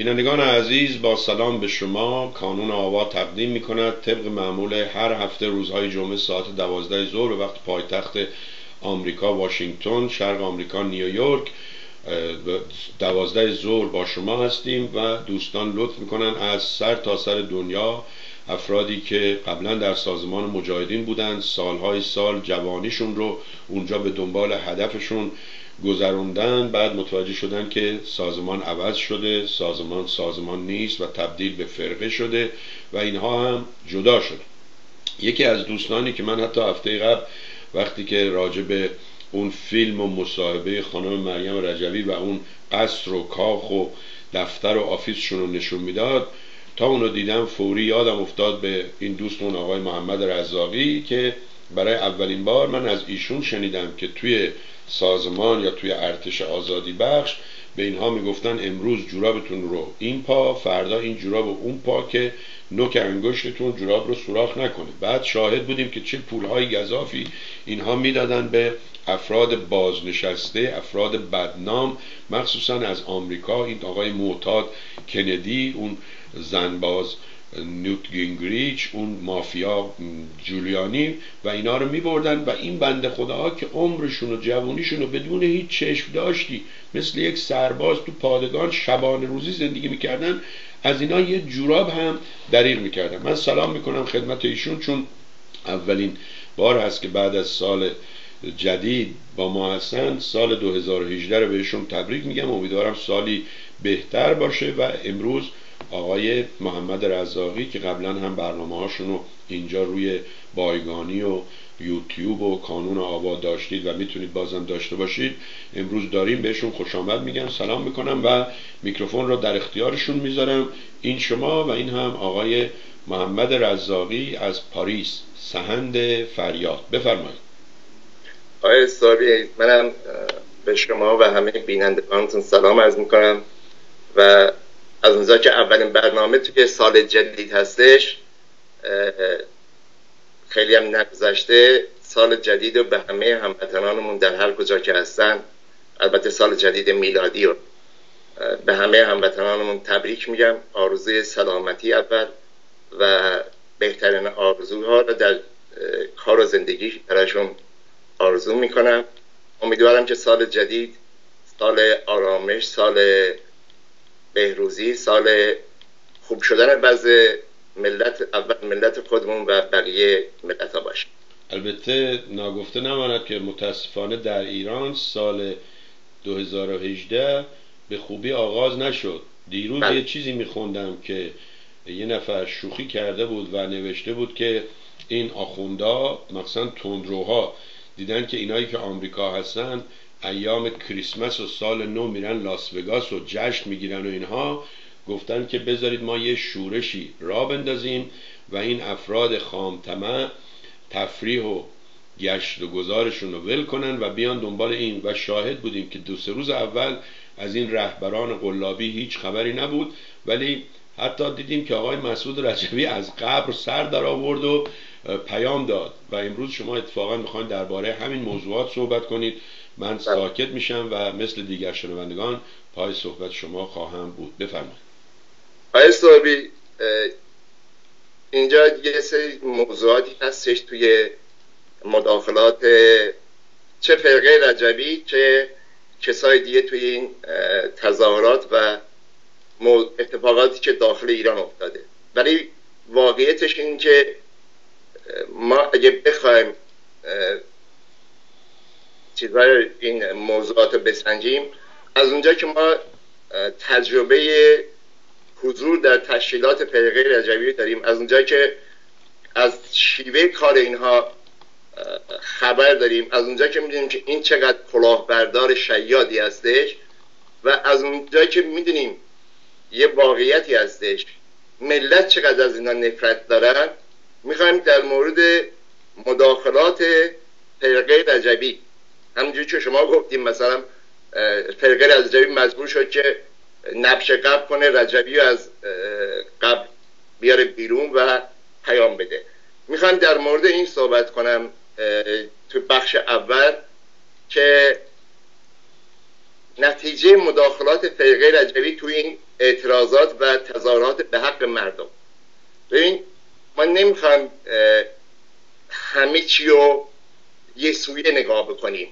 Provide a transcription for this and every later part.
بینندگان عزیز با سلام به شما. کانون آوا تقدیم می کند طبق معمول هر هفته روزهای جمعه ساعت دوازده ظهر وقت پایتخت آمریکا واشنگتن شرق آمریکا نیویورک دوازده ظهر با شما هستیم و دوستان لطف می‌کنن از سر تا سر دنیا افرادی که قبلا در سازمان مجاهدین بودند سالهای سال جوانیشون رو اونجا به دنبال هدفشون گذروندن. بعد متوجه شدن که سازمان عوض شده سازمان سازمان نیست و تبدیل به فرقه شده و اینها هم جدا شده. یکی از دوستانی که من حتی هفته قبل وقتی که راجع به اون فیلم و مصاحبه خانم مریم رجوی و اون قصر و کاخ و دفتر و آفیسشون رو نشون می‌داد اونو دیدم فوری یادم افتاد به این دوستمون آقای محمد رزاقی که برای اولین بار من از ایشون شنیدم که توی سازمان یا توی ارتش آزادی بخش به اینها می‌گفتن امروز جورابتون رو این پا فردا این جوراب و اون پا که نوک انگشتتون جوراب رو سوراخ نکنه. بعد شاهد بودیم که چه پولهای گذافی اینها می‌دادن به افراد بازنشسته افراد بدنام مخصوصا از آمریکا. این آقای معتاد کندی اون زنباز نیوت گینگریچ اون مافیا جولیانی و اینا رو می بردن و این بنده خداها که عمرشون و جوانیشون رو بدون هیچ چشم داشتی مثل یک سرباز تو پادگان شبانه روزی زندگی می‌کردن از اینا یه جوراب هم دریغ می‌کردن. من سلام می‌کنم خدمت ایشون چون اولین بار هست که بعد از سال جدید با ما هستن. سال 2018 رو بهشون تبریک میگم. امیدوارم سالی بهتر باشه و امروز آقای محمد رزاقی که قبلا هم برنامه هاشون رو اینجا روی بایگانی و یوتیوب و کانون آباد داشتید و می‌تونید بازم داشته باشید امروز داریم بهشون خوش آمد میگم سلام می‌کنم و میکروفون رو در اختیارشون می‌ذارم. این شما و این هم آقای محمد رزاقی از پاریس سهند فریاد. بفرمایید. آقای استاری منم به شما و همه بینندگانتون سلام عرض می‌کنم و از اونجا که اولین برنامه توی سال جدید هستش خیلی هم نگذشته. سال جدید و به همه هموطنانمون در هر کجا که هستن البته سال جدید میلادی رو به همه هموطنانمون تبریک میگم. آرزوی سلامتی اول و بهترین آرزوها رو در کار و زندگی براشون آرزو می‌کنم. امیدوارم که سال جدید سال آرامش سال بهروزی سال خوب شدن وضع ملت اول ملت خودمون و بقیه ملت ها باشه البته ناگفته نماند که متاسفانه در ایران سال 2018 به خوبی آغاز نشد دیروز بله. یه چیزی میخوندم که یه نفر شوخی کرده بود و نوشته بود که این آخوندا مثلا تندروها دیدن که اینایی که آمریکا هستن ایام کریسمس و سال نو میرن لاس وگاس و جشن می‌گیرن و اینها. گفتن که بذارید ما یه شورشی را بندازیم و این افراد خامتمه تفریح و گشت و گذارشون رو ول کنن و بیان دنبال این. و شاهد بودیم که دو سه روز اول از این رهبران قلابی هیچ خبری نبود. ولی حتی دیدیم که آقای مسعود رجبی از قبر سر در آورد و پیام داد. و امروز شما اتفاقا می‌خواین درباره همین موضوعات صحبت کنید. من بله. ساکت میشم و مثل دیگر شنوندگان پای صحبت شما خواهم بود. بفرمایید. آقای صحبی اینجا یه سری موضوعاتی هستش توی مداخلات چه فرقه رجبی چه کسای دیگه توی این تظاهرات و اتفاقاتی که داخل ایران افتاده. ولی واقعیتش این که ما اگه بخوایم چیزهای این موضوعات بسنجیم. از اونجا که ما تجربه حضور در تشکیلات فرقه رجوی داریم. از اونجا که از شیوه کار اینها خبر داریم. از اونجا که می‌دونیم که این چقدر کلاهبردار شیادی هستش و از اونجا که می‌دونیم یه واقعیتی هستش. ملت چقدر از اینا نفرت دارن؟ می‌خوایم در مورد مداخلات فرقه رجبی همونجوری که شما گفتیم مثلا فرقه رجبی مجبور شد که نبش قبل کنه رجبی از قبل بیاره بیرون و پیام بده. می‌خوام در مورد این صحبت کنم تو بخش اول که نتیجه مداخلات فرقه رجوی توی این اعتراضات و تظاهرات به حق مردم. ببین ما نمی‌خوایم همه چی رو یه سویه نگاه بکنیم.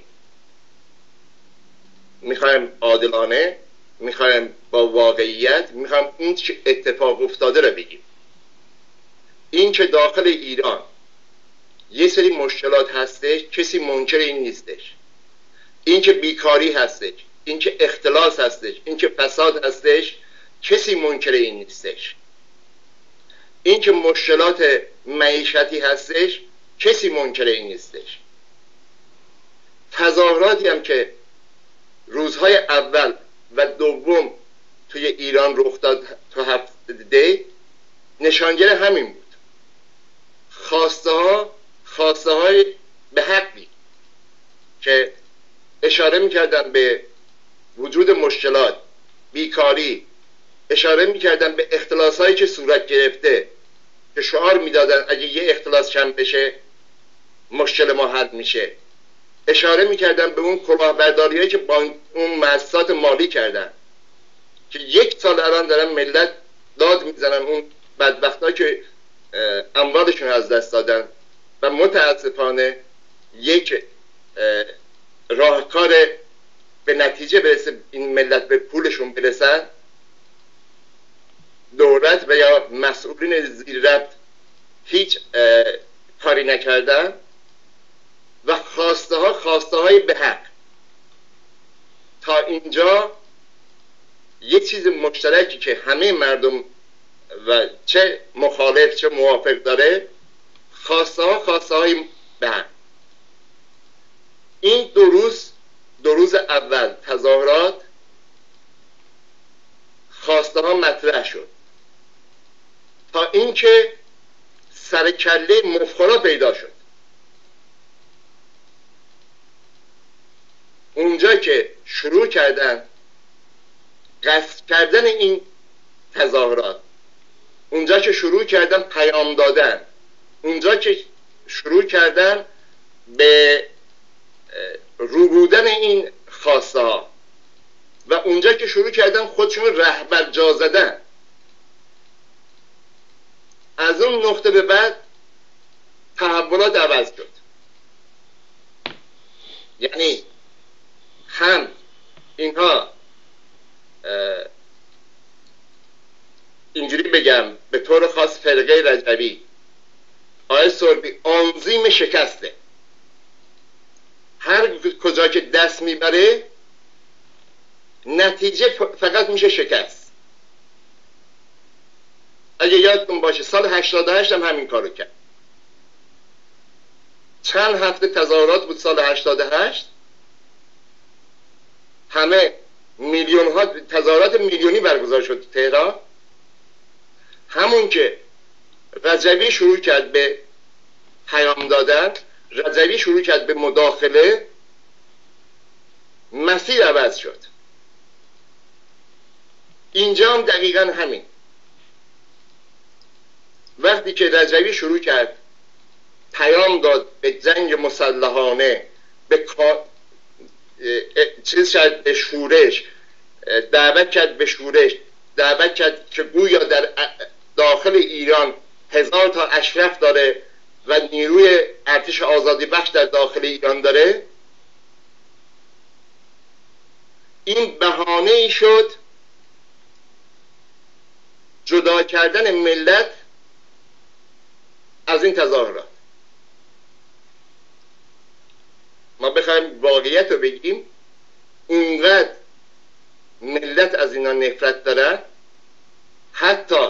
می‌خوایم عادلانه می‌خوایم با واقعیت می‌خوایم اون چه اتفاق افتاده رو بگیم. این که داخل ایران یه سری مشکلات هستش کسی منکر این نیستش. این که بیکاری هستش این که اختلاس هستش این که فساد هستش کسی منکر این نیستش. این که مشکلات معیشتی هستش کسی منکر این نیستش. تظاهراتی هم که روزهای اول و دوم توی ایران رخ داد تا هفته نشانگر همین بود. خواسته ها خواسته های به حقی که اشاره می‌کردن به وجود مشکلات بیکاری اشاره می‌کردن به اختلاس هایی که صورت گرفته که شعار می‌دادن اگه یه اختلاس کم بشه مشکل ما حل میشه. اشاره می‌کردن به اون کلاهبرداری هایی که با اون مؤسسات مالی کردن. که یک سال الان دارن ملت داد می‌زنن اون بدبخت که اموالشون از دست دادن. و متاسفانه یک راهکار به نتیجه برسه این ملت به پولشون برسن دولت و یا مسئولین زیر ربط هیچ کاری نکردن. و خواسته ها خواسته های به حق. تا اینجا یک چیز مشترکی که همه مردم و چه مخالف چه موافق داره خواسته ها خواسته های به حق. این دو روز دو روز اول تظاهرات خواسته ها مطرح شد. تا اینکه سر کله مفخرا پیدا شد. اونجا که شروع کردن قصد کردن این تظاهرات اونجا که شروع کردن پیام دادن اونجا که شروع کردن به روبودن این خواسته و اونجا که شروع کردن خودشون رهبر جا زدن. از اون نقطه به بعد تحولات عوض شد. یعنی هم اینها اینجوری بگم به طور خاص فرقه رجبی آیه سربی آنزیم شکسته هر کجا که دست می‌بره نتیجه فقط میشه شکست. اگه یادتون باشه سال 88 هم همین کارو کرد. چند هفته تظاهرات بود سال 88 همه میلیون ها تظاهرات میلیونی برگزار شد تهران. همون که رجبی شروع کرد به پیام دادن رجبی شروع کرد به مداخله مسیر عوض شد. اینجا هم دقیقا همین. وقتی که رجبی شروع کرد پیام داد به جنگ مسلحانه به چیز شد به شورش دعوت کرد به شورش دعوت کرد که گویا در داخل ایران هزار تا اشرف داره و نیروی ارتش آزادی بخش در داخل ایران داره. این بهانه ای شد جدا کردن ملت از این تظاهرات. ما بخوایم واقعیت رو بگیم اونقدر ملت از اینا نفرت دارن حتی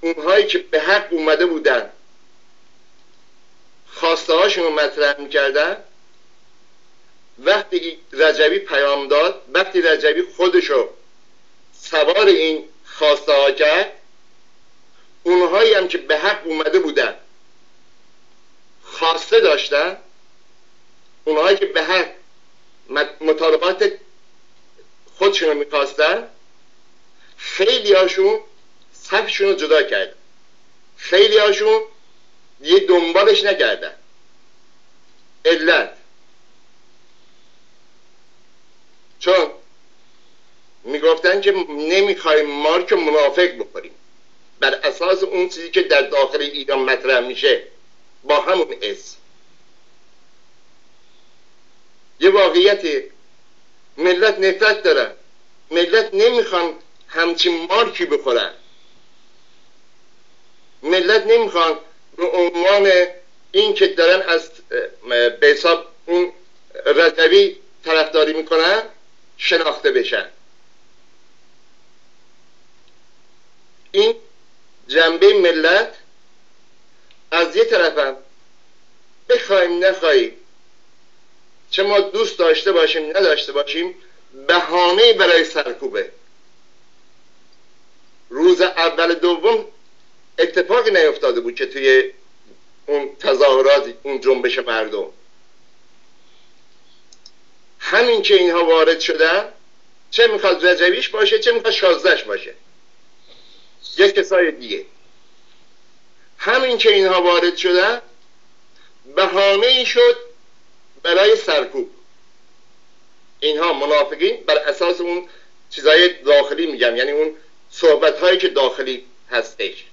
اونهایی که به حق اومده بودن خواسته هاشون رو مطرح می‌کردن وقتی رجبی پیام داد وقتی رجبی خودشو سوار این خواسته ها کرد اونهایی هم که به حق اومده بودن خواسته داشتن اونهایی که به حق مطالبات خودشون رو می‌خواستن خیلی هاشون صفشون رو جدا کرد خیلی هاشون یه دنبالش نکردن. علت. چون می‌گفتن که نمی‌خوایم مارک منافق بخوریم. بر اساس اون چیزی که در داخل ایران مطرح میشه با همون اسم یه واقعیتی ملت نفرت دارن ملت نمی‌خوان همچین مارکی بخورن. ملت نمی‌خوان به عنوان این که دارن از به حساب اون رجوی طرفداری می‌کنن شناخته بشن. این جنبه ملت از یه طرفم بخوایم نخواهیم چه ما دوست داشته باشیم نداشته باشیم بهانه برای سرکوبه. روز اول دوم اتفاقی نیفتاده بود که توی اون تظاهرات اون جنبش مردم. همین که اینها وارد شدن چه می‌خواد رجویش باشه چه می‌خواد شازدهش باشه. یک کسای دیگه. همین که اینها وارد شدن بهانه ای شد برای سرکوب. اینها منافقین بر اساس اون چیزای داخلی میگم یعنی اون صحبت هایی که داخلی هستش.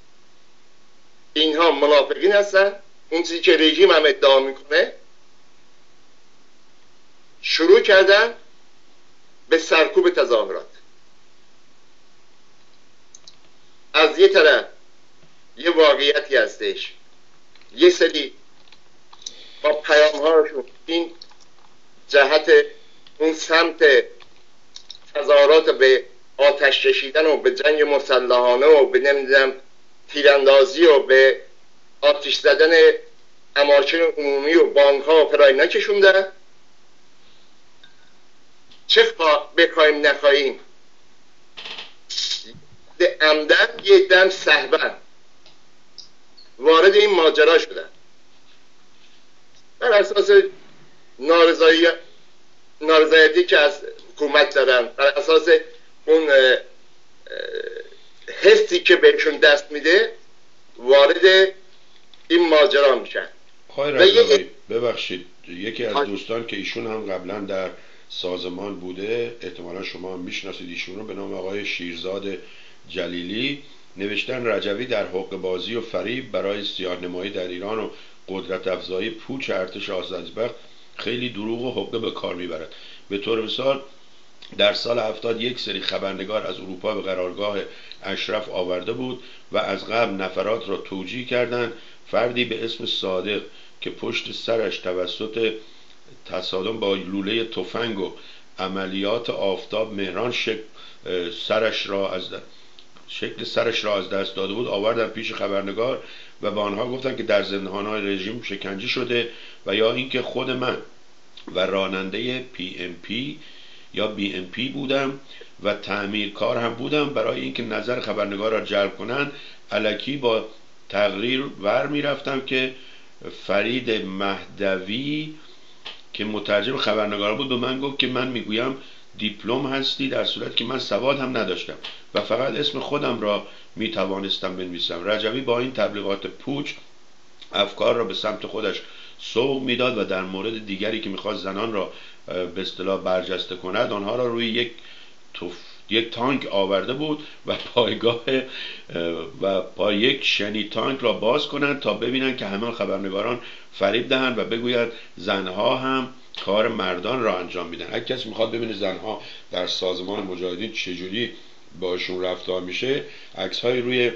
اینها منافقین هستن. اون چیزی که رژیم هم ادعا می‌کنه شروع کردن به سرکوب تظاهرات. از یه طرف یه واقعیتی هستش. یه سری با پیام هاشون این جهت اون سمت تظاهرات به آتش کشیدن و به جنگ مسلحانه و به نمی‌دونم تیراندازی و به آتش زدن اماکن عمومی و بانک ها و فرای نکشوندن چه بخوایم نخواهیم. عمدن یه دم صحبن وارد این ماجرا شدن. بر اساس نارضایی نارضایتی که از حکومت دارن بر اساس اون حسی که بهشون دست میده وارد این ماجرا میشن. ببخشید یکی از دوستان که ایشون هم قبلا در سازمان بوده احتمالا شما می‌شناسید ایشون رو به نام آقای شیرزاد جلیلی نوشتن رجوی در حق بازی و فریب برای سیاه نمایی در ایران و قدرت افزایی پوچ ارتش آزادبخت خیلی دروغ و حقه به کار می‌برد. به طور مثال در سال هفتاد یک سری خبرنگار از اروپا به قرارگاه اشرف آورده بود و از قبل نفرات را توجیه کردند. فردی به اسم صادق که پشت سرش توسط تصادم با لوله تفنگ و عملیات آفتاب مهران شک سرش را از شکل سرش را از دست داده بود آوردن پیش خبرنگار و به آنها گفتن که در های رژیم شکنجه شده و یا اینکه خود من و راننده پی ام پی یا بی ام پی بودم و تعمیرکار هم بودم برای اینکه نظر خبرنگار را جلب کنند علکی با تقریر ور می‌رفتم که فرید مهدوی که مترجم خبرنگار بود به من گفت که من می‌گویم دیپلم هستی در صورت که من سواد هم نداشتم و فقط اسم خودم را می توانستم بنویسم. رجوی با این تبلیغات پوچ افکار را به سمت خودش سوق می‌داد و در مورد دیگری که می‌خواست زنان را به اصطلاح برجسته کند آنها را روی یک توف... یک تانک آورده بود و پایگاه و با یک شنی تانک را باز کنند تا ببینند که همه خبرنگاران فریب دهند و بگوید زنها هم کار مردان را انجام میدن. اگه کسی می‌خواد ببینه زنها در سازمان مجاهدین چجوری باشون رفتار میشه عکس های روی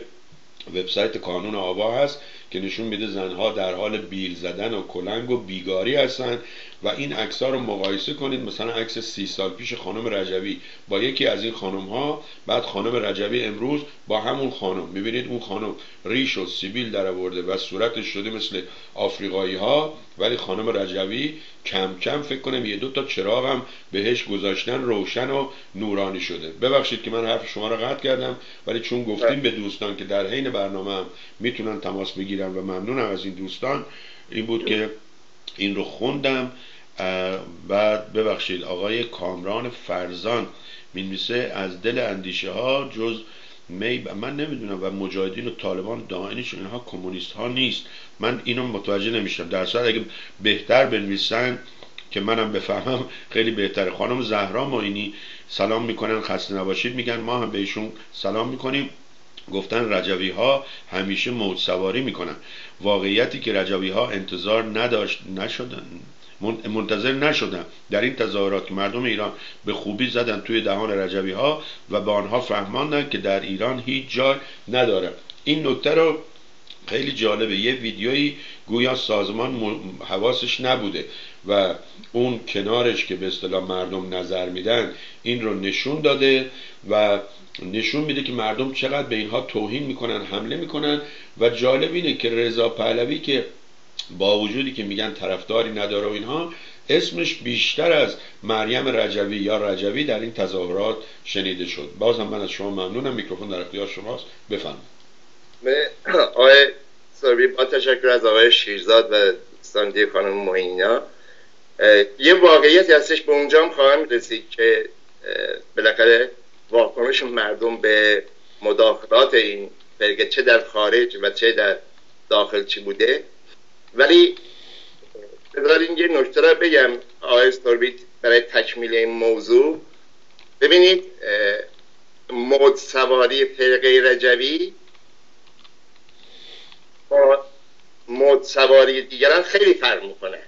وبسایت کانون آوا هست که نشون میده زنها در حال بیل زدن و کلنگ و بیگاری هستن. و این عکس ها رو مقایسه کنید. مثلا عکس سی سال پیش خانم رجوی با یکی از این خانم ها بعد خانم رجوی امروز با همون خانم. می‌بینید اون خانم ریش و سیبیل در آورده و صورتش شده مثل آفریقایی ها ولی خانم رجوی کم کم فکر کنم یه دو تا چراغ هم بهش گذاشتن روشن و نورانی شده. ببخشید که من حرف شما رو قطع کردم ولی چون گفتیم به دوستان که در حین برنامه هم می‌تونن تماس بگیرن و ممنونم از این دوستان این بود که این رو خوندم. و ببخشید آقای کامران فرزان می‌نویسه از دل اندیشه ها جز می من نمی‌دونم و مجاهدین و طالبان دائنیش اینها کمونیست ها نیست. من اینو متوجه نمیشم. در صورت اگه بهتر بنویسن که منم بفهمم خیلی بهتره. خانم زهرا ماینی سلام می‌کنن خسته نباشید. میگن ما هم بهشون سلام می‌کنیم. گفتن رجوی ها همیشه موج سواری می‌کنن. واقعیتی که رجوی ها انتظار نداشت نشدن. منتظر نشدن. در این تظاهرات که مردم ایران به خوبی زدن توی دهان رجوی ها و به آنها فهماندن که در ایران هیچ جای نداره. این نکته رو خیلی جالبه. یه ویدیویی گویا سازمان حواسش نبوده و اون کنارش که به اصطلاح مردم نظر میدن این رو نشون داده و نشون میده که مردم چقدر به اینها توهین می‌کنن حمله می‌کنن. و جالب اینه که رضا پهلوی که با وجودی که میگن طرفداری نداره و اینها اسمش بیشتر از مریم رجوی یا رجوی در این تظاهرات شنیده شد. باز هم من از شما ممنونم. میکروفون در اختیار شماست. بفرمایید. آقای سربی با تشکر از آقای شیرزاد و دوستان خانم موینا. یه واقعیتی هستش به اونجا هم خواهم رسید که بالاخره واکنش مردم به مداخلات این فرقه چه در خارج و چه در داخل چی بوده. ولی بذارین یه نکته را بگم آقای سوربیت برای تکمیل این موضوع. ببینید مد سواری فرقه رجوی با مد سواری دیگران خیلی فرق می‌کنه.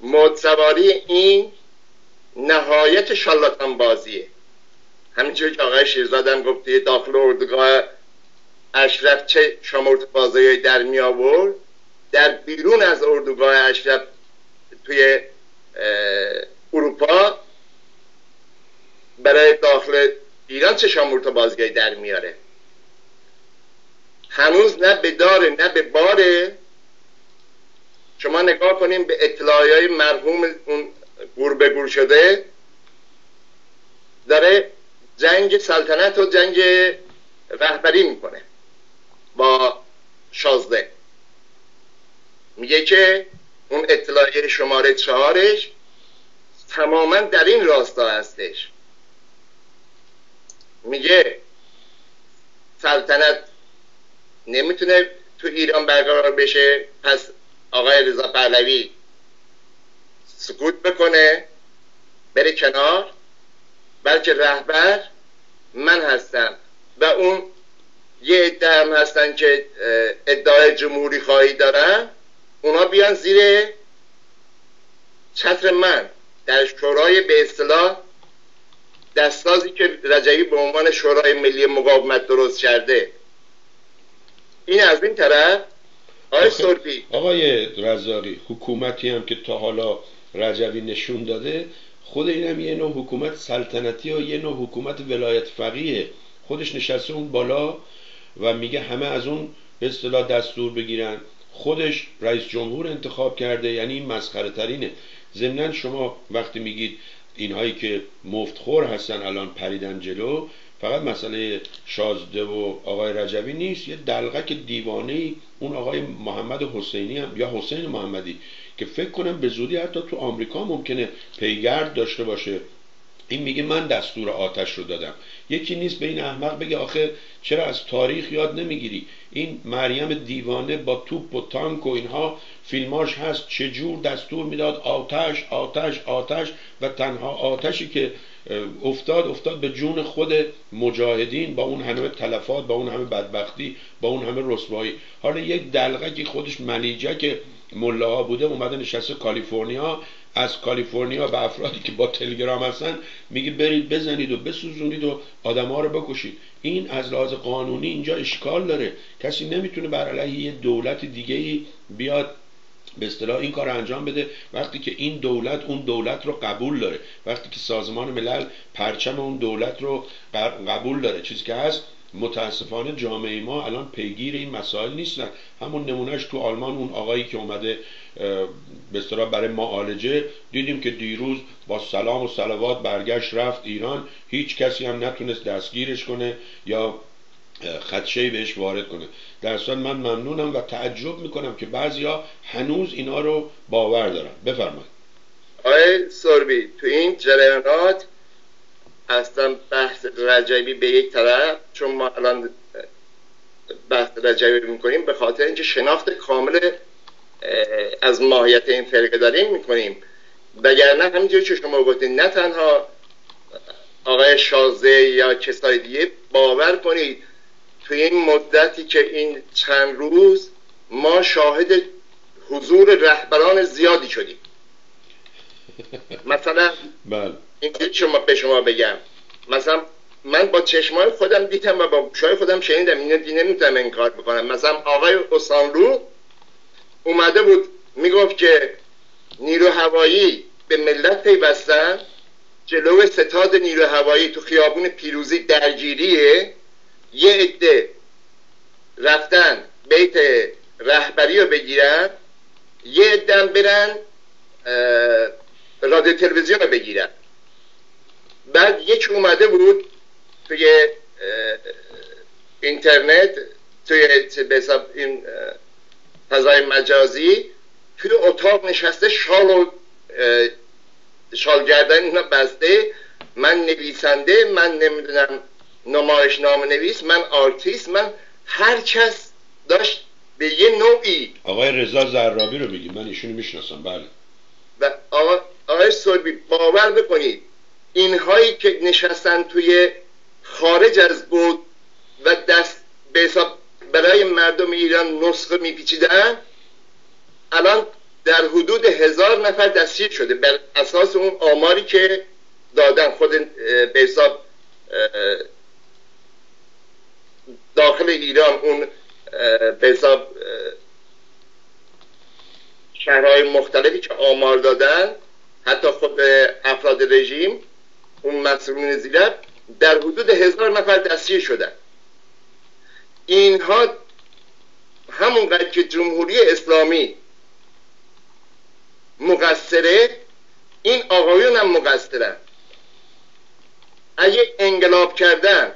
مد سواری این نهایت شالاتان بازیه. همینجور که آقای شیرزادم گفته داخل اردوگاه اشرف چه شمرت بازی در می آورد؟ در بیرون از اردوگاه اشرف توی اروپا برای داخل ایران چه شامورت بازگاهی در میاره؟ هنوز نه به داره نه به باره. شما نگاه کنیم به اطلاعی های مرحوم اون گور به گور شده. داره جنگ سلطنت و جنگ رهبری می‌کنه. با شازده. میگه که اون اطلاعیه شماره چهارش تماما در این راستا هستش. میگه سلطنت نمی‌تونه تو ایران برقرار بشه پس آقای رضا پهلوی سکوت بکنه بره کنار بلکه رهبر من هستم. و اون یه عده هم هستن که ادعای جمهوری خواهی دارن اونا بیان زیر چتر من در شورای به اصطلاح دستازی که رجعی به عنوان شورای ملی مقاومت درست کرده. این از این طرف؟ آقای سربی آقای رزاقی حکومتی هم که تا حالا رجوی نشون داده خود این هم یه نوع حکومت سلطنتی و یه نوع حکومت ولایت فقیه. خودش نشسته اون بالا و میگه همه از اون به اصطلاح دستور بگیرن. خودش رئیس جمهور انتخاب کرده یعنی این مسخره ترینه. ضمنا شما وقتی میگید اینهایی که مفتخور هستن الان پریدن جلو فقط مسئله شازده و آقای رجبی نیست یه دلغک دیوانه اون آقای محمد حسینی هم یا حسین محمدی که فکر کنم به زودی حتی تو آمریکا ممکنه پیگرد داشته باشه. این میگه من دستور آتش رو دادم. یکی نیست به این احمق بگه آخه چرا از تاریخ یاد نمی‌گیری؟ این مریم دیوانه با توپ و تانک و اینها فیلماش هست چجور دستور می‌داد؟ آتش آتش آتش و تنها آتشی که افتاد افتاد به جون خود مجاهدین با اون همه تلفات با اون همه بدبختی با اون همه رسوایی. حالا یک دلغه که خودش که ملاها بوده اومده نشسته کالیفرنیا از کالیفرنیا به افرادی که با تلگرام هستن میگه برید بزنید و بسوزونید و آدم ها رو بکشید. این از لحاظ قانونی اینجا اشکال داره. کسی نمی‌تونه بر علیه یه دولت دیگه ای بیاد به اصطلاح این کار انجام بده وقتی که این دولت اون دولت رو قبول داره. وقتی که سازمان ملل پرچم اون دولت رو قبول داره. چیزی که هست متاسفانه جامعه ما الان پیگیر این مسائل نیستن. همون نمونهش تو آلمان اون آقایی که اومده به اصطلاح برای معالجه دیدیم که دیروز با سلام و صلوات برگشت رفت ایران. هیچ کسی هم نتونست دستگیرش کنه یا خدشه بهش وارد کنه. در اصل من ممنونم و تعجب می‌کنم که بعضیا هنوز اینا رو باور دارن. بفرمایید. آقای سربی تو این جریانات اصلا بحث رجبی به یک طرف چون ما الان بحث رجبی می‌کنیم به خاطر اینکه شناخت کامل از ماهیت این فرقه داریم می‌کنیم. وگرنه همینجور که شما گفتید نه تنها آقای شازه یا کسای دیگه باور کنید توی این مدتی که این چند روز ما شاهد حضور رهبران زیادی شدیم. مثلا بله. اینجوری شما به شما بگم. مثلا من با چشمای خودم دیدم و با گوشای خودم شنیدم. اینو دی نمی‌تونم انکار بکنم. مثلا آقای اسانلو اومده بود می‌گفت که نیرو هوایی به ملت پیوستن. جلو ستاد نیرو هوایی تو خیابون پیروزی درگیریه. یه عده رفتن بیت رهبری رو بگیرن. یه عده برن رادیو تلویزیون رو بگیرن. بعد یک اومده بود توی اینترنت توی این فضای مجازی توی اتاق نشسته شال و شال گردن اینا بسته. من نویسنده من نمی‌دونم نمایش نام نویس من آرتیست من هر کس داشت به یه نوعی. آقای رضا زرابی رو میگی؟ من ایشونو می‌شناسم. بله. و آقا آقای سربی باور بکنید اینهایی که نشستن توی خارج از بود و دست به حساب برای مردم ایران نسخه میپیچیدن الان در حدود هزار نفر دستگیر شده بر اساس اون آماری که دادن خود به حساب داخل ایران اون به حساب شهرهای مختلفی که آمار دادن حتی خود افراد رژیم اون مسئولین زیرت در حدود هزار نفر دستگیر شدن. اینها همونقدر که جمهوری اسلامی مقصره این آقایون هم مقصرن اگه انقلاب کردن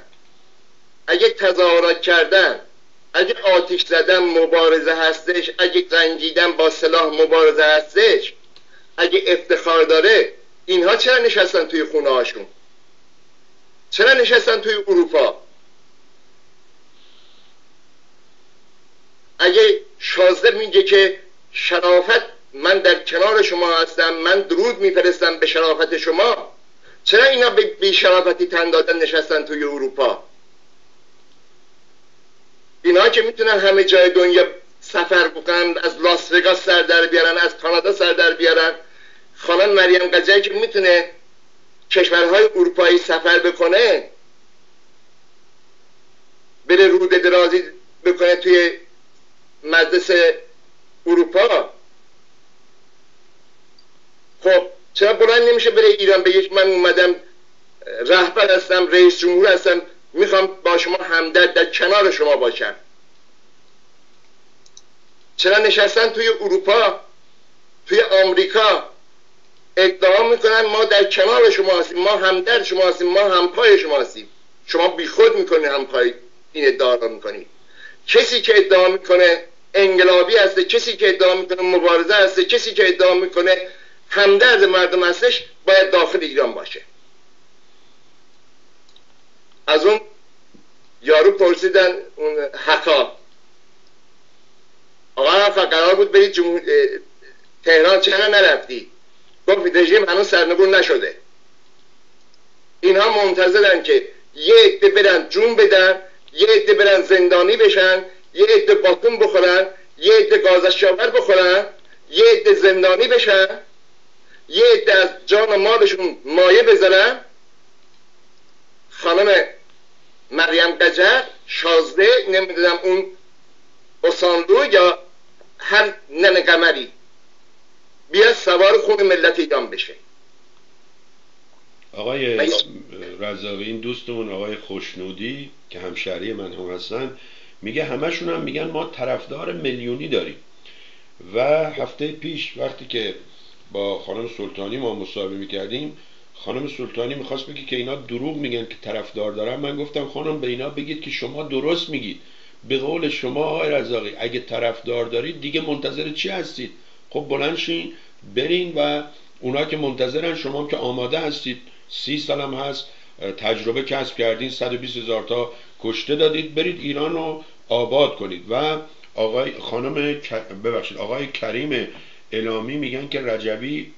اگه تظاهرات کردن اگه آتیش زدن مبارزه هستش اگه رنجیدن با سلاح مبارزه هستش اگه افتخار داره اینها چرا نشستن توی خونه هاشون؟ چرا نشستن توی اروپا؟ اگه شازده میگه که شرافت من در کنار شما هستم من درود میفرستم به شرافت شما چرا اینا به بی شرافتی تن دادن نشستن توی اروپا؟ اینا که می‌تونن همه جای دنیا سفر بکنن از لاس وگاس سر در بیارن از کانادا سر در بیارن خانم مریم قجایی که می‌تونه کشورهای اروپایی سفر بکنه؟ بره رود درازی بکنه توی مجلس اروپا؟ خب چرا بلند نمیشه بره ایران بگه من اومدم رهبر هستم رئیس جمهور هستم می‌خوام با شما همدرد در کنار شما باشم؟ چرا نشستن توی اروپا؟ توی آمریکا؟ ادعا می‌کنن ما در کنار شما هستیم ما همدرد شما هستیم ما همپای شما هستیم. شما بیخود می‌کنید همپای این ادعا رو می‌کنید کسی که ادعا می‌کنه انقلابی هسته کسی که ادعا می‌کنه مبارزه هسته کسی که ادعا می‌کنه همدرد مردم هستش باید داخل ایران باشه. از اون یارو پرسیدن اون حقا. آقا حقا قرار بود برید جمهور... تهران چرا نرفتی؟ گفت رژیم هنوز سرنگون نشده. اینها منتظرن که یه عده برن جون بدن یه عده برن زندانی بشن یه عده باتون بخورن یه عده گازش شاور بخورن یه عده زندانی بشن یه عده از جان و مالشون مایه بزنن خانم مریم قجر شازده نمی‌دونم اون اساندو یا هر نن قمری. بیا سوار خون ملت ایران بشه. آقای رزاقی این دوستمون آقای خوشنودی که همشهری من هم هستن میگه همشون هم میگن ما طرفدار میلیونی داریم. و هفته پیش وقتی که با خانم سلطانی ما مصاحبه می‌کردیم خانم سلطانی می‌خواست بگی که اینا دروغ میگن که طرفدار دارن. من گفتم خانم به اینا بگید که شما درست میگید. به قول شما آقای رزاقی اگه طرفدار دارید دیگه منتظر چی هستید؟ خب بلند برین و اونا که منتظرن شما که آماده هستید. سی سالم هست تجربه کسب کردین 120 هزار تا کشته دادید. برید ایران رو آباد کنید. و آقای خانم ببخشید آقای کریم الامی میگن که رجبی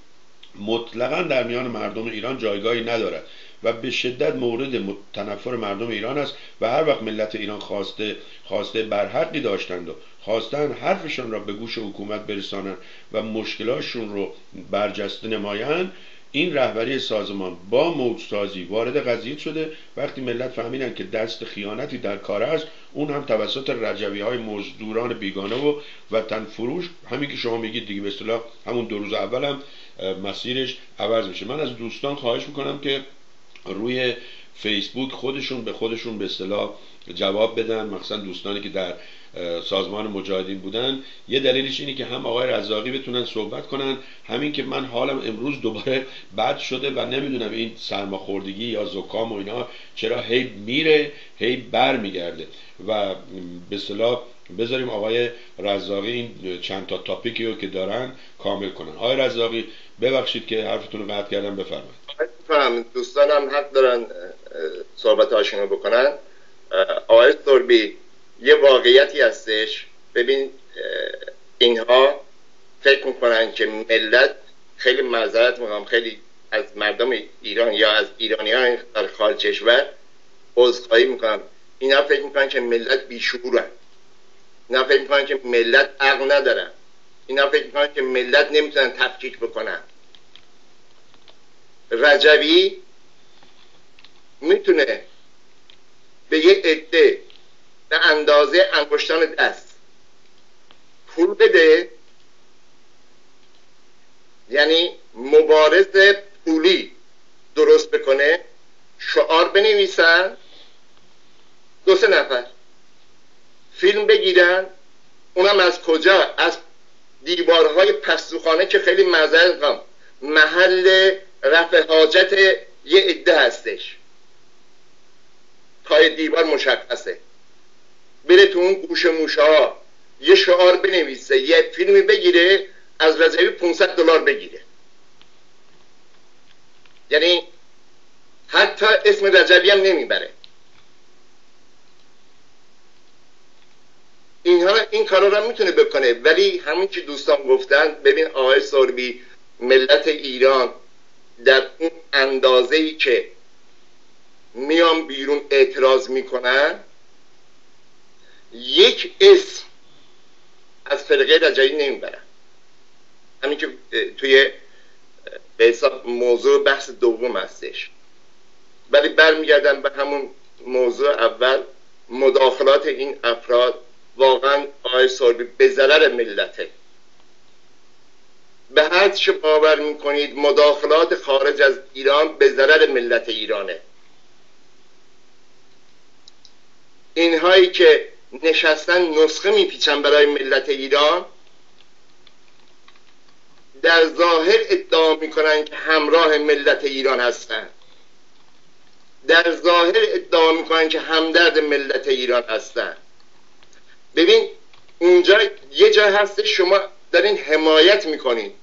مطلقا در میان مردم ایران جایگاهی ندارد و به شدت مورد تنفر مردم ایران است و هر وقت ملت ایران خواسته خواسته برحقی داشتند و خواستن حرفشان را به گوش حکومت برسانند و مشکلاتشون رو برجسته نمایند این رهبری سازمان با موجسازی وارد قضیه شده. وقتی ملت فهمیدن که دست خیانتی در کار است اون هم توسط رجوی های مزدوران بیگانه و وطن فروش همین که شما میگید دیگه به اصطلاح همون دو روز اول هم مسیرش عوض میشه. من از دوستان خواهش می‌کنم که روی فیسبوک خودشون به خودشون به اصطلاح جواب بدن مثلا دوستانی که در سازمان مجاهدین بودن. یه دلیلش اینه که هم آقای رزاقی بتونن صحبت کنن. همین که من حالم امروز دوباره بد شده و نمی‌دونم این سرماخوردگی یا زکام و اینا چرا هی میره هی بر میگرده و به صلاح بذاریم آقای رزاقی این چند تا تاپیکی رو که دارن کامل کنن. آقای رزاقی ببخشید که حرفتون رو قطع کردم بفرمایید. دوستانم حق دارن صحبت هاشون رو بکنن آقای سربی یه واقعیتی هستش. ببین اینها فکر می‌کنن که ملت خیلی معذرت می‌خوام خیلی از مردم ایران یا از ایرانی ها در خارج کشور عذرخواهی می‌کنم اینا فکر می‌کنن که ملت بیشورن اینا فکر می‌کنن که ملت عقل ندارن اینا فکر می‌کنن که ملت نمی‌تونن تفکیک بکنن. رجوی می‌تونه به یه عده به اندازه انگشتان دست پول بده. یعنی مبارز پولی درست بکنه شعار بنویسن. دو سه نفر. فیلم بگیرن اونم از کجا؟ از دیوارهای پستوخانه که خیلی مزرد محل رفع حاجت یه عده هستش. پای دیوار مشخصه. بره تو اون گوش موشه ها یه شعار بنویسه یه فیلمی بگیره از رضوی 500 دلار بگیره. یعنی حتی اسم رجبی هم نمی‌بره. اینها این کارا رو می‌تونه بکنه. ولی همون که دوستان گفتن ببین آقای سربی ملت ایران در اون اندازه ای که میان بیرون اعتراض می‌کنن یک اسم از فرقه رجایی نمی‌برن. همین که توی به حساب موضوع بحث دوم هستش. ولی برمیگردن به همون موضوع اول مداخلات این افراد واقعا آقای سربی به ضرر ملته. به هر چه باور می‌کنید مداخلات خارج از ایران به ضرر ملت ایرانه. اینهایی که نشستن نسخه میپیچن برای ملت ایران در ظاهر ادعا می‌کنن که همراه ملت ایران هستند در ظاهر ادعا می‌کنن که همدرد ملت ایران هستند ببین اونجا یه جا هست شما دارین حمایت می‌کنین.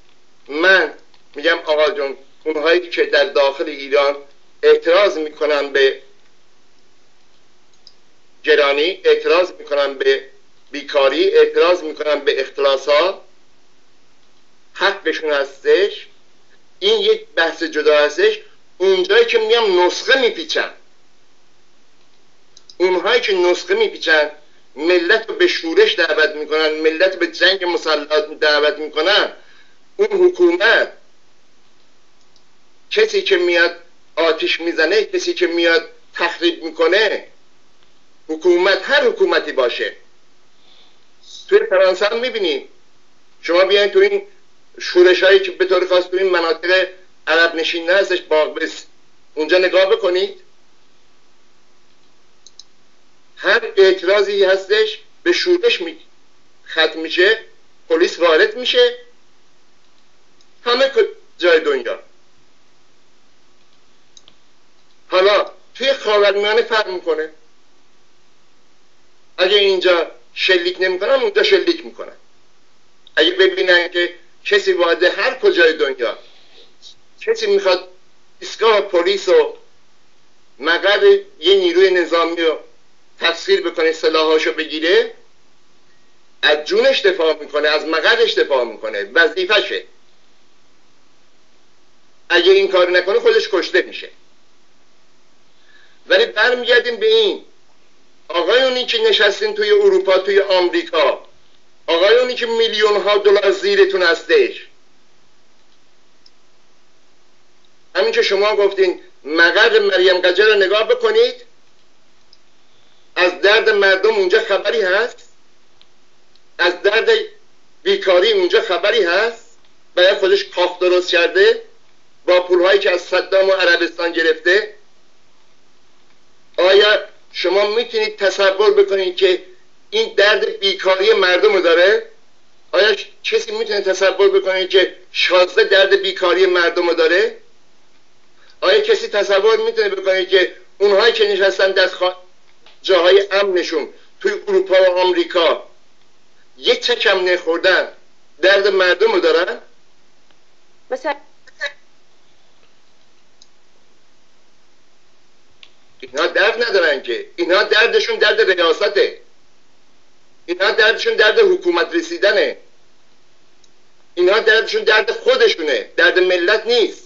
من میگم آقا جون اونهایی که در داخل ایران اعتراض می‌کنن به گرانی اعتراض می‌کنن به بیکاری اعتراض می‌کنن به اختلاس حقشون هستش. این یک بحث جدا هستش. اونجایی که میام نسخه میپیچن. اونهایی که نسخه میپیچن ملت رو به شورش دعوت می‌کنن ملت به جنگ مسلحات دعوت می‌کنن. اون حکومت کسی که میاد آتیش می‌زنه کسی که میاد تخریب می‌کنه حکومت هر حکومتی باشه. توی فرانسه هم می‌بینیم شما بیاین تو این شورش هایی که به طور خاص تو این مناطق عرب نشین هستش باغبس اونجا نگاه بکنید. هر اعتراضی هستش به شورش می ختم میشه پلیس وارد میشه. همه جای دنیا. حالا توی خاورمیانه فرق می‌کنه. اگه اینجا شلیک نمی‌کنن اونجا شلیک می‌کنن اگه ببینن که کسی وارد هر کجای دنیا کسی می‌خواد ایستگاه پلیس و مقر یه نیروی نظامی رو تفسیر بکنه سلاحاشو بگیره از جونش دفاع می‌کنه از مقدش دفاع می‌کنه وظیفشه. اگه این کار نکنه خودش کشته میشه. ولی برمیگردیم به این. آقایونی که نشستین توی اروپا توی آمریکا آقایونی که میلیون ها دلار زیرتون هستش. همین که شما گفتین مقر مریم قجر رو نگاه بکنید از درد مردم اونجا خبری هست؟ از درد بیکاری اونجا خبری هست؟ برای خودش کاخ درست کرده؟ با پولهایی که از صدام و عربستان گرفته؟ آیا شما می‌تونید تصور بکنید که این درد بیکاری مردم رو داره؟ آیا کسی می‌تونه تصور بکنه که شازده درد بیکاری مردم رو داره؟ آیا کسی تصور می‌تونه بکنه که اونهایی که نشستن در جاهای امنشون توی اروپا و آمریکا. یک چکم نخوردن. درد مردم رو دارن؟ مثلا اینها درد ندارن که. اینها دردشون درد ریاسته. اینها دردشون درد حکومت رسیدنه. اینها دردشون درد خودشونه. درد ملت نیست.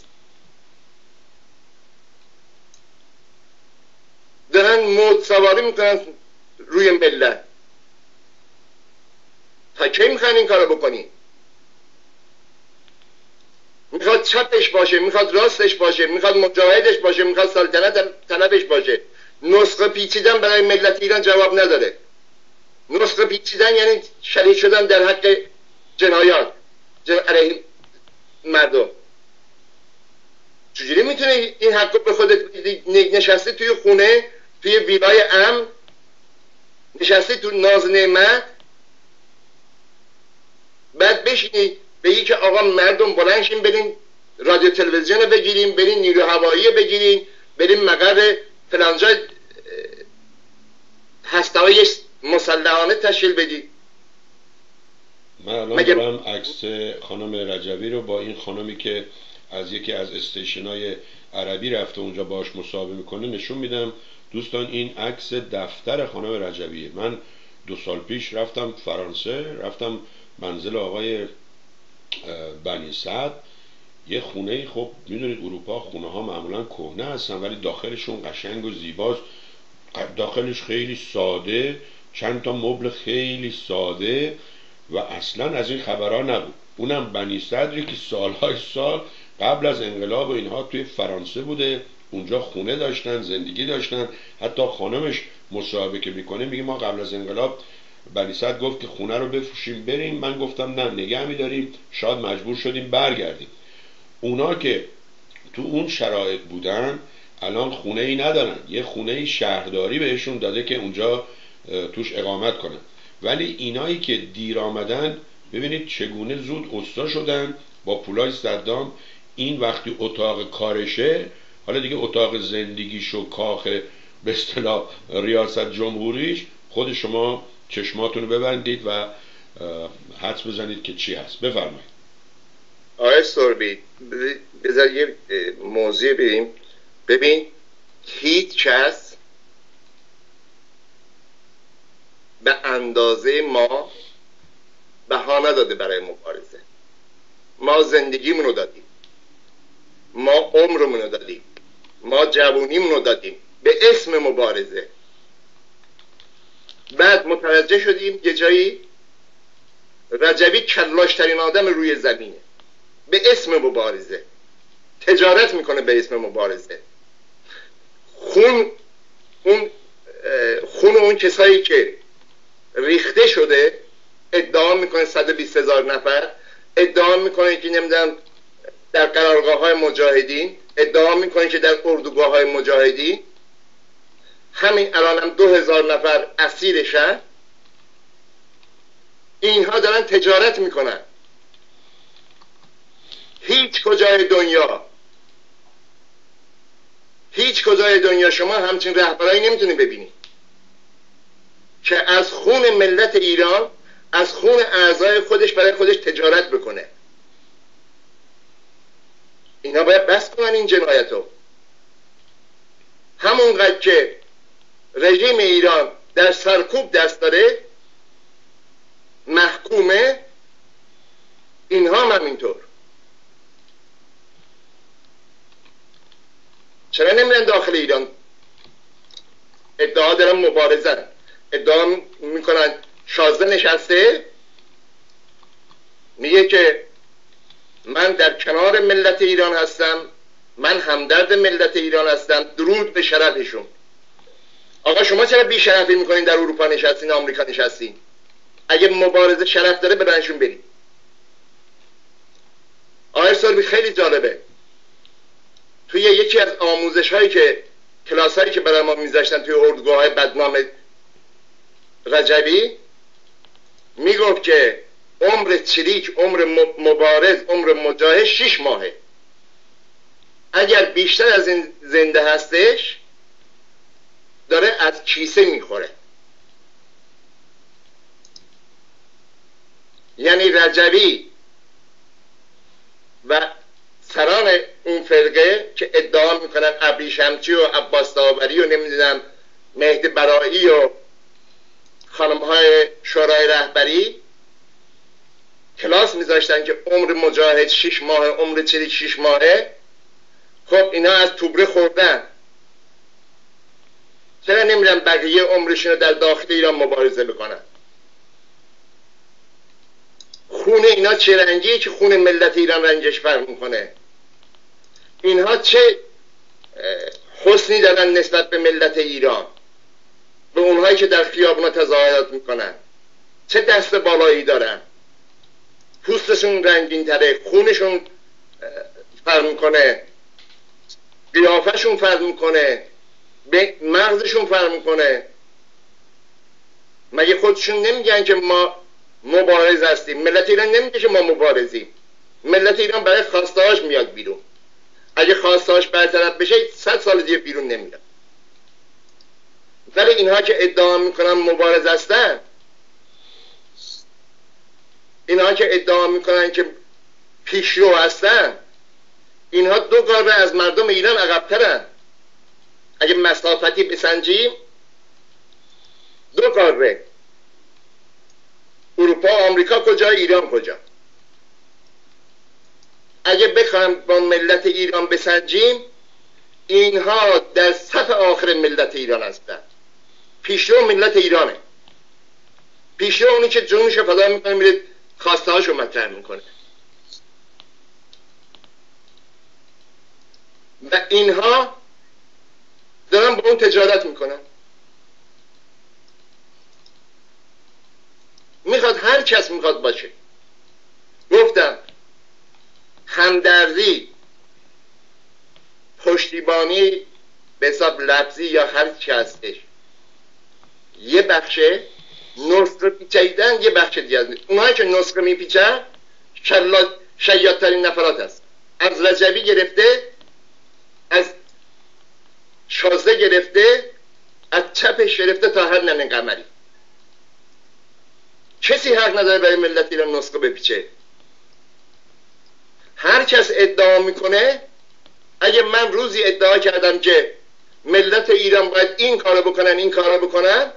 دارن موت سواری می‌کنن روی ملت تا کی می‌خوان این کارو بکنی؟ می‌خواد چپش باشه می‌خواد راستش باشه می‌خواد مجاهدش باشه می‌خواد سلطنت طلبش باشه. نسخه پیچیدن برای ملت ایران جواب نداره. نسخه پیچیدن یعنی شریک شدن در حق جنایات جن... علیه مردم. چجوری می‌تونه این حق به خودت نشسته توی خونه توی ویلای ام نشسته تو ناز نعمت بعد بشینی بگی که آقا مردم بلنشین بریم رادیو تلویزیون رو بگیریم بریم نیرو هوایی بگیریم بریم مقر فلانجا هسته های مسلحانه تشکیل بدی من الان دارم عکس خانم رجبی رو با این خانمی که از یکی از استیشن های عربی رفته اونجا باش مصاحبه می‌کنه نشون میدم. دوستان این عکس دفتر خانم رجبیه. من دو سال پیش رفتم فرانسه رفتم منزل آقای بنی سعد. یه خونه خب می‌دونید اروپا خونه ها معمولا کهنه هستن ولی داخلشون قشنگ و زیباست. داخلش خیلی ساده چند تا مبل خیلی ساده و اصلا از این خبرها نبود. اونم بنی صدری که سالهای سال قبل از انقلاب و اینها توی فرانسه بوده. اونجا خونه داشتن زندگی داشتن. حتی خانمش مصاحبه که می‌کنه میگه ما قبل از انقلاب بنی صد گفت که خونه رو بفروشیم بریم. من گفتم نه نگه میداریم. شاید مجبور شدیم برگردیم. اونا که تو اون شرایط بودن الان خونه ای ندارن. یه خونه شهرداری بهشون داده که اونجا توش اقامت کنن. ولی اینایی که دیر آمدن ببینید چگونه زود استا شدن با پولای صدام. این وقتی اتاق کارشه حالا دیگه اتاق زندگیش و کاخ به اصطلاح ریاست جمهوریش خود شما چشماتون ببندید و حدس بزنید که چی هست. بفرمایید. آقای سوربی بذار یه موضوع بریم. ببین هیچ کس به اندازه ما بها نداده برای مبارزه. ما زندگیمون رو دادیم. ما عمرمون رو دادیم. ما جوونیمون رو دادیم. به اسم مبارزه. بعد متوجه شدیم یه جایی رجبی کلاشترین آدم روی زمینه. به اسم مبارزه. تجارت می‌کنه به اسم مبارزه. خون اون خون اون کسایی که ریخته شده ادعا می‌کنه 120 هزار نفر. ادعا می‌کنه که نمی‌دونم در قرارگاه های مجاهدین ادعا می‌کنه که در اردوگاه های مجاهدین همین الان هم دو هزار نفر اسیرشن اینها دارن تجارت می‌کنن. هیچ کجای دنیا هیچ کجای دنیا شما همچین رهبرایی نمی‌تونی ببینی. که از خون ملت ایران از خون اعضای خودش برای خودش تجارت بکنه. اینا باید بس کنن این جنایت رو همونقدر که رژیم ایران در سرکوب دست داره محکومه اینها هم همینطور. چرا نمیرن داخل ایران؟ ادعا دارن مبارزن. ادعا می‌کنن شازده نشسته میگه که من در کنار ملت ایران هستم من همدرد ملت ایران هستم درود به شرفشون. آقا شما چرا بی شرفی می‌کنین در اروپا نشستین آمریکا نشستین؟ اگه مبارزه شرف داره برنشون برید آقای سربی خیلی جالبه. توی یکی از آموزش هایی که کلاس هایی که برای ما میذاشتن توی اردوگاه های بدنام رجبی می‌گفت که عمر چریک عمر مبارز عمر مجاهد شیش ماهه. اگر بیشتر از این زنده هستش داره از کیسه می‌خوره. یعنی رجبی و سران اون فرقه که ادعا می‌کنن ابریشمچی و عباس داوری و نمی‌دونم مهد برایی و خانم های شورای رهبری کلاس میذاشتن که عمر مجاهد شیش ماه عمر چریک شیش ماهه. خب اینا از توبره خوردن. چرا نمیرن بقیه عمرشون رو در داخل ایران مبارزه بکنن؟ خون اینا چه رنگیه که خون ملت ایران رنجش فرق می‌کنه؟ اینها چه حسنی دارن نسبت به ملت ایران؟ به اونهایی که در خیابونا تظاهرات می‌کنن. چه دست بالایی دارن؟ پوستشون رنگین تره خونشون فرق می‌کنه. قیافشون فرق می‌کنه. مغزشون فرق می‌کنه. مگه خودشون نمیگن که ما مبارز هستیم؟ ملت ایران نمیگه که ما مبارزیم. ملت ایران برای خواستهاش میاد بیرون. اگه خواستهاش برطرف بشه صد سال دیگه بیرون نمیاد. ولی اینها که ادعا می‌کنن مبارز هستن اینها که ادعا می‌کنن که پیشرو هستن اینها دو گاره از مردم ایران عقبترن. اگه مسافتی بسنجیم دو کاره اروپا آمریکا کجا ایران کجا؟ اگه بخوایم با ملت ایران بسنجیم اینها در صف آخر ملت ایران هستن. پیشرو ملت ایرانه. پیشرو اونی که جونش فدا می‌کنه میره خواسته هاشو مطرح می‌کنه. و اینها دارن با اون تجارت می‌کنن. می‌خواد هر کس می‌خواد باشه. گفتم همدردی پشتیبانی به حساب لفظی یا هر چی هستش. یه بخشه نسخه پیچیدن یه بخش دیگه است اونهایی که نسخه میپیچن شیادترین نفرات هست. از رجبی گرفته از شازده گرفته از چپش گرفته تا هر نمه قمری. کسی حق نداره برای ملت ایران نسخه بپیچه. هر کس ادعا می‌کنه اگه من روزی ادعا کردم که ملت ایران باید این کارو بکنن این کارو بکنن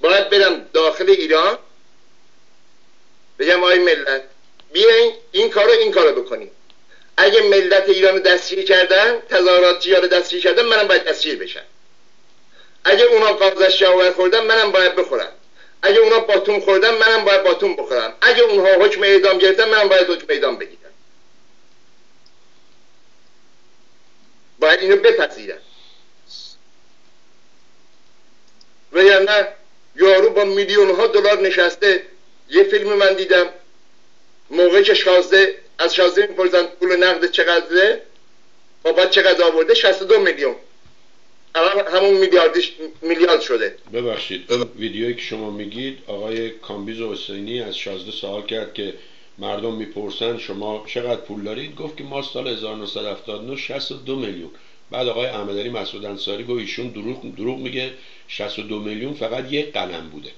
باید برم داخل ایران. بگم آی ملت بیاین این کارو این کارو بکنیم. اگه ملت ایران رو دستگیر کردن تظاهرات رو دستگیر کردن منم باید دستگیر بشم. اگه اونا قابض شاور خوردن منم باید بخورم. اگه اونا باتون خوردن منم باید باتون بخورم. اگه اونها حکم اعدام گرفتن منم باید حکم اعدام بگیرم. باید اینو یا نه یارو با میلیون ها دلار نشسته. یه فیلم من دیدم. موقع که شازده از شازده میپرزن پول نقد چقدره؟ بابا چقدر آورده؟ 62 میلیون. همون میلیاردش میلیارد شده. ببخشید. ویدیویی که شما میگید آقای کامبیز حسینی از شازده سوال کرد که مردم می‌پرسن شما چقدر پول دارید؟ گفت که ما سال 1979 62 میلیون. بعد آقای احمد علی مسعود انصاری گفت ایشون دروغ دروغ میگه. 62 میلیون فقط یک قلم بوده.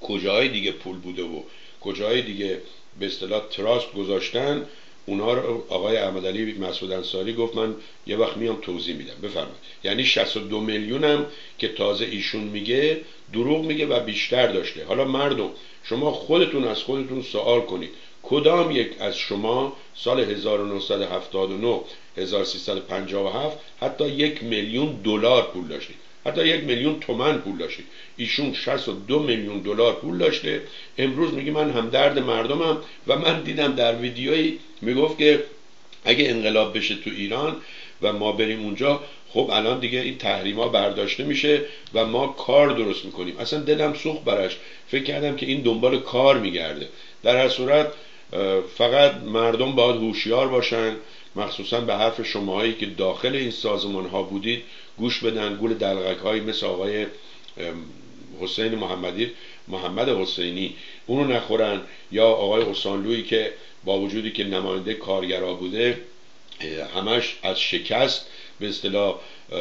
کجاهای دیگه پول بوده و کجاهای دیگه به اصطلاح تراست گذاشتن اونها رو آقای احمد علی مسعود انصاری گفت من یه وقت میام توضیح میدم. بفرمایید. یعنی 62 میلیون هم که تازه ایشون میگه دروغ میگه و بیشتر داشته. حالا مردم شما خودتون از خودتون سوال کنید. کدام یک از شما سال 1979 1357 حتی یک میلیون دلار پول داشتید حتی یک میلیون تومن پول داشتید ایشون 62 میلیون دلار پول داشته. امروز میگه من همدرد مردمم و من دیدم در ویدیویی می‌گفت که اگه انقلاب بشه تو ایران و ما بریم اونجا خب الان دیگه این تحریما برداشته میشه و ما کار درست می‌کنیم. اصلا دلم سوخت برش فکر کردم که این دنبال کار میگرده. در هر صورت فقط مردم باید هوشیار باشن مخصوصا به حرف شماهایی که داخل این سازمان ها بودید گوش بدن گول دلغک های مثل آقای حسین محمدی محمد حسینی. اونو نخورن. یا آقای حسانلویی که با وجودی که نماینده کارگرا بوده همش از شکست به اصطلاح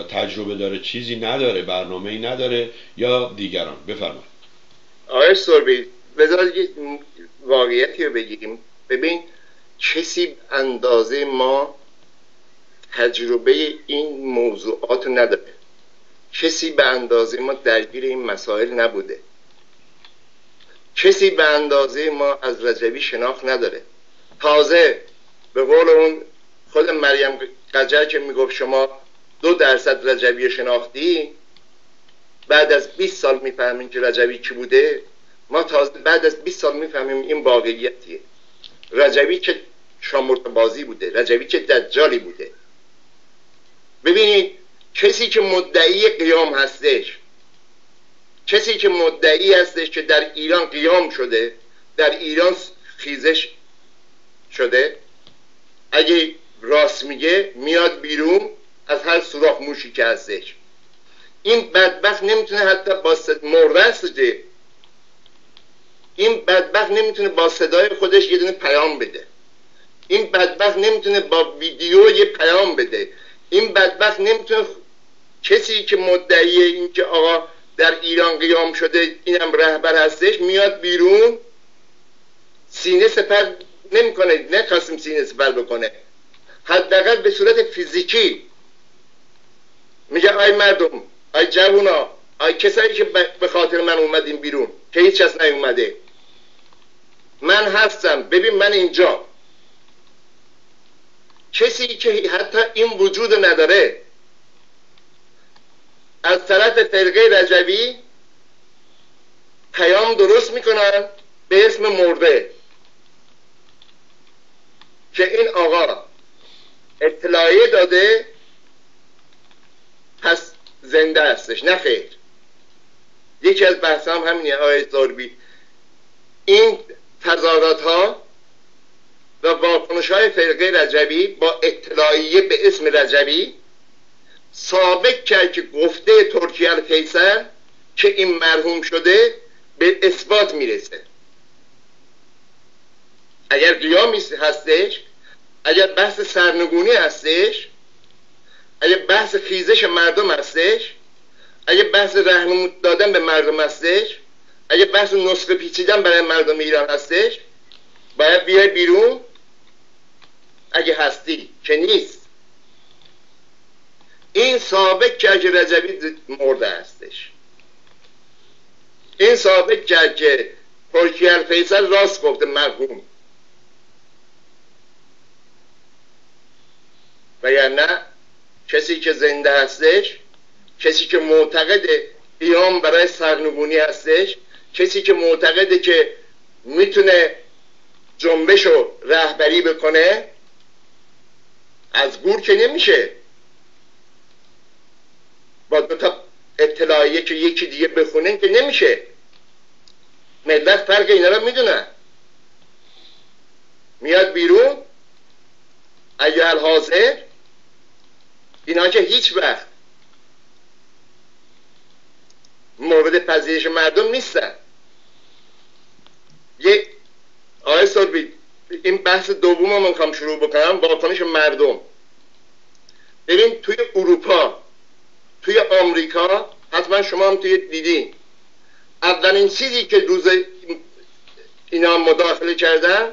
تجربه داره چیزی نداره برنامه ای نداره. یا دیگران. بفرمایید. آقای سربی بذار واقعیتی رو بگیم. ببین کسی اندازه ما تجربه این موضوعات رو نداره. کسی به اندازه ما درگیر این مسائل نبوده. کسی به اندازه ما از رجبی شناخت نداره. تازه به قول اون خود مریم قجر که می‌گفت شما دو درصد رجبی شناختی بعد از 20 سال می‌فهمیم که رجبی کی بوده؟ ما تازه بعد از 20 سال می‌فهمیم این واقعیتیه. رجبی که شامرت بازی بوده رجبی که دجالی بوده. ببینید کسی که مدعی قیام هستش کسی که مدعی هستش که در ایران قیام شده در ایران خیزش شده اگه راست میگه میاد بیرون از هر سوراخ موشی که هستش. این بدبخت نمی‌تونه حتی با صد... مرده این بدبخت نمی‌تونه با صدای خودش یه دونه پیام بده. این بدبخت نمی‌تونه با ویدیو یه پیام بده. این بدبخت نمی‌تونه کسی که مدعی این که آقا در ایران قیام شده اینم رهبر هستش میاد بیرون. سینه سپر نمی‌کنه نخواستیم سینه سپر بکنه. حداقل به صورت فیزیکی. میگه آی مردم آی جوونا آی کسایی که به خاطر من اومدیم بیرون که هیچ کس نیومده. من هستم. ببین من اینجا. کسی که حتی این وجود نداره از طرف فرقه رجوی پیام درست می‌کنن به اسم مرده. که این آقا اطلاعیه داده پس زنده هستش. نه خیر. یکی از بحث هم همینه آقای زاربی این تظاهرات ها و واکنش های فرقه رجبی با اطلاعیه به اسم رجبی ثابت کرد که گفته ترکیه الفیصل که این مرحوم شده به اثبات می‌رسه. اگر قیام هستش اگر بحث سرنگونی هستش اگر بحث خیزش مردم هستش اگر بحث رهنمود دادن به مردم هستش اگه بحث نسخه پیچیدن برای مردم ایران هستش باید بیای بیرون. اگه هستی که نیست. این ثابت کرد که رجبی مرده هستش. این ثابت کرد که ترکی الفیصل راست گفته مرحوم. و نه کسی که زنده هستش کسی که معتقد قیام برای سرنگونی هستش کسی که معتقده که می‌تونه جنبش رو رهبری بکنه از گور که نمیشه. با دو تا اطلاعیه که یکی دیگه بخونه که نمیشه. ملت فرق اینا رو می‌دونن میاد بیرون. اگر حاضر اینا که هیچ وقت مورد پذیرش مردم نیستن. یه آقای سربی این بحث دوم رو می‌خوام شروع بکنم واکنش مردم. ببین توی اروپا توی آمریکا حتما شما هم توی دیدین اولین چیزی که روز اینا مداخله کردن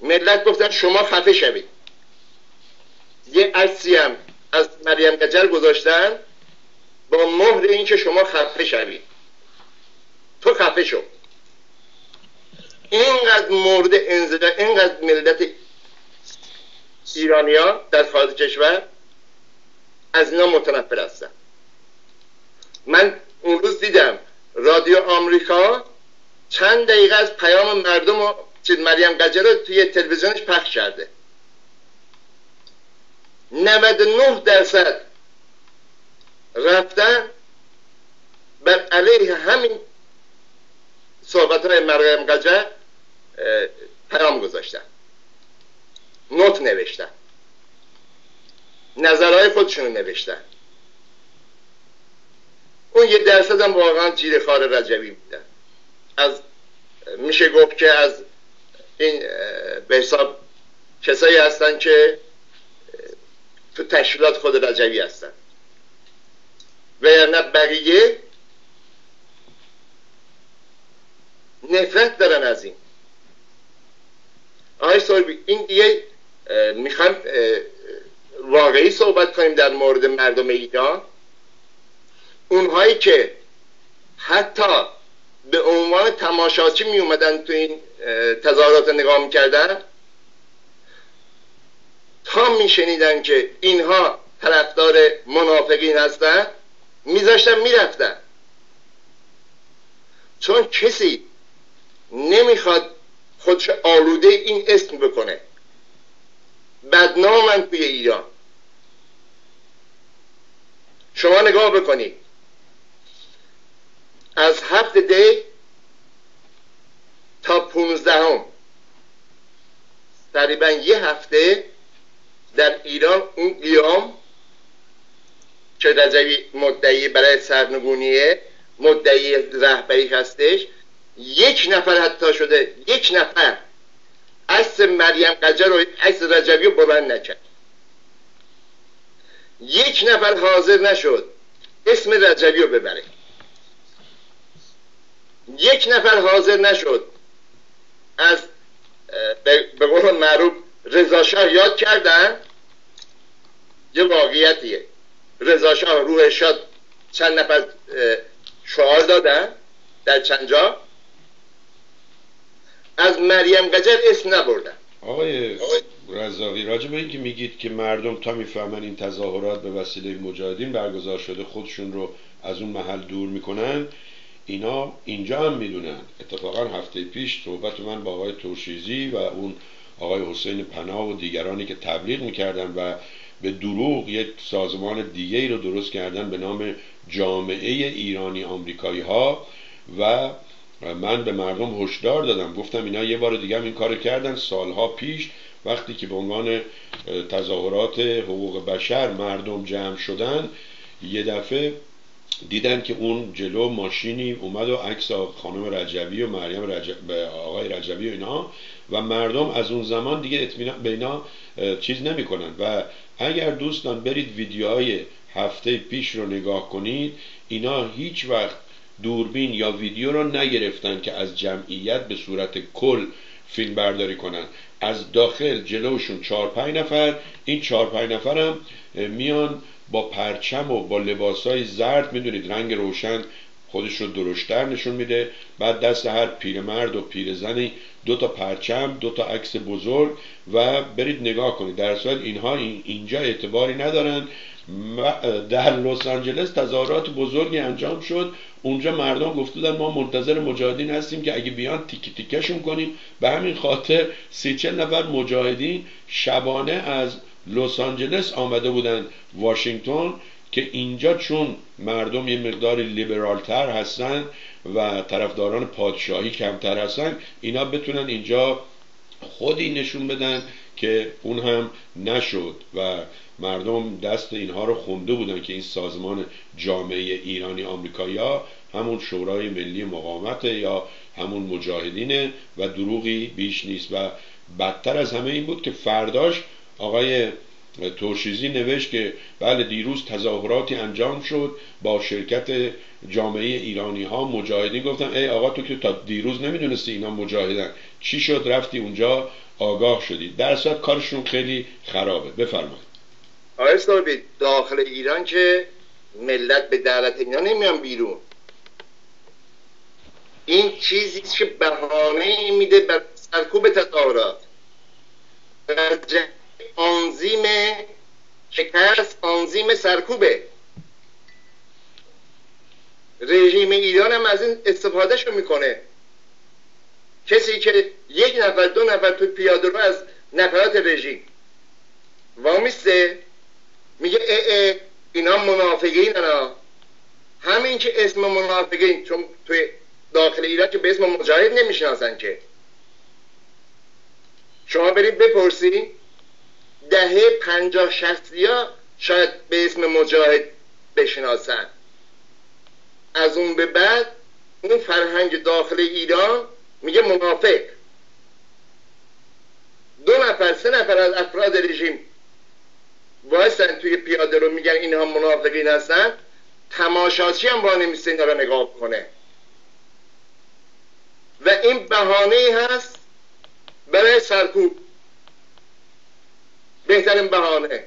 ملت گفتن شما خفه شوید. یه عکسی هم از مریم گجر گذاشتن با مهر این که شما خفه شوید. تو خفه شو. اینقدر مورد انزجار اینقدر ملت ایرانیا در خارج کشور از اینا متنفر هستن. من اون روز دیدم رادیو آمریکا چند دقیقه از پیام مردم و مریم قجر رو توی تلویزیونش پخش کرده. 99 درصد رفتن بر علیه همین صحبت های مریم قجر پیام گذاشتن. نوت نوشتن. نظرهای خودشون نوشتن. اون یه درصد هم واقعا جیر خار رجبی بودن. از میشه گفت که از این به حساب کسایی هستن که تو تشکیلات خود رجبی هستن. و نه بقیه نفرت دارن از این. آقای سوربی این دیگه می‌خوام واقعی صحبت کنیم در مورد مردم ایران. اونهایی که حتی به عنوان تماشاچی می اومدن تو این تظاهرات نگاه می‌کردن تا میشنیدن که اینها طرفدار منافقین هستن میذاشتن می‌رفتن. چون کسی نمی‌خواد خودش آلوده این اسم بکنه. بدنامن توی ایران. شما نگاه بکنید. از هفت دی تا پونزدهم تقریبا یه هفته در ایران اون قیام که رجبی مدعی برای سرنگونیه مدعی رهبری هستش یک نفر حتی شده یک نفر. عکس مریم قجر و عکس رجبی رو بلند نکرد. یک نفر حاضر نشد اسم رجبی رو ببره. یک نفر حاضر نشد از به قول معروف رضا یاد کردن؟ یه واقعیتیه. رضا شاه روح شاد چند نفر شعار دادن در چند جا؟ از مریم قجر اسم نبردن آقای رزاقی راجع به اینکه میگید که مردم تا می‌فهمن این تظاهرات به وسیله مجاهدین برگزار شده خودشون رو از اون محل دور می‌کنن اینا اینجا هم می‌دونن. اتفاقا هفته پیش صحبت من با آقای تورشیزی و اون آقای حسین پناه و دیگرانی که تبلیغ می‌کردن و به دروغ یک سازمان دیگه ای رو درست کردن به نام جامعه ایرانی آمریکایی ها و من به مردم هشدار دادم. گفتم اینا یه بار دیگه هم این کار کردن. سالها پیش وقتی که به عنوان تظاهرات حقوق بشر مردم جمع شدن یه دفعه دیدن که اون جلو ماشینی اومد و عکس خانم رجبی و مریم رجب آقای رجبی و اینا. و مردم از اون زمان دیگه اطمینان به اینا چیز نمی‌کنن. و اگر دوستان برید ویدیوهای هفته پیش رو نگاه کنید اینا هیچ وقت دوربین یا ویدیو رو نگرفتن که از جمعیت به صورت کل فیلم برداری کنن. از داخل جلوشون چهار پنج نفر این چهار پنج نفر هم میان با پرچم و با لباسای زرد می‌دونید رنگ روشن خودش رو درشتر نشون میده. بعد دست هر پیرمرد و پیرزنی دو تا پرچم دو تا عکس بزرگ و برید نگاه کنید. در صورت اینها اینجا اعتباری ندارن. در لس آنجلس تظاهرات بزرگی انجام شد. اونجا مردم گفتودن ما منتظر مجاهدین هستیم که اگه بیان تیکی تیکشون کنیم. به همین خاطر سی چل نفر مجاهدین شبانه از لس آنجلس آمده بودن واشنگتن که اینجا چون مردم یه مقدار لیبرالتر هستن و طرفداران پادشاهی کمتر هستن اینا بتونن اینجا خودی نشون بدن که اون هم نشد و مردم دست اینها رو خونده بودن که این سازمان جامعه ایرانی آمریکایی همون شورای ملی مقاومت یا همون مجاهدینه و دروغی بیش نیست. و بدتر از همه این بود که فرداش آقای ترشیزی نوشت که بله دیروز تظاهراتی انجام شد با شرکت جامعه ایرانی ها مجاهدین گفتن ای آقا تو که تا دیروز نمی‌دونستی اینا مجاهدن. چی شد؟ رفتی اونجا آگاه شدی. در صورت کارشون خیلی خرابه. بفرمایید. آقای داخل ایران که ملت به دعوت اینا نمیان بیرون. این چیزی که بهانه میده بر سرکوب تظاهرات. آنزیم شکست آنزیم سرکوبه. رژیم ایران هم از این استفاده می‌کنه. کسی که یک نفر دو نفر تو پیاده رو از نفرات رژیم وامیسته میگه اه اه اینا منافقین انا. همین که اسم منافقین چون توی داخل ایران که به اسم مجاهد نمی‌شناسن که. شما برید بپرسید دهه پنجاه شستی ها شاید به اسم مجاهد بشناسن. از اون به بعد اون فرهنگ داخل ایران میگه منافق. دو نفر سه نفر از افراد رژیم وایستن توی پیاده رو میگن اینها منافقین هستن تماشاچی هم با نمیسته اینا رو نگاه کنه. و این بهانه هست برای سرکوب. بهترین بهانه.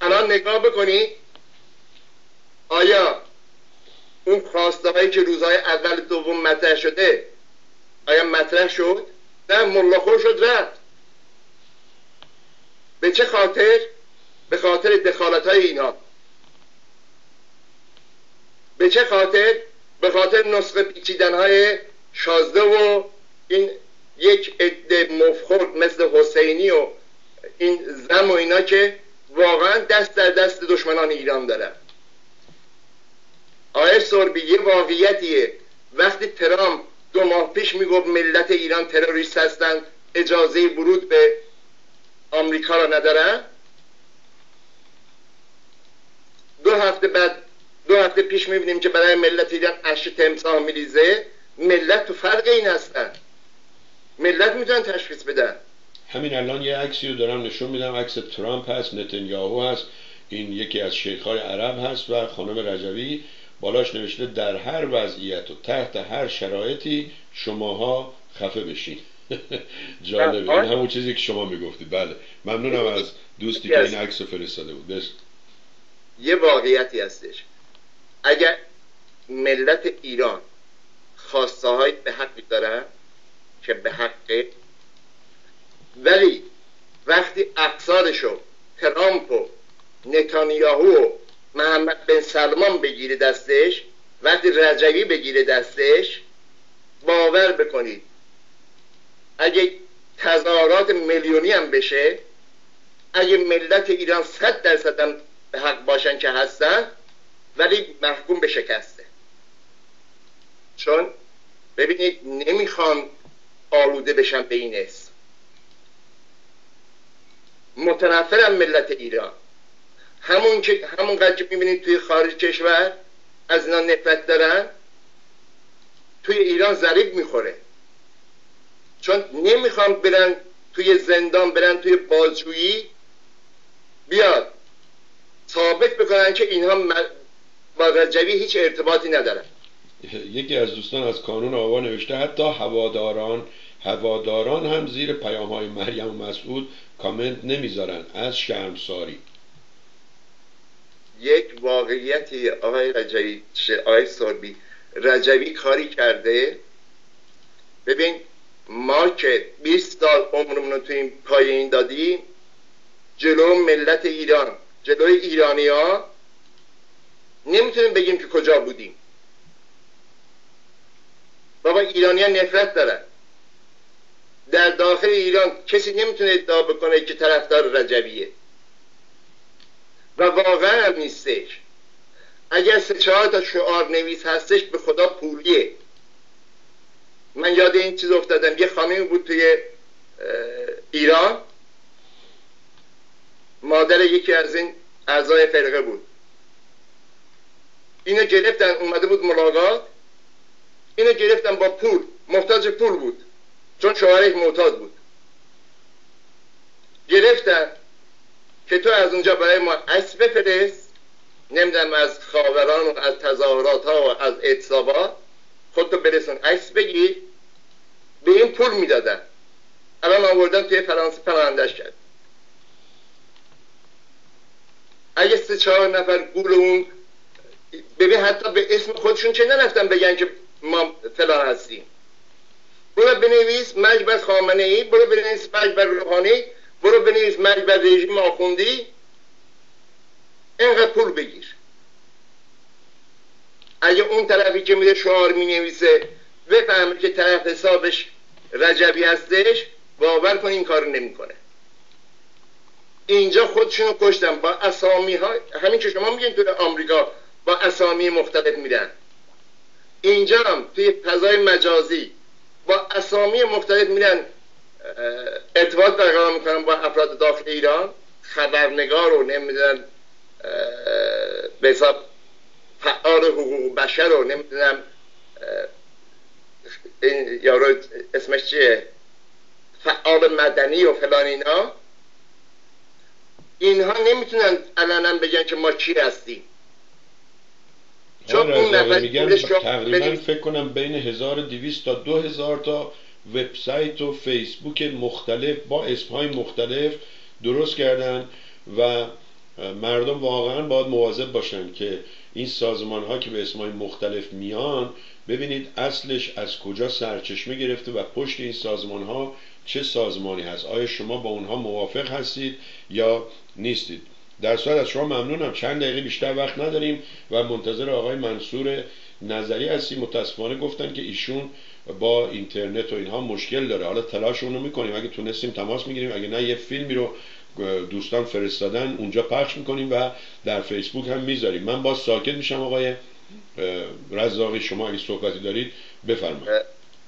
الان نگاه بکنی. آیا اون خواسته هایی که روزهای اول دوم مطرح شده آیا مطرح شد؟ نه ملاخور شد رفت. به چه خاطر؟ به خاطر دخالت های اینا. به چه خاطر؟ به خاطر نسخه پیچیدن های شازده و این یک عده مفخور مثل حسینی و این زم و اینا که واقعا دست در دست دشمنان ایران دارن. آقای سربی یه واقعیتیه. وقتی ترامپ دو ماه پیش می‌گفت ملت ایران تروریست هستن اجازه ورود به آمریکا را ندارن؟ دو هفته بعد دو هفته پیش می‌بینیم که برای ملت ایران اش تمساه میریزه. ملت تو فرق این هستن. ملت می‌تونن تشخیص بدن. همین الان یه عکسی رو دارم نشون میدم. عکس ترامپ هست نتانیاهو هست. این یکی از شیخهای عرب هست و خانم رجوی بالاش نوشته در هر وضعیت و تحت هر شرایطی شماها خفه بشین. جالبه. این همون چیزی که شما می‌گفتید بله. ممنونم از دوستی که این عکس فرستاده بود. بس. یه واقعیتی هستش. اگر ملت ایران خواسته های به حقی دارن که به حقه ولی وقتی اقصارشو ترامپ و نتانیاهو و محمد بن سلمان بگیره دستش وقتی رجوی بگیره دستش باور بکنید اگه تظاهرات میلیونی هم بشه اگه ملت ایران صد درصد هم به حق باشن که هستن ولی محکوم به شکسته. چون ببینید نمی‌خوان آلوده بشن به این اسم. متنفرم ملت ایران. همون که همونقدر که می‌بینید توی خارج کشور از اینا نفرت دارن توی ایران ضریب می‌خوره. چون نمی‌خوام برن توی زندان برن توی بازجویی بیاد. ثابت بکنن که اینها با رجوی هیچ ارتباطی ندارن. یکی از دوستان از کانون آوا نوشته حتی هواداران هواداران هم زیر پیام های مریم و مسعود کامنت نمی‌ذارن. از شرمساری. یک واقعیتی آقای رجوی آقای سربی. رجوی کاری کرده؟ ببین ما که 20 سال عمرمون رو تو این پایین دادیم جلو ملت ایران جلوی ایرانی ها نمی‌تونیم بگیم که کجا بودیم. بابا ایرانی نفرت دارن. در داخل ایران کسی نمی‌تونه ادعا بکنه که طرفدار رجویه و واقعا هم نیستش. اگر سه چهار تا شعار نویس هستش به خدا پولیه. من یاد این چیز افتادم. یه خانمی بود توی ایران. مادر یکی از این اعضای فرقه بود. اینو گرفتن اومده بود ملاقات. اینو گرفتن با پول. محتاج پول بود. چون شوهرش معتاد بود. گرفتن که تو از اونجا برای ما عکس بفرست. نمی‌دونم از خاوران و از تظاهرات ها و از اعتصابات. خودتو برسون عکس بگیر به این پول می‌دادن. الان آوردن توی فرانسه پناهندش کرد. اگه سه چهار نفر گول اون ببین حتی به اسم خودشون چه نرفتن بگن که ما فلان هستیم. برو بنویس مجبر خامنه ای برو بنویس مجبر روحانی برو بنویس مجبر رژیم آخوندی. اینقدر پول بگیر. اگه اون طرفی که میده شعار می نویسه بفهمه که طرف حسابش رجبی هستش باور کن این کار نمی‌کنه. اینجا خودشونو کشتن با اسامی ها همین که شما میگین تو آمریکا با اسامی مختلف میدن اینجا هم توی فضای مجازی با اسامی مختلف میدن ارتباط برقرار می‌کنن با افراد داخل ایران. خبرنگار رو نمی‌دونن به حساب فعال حقوق بشر رو نمی‌دونم این یارو اسمش چیه؟ فعال مدنی و فلان اینا. اینها نمی‌تونن علنا بگن که ما چی هستیم. چون اون نفر تقریبا فکر کنم بین 1200 تا 2000 تا وبسایت و فیسبوک مختلف با اسمهای مختلف درست کردن و مردم واقعا باید مواظب باشن که این سازمان ها که به اسمهای مختلف میان ببینید اصلش از کجا سرچشمه گرفته و پشت این سازمان ها چه سازمانی هست. آیا شما با اونها موافق هستید یا نیستید؟ در صورت از شما ممنونم. چند دقیقه بیشتر وقت نداریم و منتظر آقای منصور نظری هستیم. متاسفانه گفتن که ایشون با اینترنت و اینها مشکل داره. حالا تلاش اونو می‌کنیم. اگه تونستیم تماس می‌گیریم. اگه نه یه فیلمی رو دوستان فرستادن اونجا پخش می‌کنیم و در فیسبوک هم می‌ذاریم. من با ساکت میشم آقای رزاقی شما اگه صحبتی دارید بفرمایید.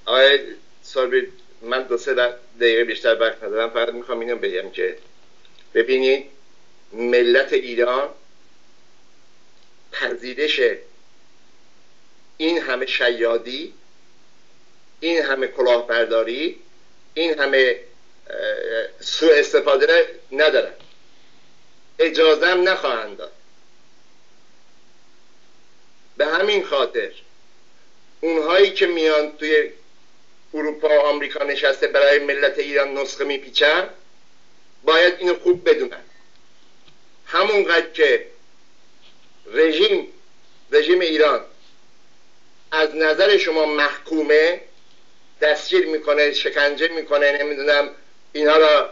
آقای سالبی من دو سه دقیقه بیشتر وقت ندارم فقط می‌خوام اینو بگم که ببینید ملت ایران پذیرش این همه شیادی این همه کلاهبرداری این همه سوء استفاده ندارن. اجازه هم نخواهند داد. به همین خاطر اونهایی که میان توی اروپا و آمریکا نشسته برای ملت ایران نسخه میپیچن باید اینو خوب بدونن. همونقدر که رژیم رژیم ایران از نظر شما محکومه دستگیر می‌کنه شکنجه می‌کنه نمی‌دونم اینها را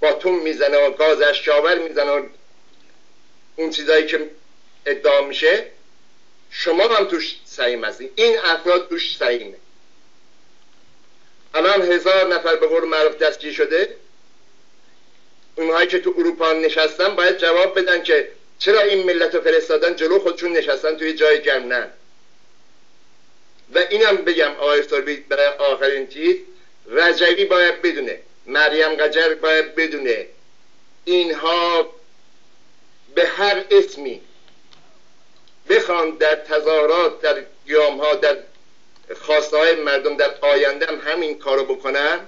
با توم می‌زنه و گاز اشکاور می‌زنه و اون چیزایی که ادعا میشه شما هم توش سعیم هستید این افراد توش سعیمه الان هزار نفر به قول معروف دستگیر شده. اونهایی که تو اروپا نشستن باید جواب بدن که چرا این ملت رو فرستادن جلو خودشون نشستن توی جای گرم نه. و اینم بگم آقای سربی برای آخرین چیز رجوی باید بدونه. مریم قجر باید بدونه اینها به هر اسمی بخوان در تظاهرات در گیام ها در خواسته های مردم در آینده هم همین کارو بکنن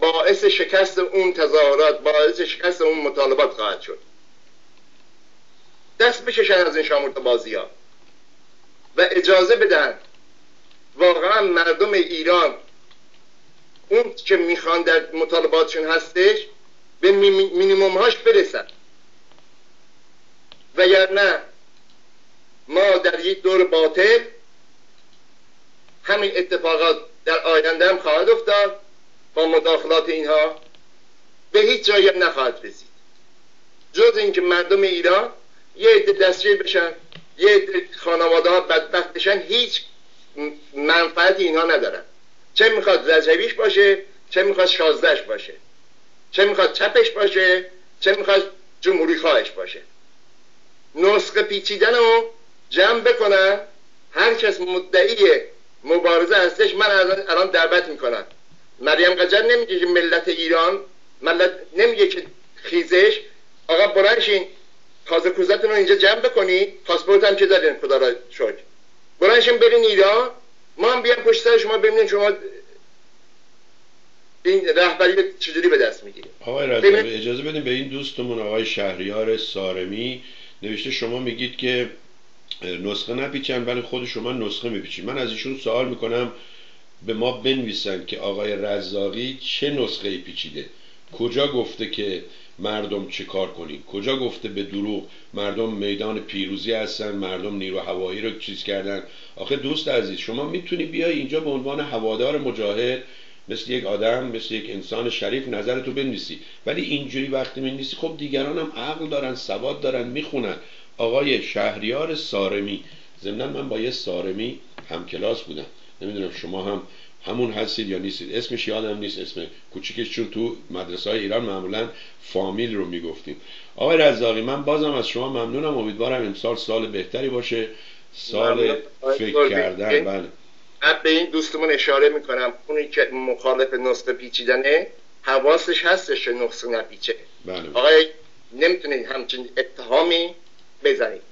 باعث شکست اون تظاهرات باعث شکست اون مطالبات خواهد شد. دست بکشن از این شامورت بازی ها و اجازه بدن واقعا مردم ایران اون که می‌خوان در مطالباتشون هستش به مینیموم هاش برسن. نه ما در یک دور باطل همین اتفاقات در آینده هم خواهد افتاد با مداخلات اینها به هیچ جایی نخواهد رسید. جز اینکه مردم ایران یه عده دستگیر بشن یه عده خانواده ها بدبخت بشن هیچ منفعتی اینها ندارن. چه می‌خواد رجویش باشه چه می‌خواد شازدهش باشه. چه می‌خواد چپش باشه چه می‌خواد جمهوری خواهش باشه. نسخه پیچیدن رو جمع بکنن هر کس مدعی مبارزه هستش من الان دعوت می‌کنم. مریم قجر نمیگه که ملت ایران ملت نمیگه که خیزش. آقا برنشین تازه کوزتون رو اینجا جمع بکنی؟ پاسپورت هم که دارین خدا را شکر. برنشین برین ایران؟ ما هم بیام پشت سر شما ببینیم شما این رهبری چجوری به دست می‌گیریم آقای اجازه بدیم به این دوستمون آقای شهریار سارمی نوشته شما میگید که نسخه نپیچن ولی خود شما نسخه میپیچید. من از ایشون سوال می‌کنم به ما بنویسن که آقای رزاقی چه نسخه ای پیچیده؟ کجا گفته که مردم چه کار کنید کجا گفته به دروغ مردم میدان پیروزی هستن مردم نیرو هوایی رو چیز کردن؟ آخه دوست عزیز شما می‌تونی بیای اینجا به عنوان هوادار مجاهد مثل یک آدم مثل یک انسان شریف نظرتو بنویسی. ولی اینجوری وقتی می‌نویسی خب دیگران هم عقل دارن سواد دارن می‌خونن. آقای شهریار سارمی ضمنا من با یه سارمی هم کلاس بودم. نمی‌دونم شما هم همون هستید یا نیستید. اسمش یادم نیست اسم کوچیکش چون تو مدرسه های ایران معمولا فامیل رو می‌گفتیم. آقای رزاقی من بازم از شما ممنونم. امیدوارم امسال سال بهتری باشه. سال فکر کردن. بله. من به این دوستمون اشاره می‌کنم. اونی که مخالف نسخه پیچیدنه حواسش هستش نسخه نپیچه. بله. آقای نمی‌تونید همچین اتهامی بزنید.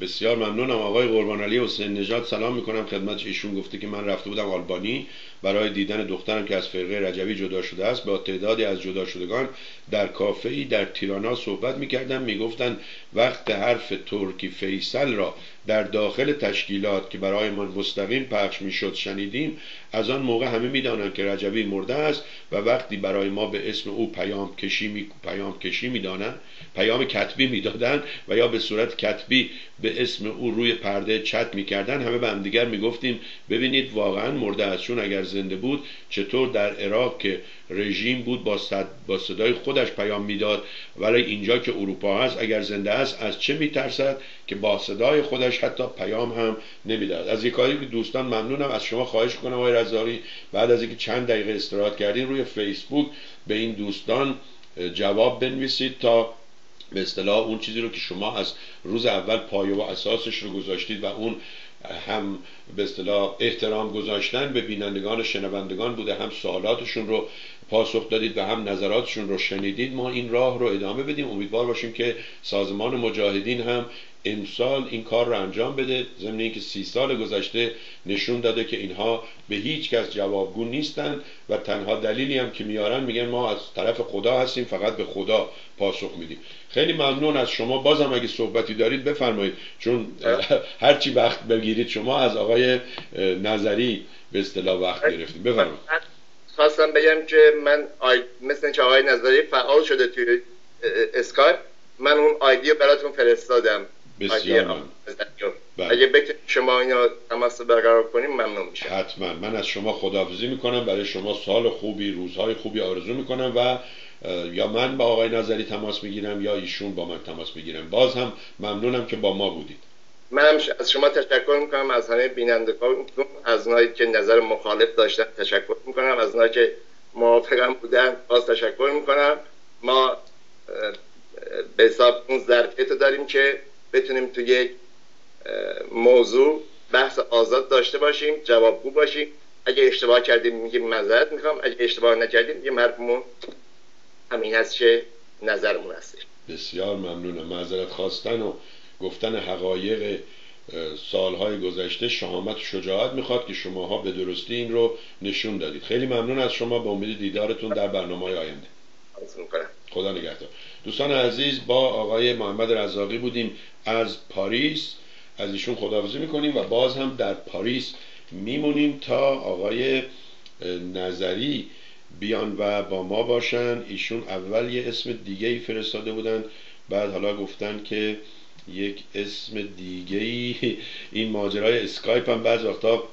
بسیار ممنونم آقای قربان علی حسین نژاد سلام می‌کنم خدمت ایشون. گفته که من رفته بودم آلبانی. برای دیدن دخترم که از فرقه رجوی جدا شده است با تعدادی از جدا شدگان در کافه در تیرانا صحبت می‌کردم. می‌گفتند وقت حرف ترکی فیصل را در داخل تشکیلات که برای من مستقیم پخش می‌شد شنیدیم. از آن موقع همه می‌دانند که رجوی مرده است و وقتی برای ما به اسم او پیام کشی می پیام کشی می‌دانند پیام کتبی می‌دادند و یا به صورت کتبی به اسم او روی پرده چت می‌کردن همه به هم دیگر می‌گفتیم ببینید واقعا مرده است چون اگر زنده بود چطور در عراق که رژیم بود با, صد با صدای خودش پیام می‌داد. ولی اینجا که اروپا هست اگر زنده است از چه میترسد که با صدای خودش حتی پیام هم نمی‌داد. از یک کاری که دوستان ممنونم از شما خواهش کنم آقای رزاقی بعد از اینکه چند دقیقه استراحت کردین روی فیسبوک به این دوستان جواب بنویسید تا به اصطلاح اون چیزی رو که شما از روز اول پایه و اساسش رو گذاشتید و اون هم به اصطلاح احترام گذاشتن به بینندگان و شنوندگان بوده هم سوالاتشون رو پاسخ دادید و هم نظراتشون رو شنیدید ما این راه رو ادامه بدیم. امیدوار باشیم که سازمان مجاهدین هم امسال این کار رو انجام بده. ضمن اینکه سی سال گذشته نشون داده که اینها به هیچ کس جوابگو نیستن و تنها دلیلی هم که میارن میگن ما از طرف خدا هستیم فقط به خدا پاسخ میدیم. خیلی ممنون از شما. بازم اگه صحبتی دارید بفرمایید. چون هرچی وقت بگیرید شما از آقای نظری به اصطلاح وقت گرفتیم بفرمایید. خواستم بگم که من آی... مثل که آقای نظری فعال شده توی اسکایپ من اون ID رو براتون فرستادم. بسیار بله. اگه بکنید شما اینا تماس برقرار کنیم ممنون میشم. حتما. من از شما خداحافظی می‌کنم. برای شما سال خوبی روزهای خوبی آرزو می‌کنم و یا من با آقای نظری تماس می‌گیرم یا ایشون با من تماس می‌گیرم باز هم ممنونم که با ما بودید. من از شما تشکر می‌کنم. از همه بینندگان از اونایی که نظر مخالف داشتن تشکر می‌کنم. از اونایی که موافقم بودن باز تشکر می‌کنم. ما به حساب اون ظرفیت داریم که بتونیم تو یک موضوع بحث آزاد داشته باشیم جوابگو باشیم. اگه اشتباه کردیم میگیم معذرت می‌خوام. اگه اشتباه نکردیم یه حرفمون همین هست که نظرمون هست. بسیار ممنونم. معذرت خواستن و گفتن حقایق سالهای گذشته شهامت و شجاعت می‌خواد که شماها به درستی این رو نشون دادید. خیلی ممنون از شما. به امید دیدارتون در برنامه آینده. خدا نگهدار. دوستان عزیز با آقای محمد رزاقی بودیم از پاریس. از ایشون خداحافظی می‌کنیم و باز هم در پاریس میمونیم تا آقای نظری بیان و با ما باشن. ایشون اول یه اسم دیگه ای فرستاده بودن بعد حالا گفتن که یک اسم دیگه ای این ماجرای اسکایپ هم بعض وقتا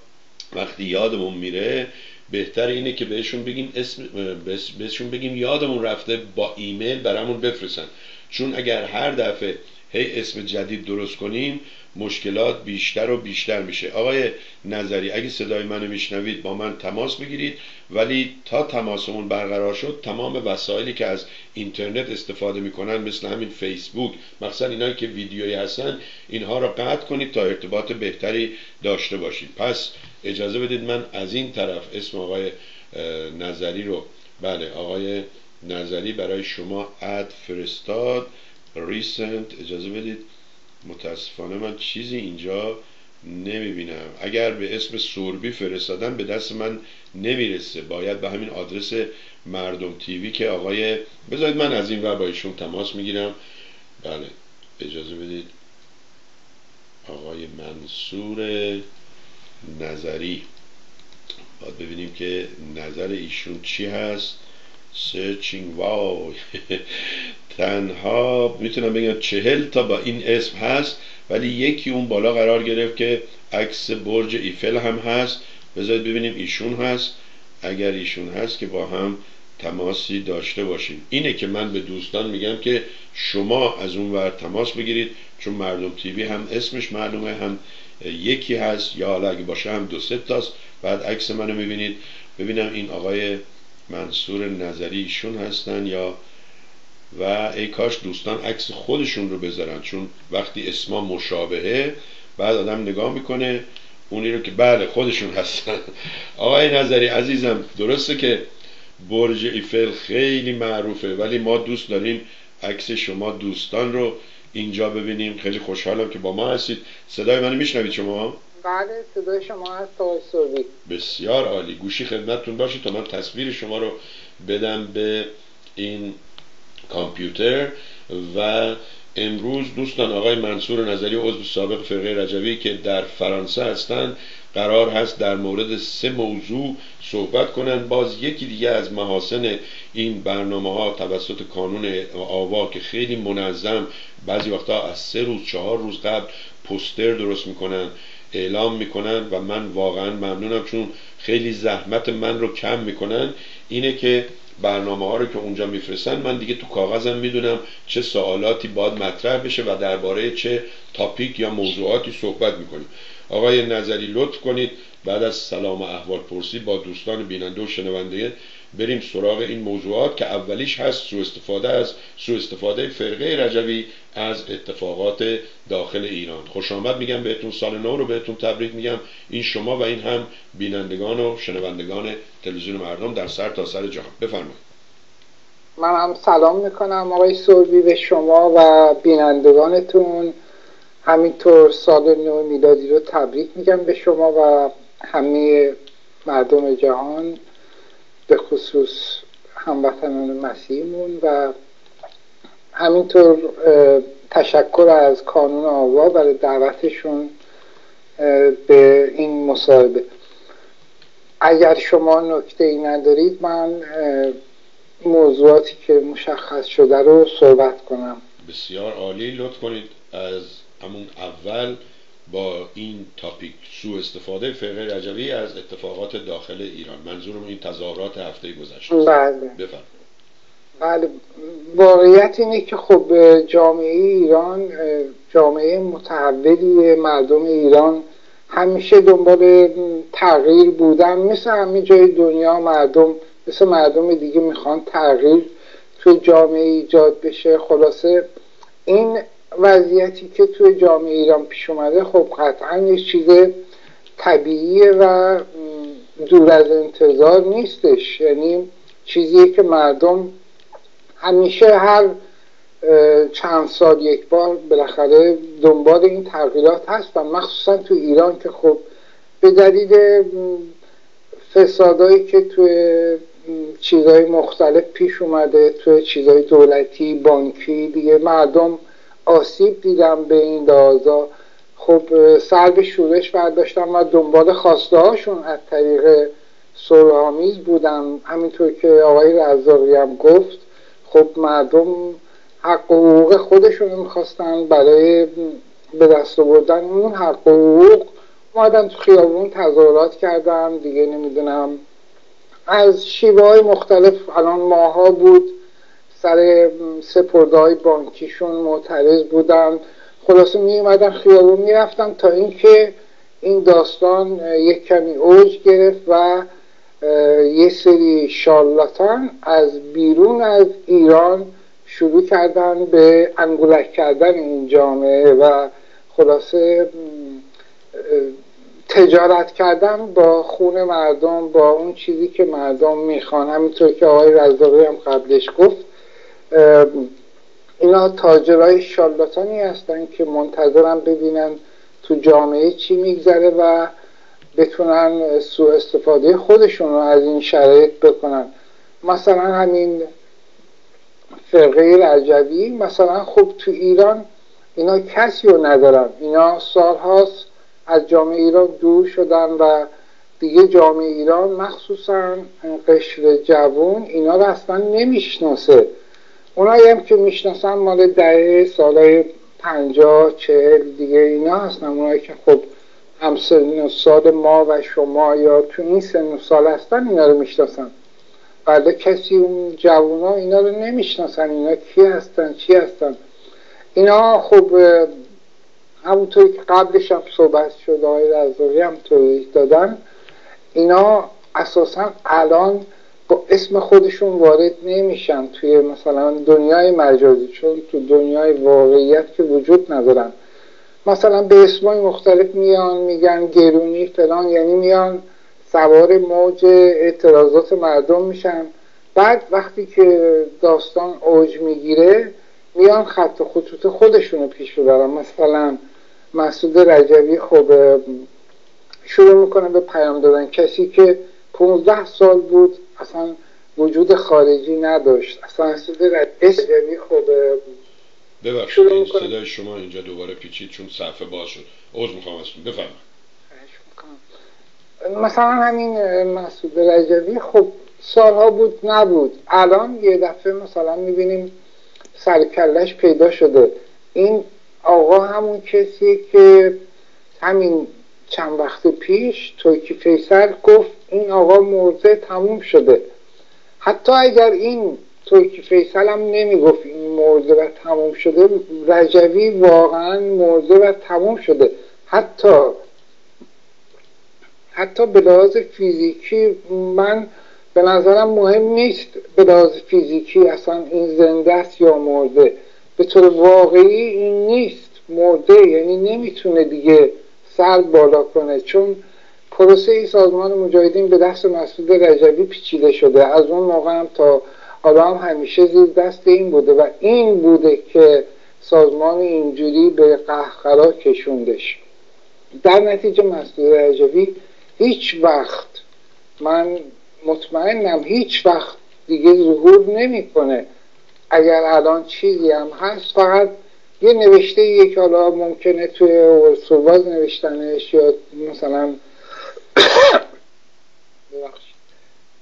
وقتی یادمون میره بهتر اینه که بهشون بگیم اسم بهشون بگیم یادمون رفته با ایمیل برامون بفرستن. چون اگر هر دفعه هی اسم جدید درست کنیم مشکلات بیشتر و بیشتر میشه. آقای نظری اگه صدای منو میشنوید با من تماس بگیرید. ولی تا تماسمون برقرار شد تمام وسایلی که از اینترنت استفاده می‌کنن مثل همین فیسبوک مخصوصا اینایی که ویدیویی هستن اینها را قطع کنید تا ارتباط بهتری داشته باشید. پس اجازه بدید من از این طرف اسم آقای نظری رو بله آقای نظری برای شما اد فرستاد. ریسنت اجازه بدید. متاسفانه من چیزی اینجا نمی‌بینم. اگر به اسم سوربی فرستادن به دست من نمی‌رسه باید به همین آدرس مردم تیوی که آقای بذارید من از این ور با ایشون تماس می‌گیرم. بله اجازه بدید. آقای منصور نظری. باید ببینیم که نظر ایشون چی هست. سرچینگ وای تنها می‌تونم بگم چهل تا با این اسم هست ولی یکی اون بالا قرار گرفت که عکس برج ایفل هم هست. بذارید ببینیم ایشون هست. اگر ایشون هست که با هم تماسی داشته باشیم. اینه که من به دوستان میگم که شما از اون ور تماس بگیرید چون مردم تیوی هم اسمش معلومه هم یکی هست یا حالا اگه باشه هم دو سه تاست. بعد عکس منو می‌بینید. ببینم این آقای منصور نظری ایشون هستن یا و ای کاش دوستان عکس خودشون رو بذارن چون وقتی اسما مشابهه بعد آدم نگاه می‌کنه اونی رو که بله خودشون هستن. آقای نظری عزیزم درسته که برج ایفل خیلی معروفه ولی ما دوست داریم عکس شما دوستان رو اینجا ببینیم. خیلی خوشحالم که با ما هستید. صدای منو میشنوید شما؟ بله صدای شما هست بسیار عالی. گوشی خدمتتون باشه تا من تصویر شما رو بدم به این کامپیوتر. و امروز دوستان آقای منصور نظری عضو سابق فرقه رجوی که در فرانسه هستند قرار هست در مورد سه موضوع صحبت کنند. باز یکی دیگه از محاسن این برنامه ها توسط کانون آوا که خیلی منظم بعضی وقتا از سه روز چهار روز قبل پوستر درست می‌کنن. اعلام می‌کنن و من واقعا ممنونم چون خیلی زحمت من رو کم می‌کنن. اینه که برنامه ها رو که اونجا میفرستن من دیگه تو کاغذم می‌دونم چه سوالاتی باید مطرح بشه و درباره چه تاپیک یا موضوعاتی صحبت می‌کنیم. آقای نظری لطف کنید. بعد از سلام و احوال پرسی با دوستان بیننده و شنونده بریم سراغ این موضوعات که اولیش هست سو استفاده از سو استفاده فرقه رجوی از اتفاقات داخل ایران. خوش آمد میگم بهتون سال نو رو بهتون تبریک میگم. این شما و این هم بینندگان و شنوندگان تلویزیون مردم در سر تا سر جهان. بفرمایید. من هم سلام می‌کنم آقای سوربی به شما و بینندگانتون. همینطور سال نو میلادی رو تبریک میگم به شما و همه مردم جهان. به خصوص هموطنان مسیحمون و همینطور تشکر از کانون آوا برای دعوتشون به این مصاحبه. اگر شما نکته ای ندارید من موضوعاتی که مشخص شده رو صحبت کنم. بسیار عالی. لطف کنید از همون اول با این تاپیک سو استفاده فرقه رجوی از اتفاقات داخل ایران. منظورم این تظاهرات هفته گذشته. بله. بفرم. بله. واقعیت اینه که خب جامعه ایران جامعه متحولی مردم ایران همیشه دنبال تغییر بودن مثل همه جای دنیا. مردم مثل مردم دیگه می‌خوان تغییر توی جامعه ایجاد بشه. خلاصه این وضعیتی که توی جامعه ایران پیش اومده خب قطعا یه چیز طبیعیه و دور از انتظار نیستش. یعنی چیزی که مردم همیشه هر چند سال یک بار بالاخره دنبال این تغییرات هستن مخصوصا تو ایران که خب به دلیل فسادایی که توی چیزهای مختلف پیش اومده توی چیزهای دولتی بانکی دیگه مردم آسیب دیدم به این لحاظا خب سر به شورش برداشتم و دنبال خواسته هاشون از طریق سرآمیز بودم. همینطور که آقای رزاقی هم گفت خب مردم حق و حقوق خودشون می‌خواستن برای به دست آوردن. اون حق و حقوق اومدن تو خیابون تظاهرات کردن. دیگه نمی‌دونم. از شیوه های مختلف الان ماها بود. سر سپرده های بانکیشون معترض بودن. خلاصه می اومدن خیابون می‌رفتن تا اینکه این داستان یک کمی اوج گرفت و یه سری شارلاتان از بیرون از ایران شروع کردن به انگولک کردن این جامعه و خلاصه تجارت کردن با خون مردم با اون چیزی که مردم می‌خوان همینطور که آقای رزاقی هم قبلش گفت اینا تاجرای شالاتانی هستن که منتظرن ببینن تو جامعه چی میگذره و بتونن سوء استفاده خودشون رو از این شرایط بکنن. مثلا همین فرقه رجوی مثلا خب تو ایران اینا کسی رو ندارن. اینا سالهاست از جامعه ایران دور شدن و دیگه جامعه ایران مخصوصا قشر جوون اینا رو اصلا نمی‌شناسه. اونایی هم که می‌شناسن مال دهه سالهای پنجاه چهل دیگه اینا هستن. اونایی که خب هم سن سال ما و شما یا تو این سن سال هستن اینا رو می‌شناسن. بعد کسی اون جوونا اینا رو نمی‌شناسن. اینا کی هستن چی هستن؟ اینا خب همونطوری که قبلش هم صحبت شد آقای رزاقی هم توضیح دادن. اینا اساسا الان با اسم خودشون وارد نمیشن توی مثلا دنیای مجازی چون تو دنیای واقعیت که وجود ندارن. مثلا به اسمای مختلف میان میگن گرونی فلان یعنی میان سوار موج اعتراضات مردم میشن. بعد وقتی که داستان اوج می‌گیره میان خط خطوط خودشون رو پیش ببرن مثلا مسعود رجوی خب شروع می‌کنه به پیام دادن. کسی که 15 سال بود اصلا وجود خارجی نداشت. اصلا مسعود رجوی خب ببخشید این صدای شما اینجا دوباره پیچید چون صفحه باز شد. عوض می‌خوام ازتون بفرمایید. مثلا همین مسعود رجوی خب سالها بود نبود. الان یه دفعه مثلا می‌بینیم سرکلش پیدا شده. این آقا همون کسی که همین چند وقت پیش توکی فیصل گفت این آقا مرده تموم شده. حتی اگر این توکی فیصل هم نمی‌گفت این مرده و تموم شده رجوی واقعا مرده و تموم شده. حتی حتی به لحاظ فیزیکی من به نظرم مهم نیست به لحاظ فیزیکی اصلا این زنده است یا مرده به طور واقعی این نیست. مرده یعنی نمی‌تونه دیگه سر بالا کنه. چون پروسه ای سازمان مجاهدین به دست مسعود رجبی پیچیده شده. از اون موقع هم تا حالا هم همیشه زیر دست این بوده و این بوده که سازمان اینجوری به قهقرا کشوندش. در نتیجه مسعود رجبی هیچ وقت من مطمئنم هیچ وقت دیگه ظهور نمی‌کنه. اگر الان چیزی هم هست فقط یه نوشته یک حالا ممکنه توی ورسوواز نوشتنش یا مثلا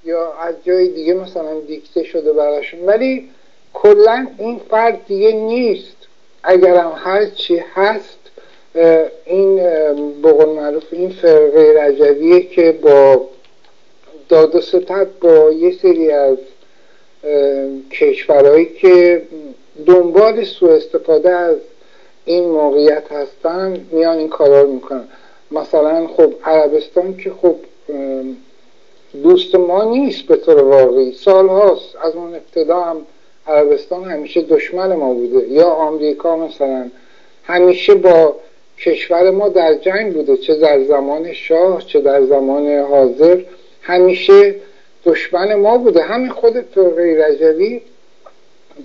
یا از جای دیگه مثلا دیکته شده براشون. ولی کلا این فرد دیگه نیست. اگر هم هر چی هست این بقول معروف این فرقه رجویه که با داد و ستت با یه سری از کشورهایی که دنبال سوء استفاده از این موقعیت هستن میان این کارا رو می‌کنن مثلا خب عربستان که خب دوست ما نیست به طور واقعی. سال هاست از اون ابتدا هم عربستان همیشه دشمن ما بوده. یا آمریکا مثلا. همیشه با کشور ما در جنگ بوده چه در زمان شاه چه در زمان حاضر. همیشه دشمن ما بوده. همین خود فرقه رجوی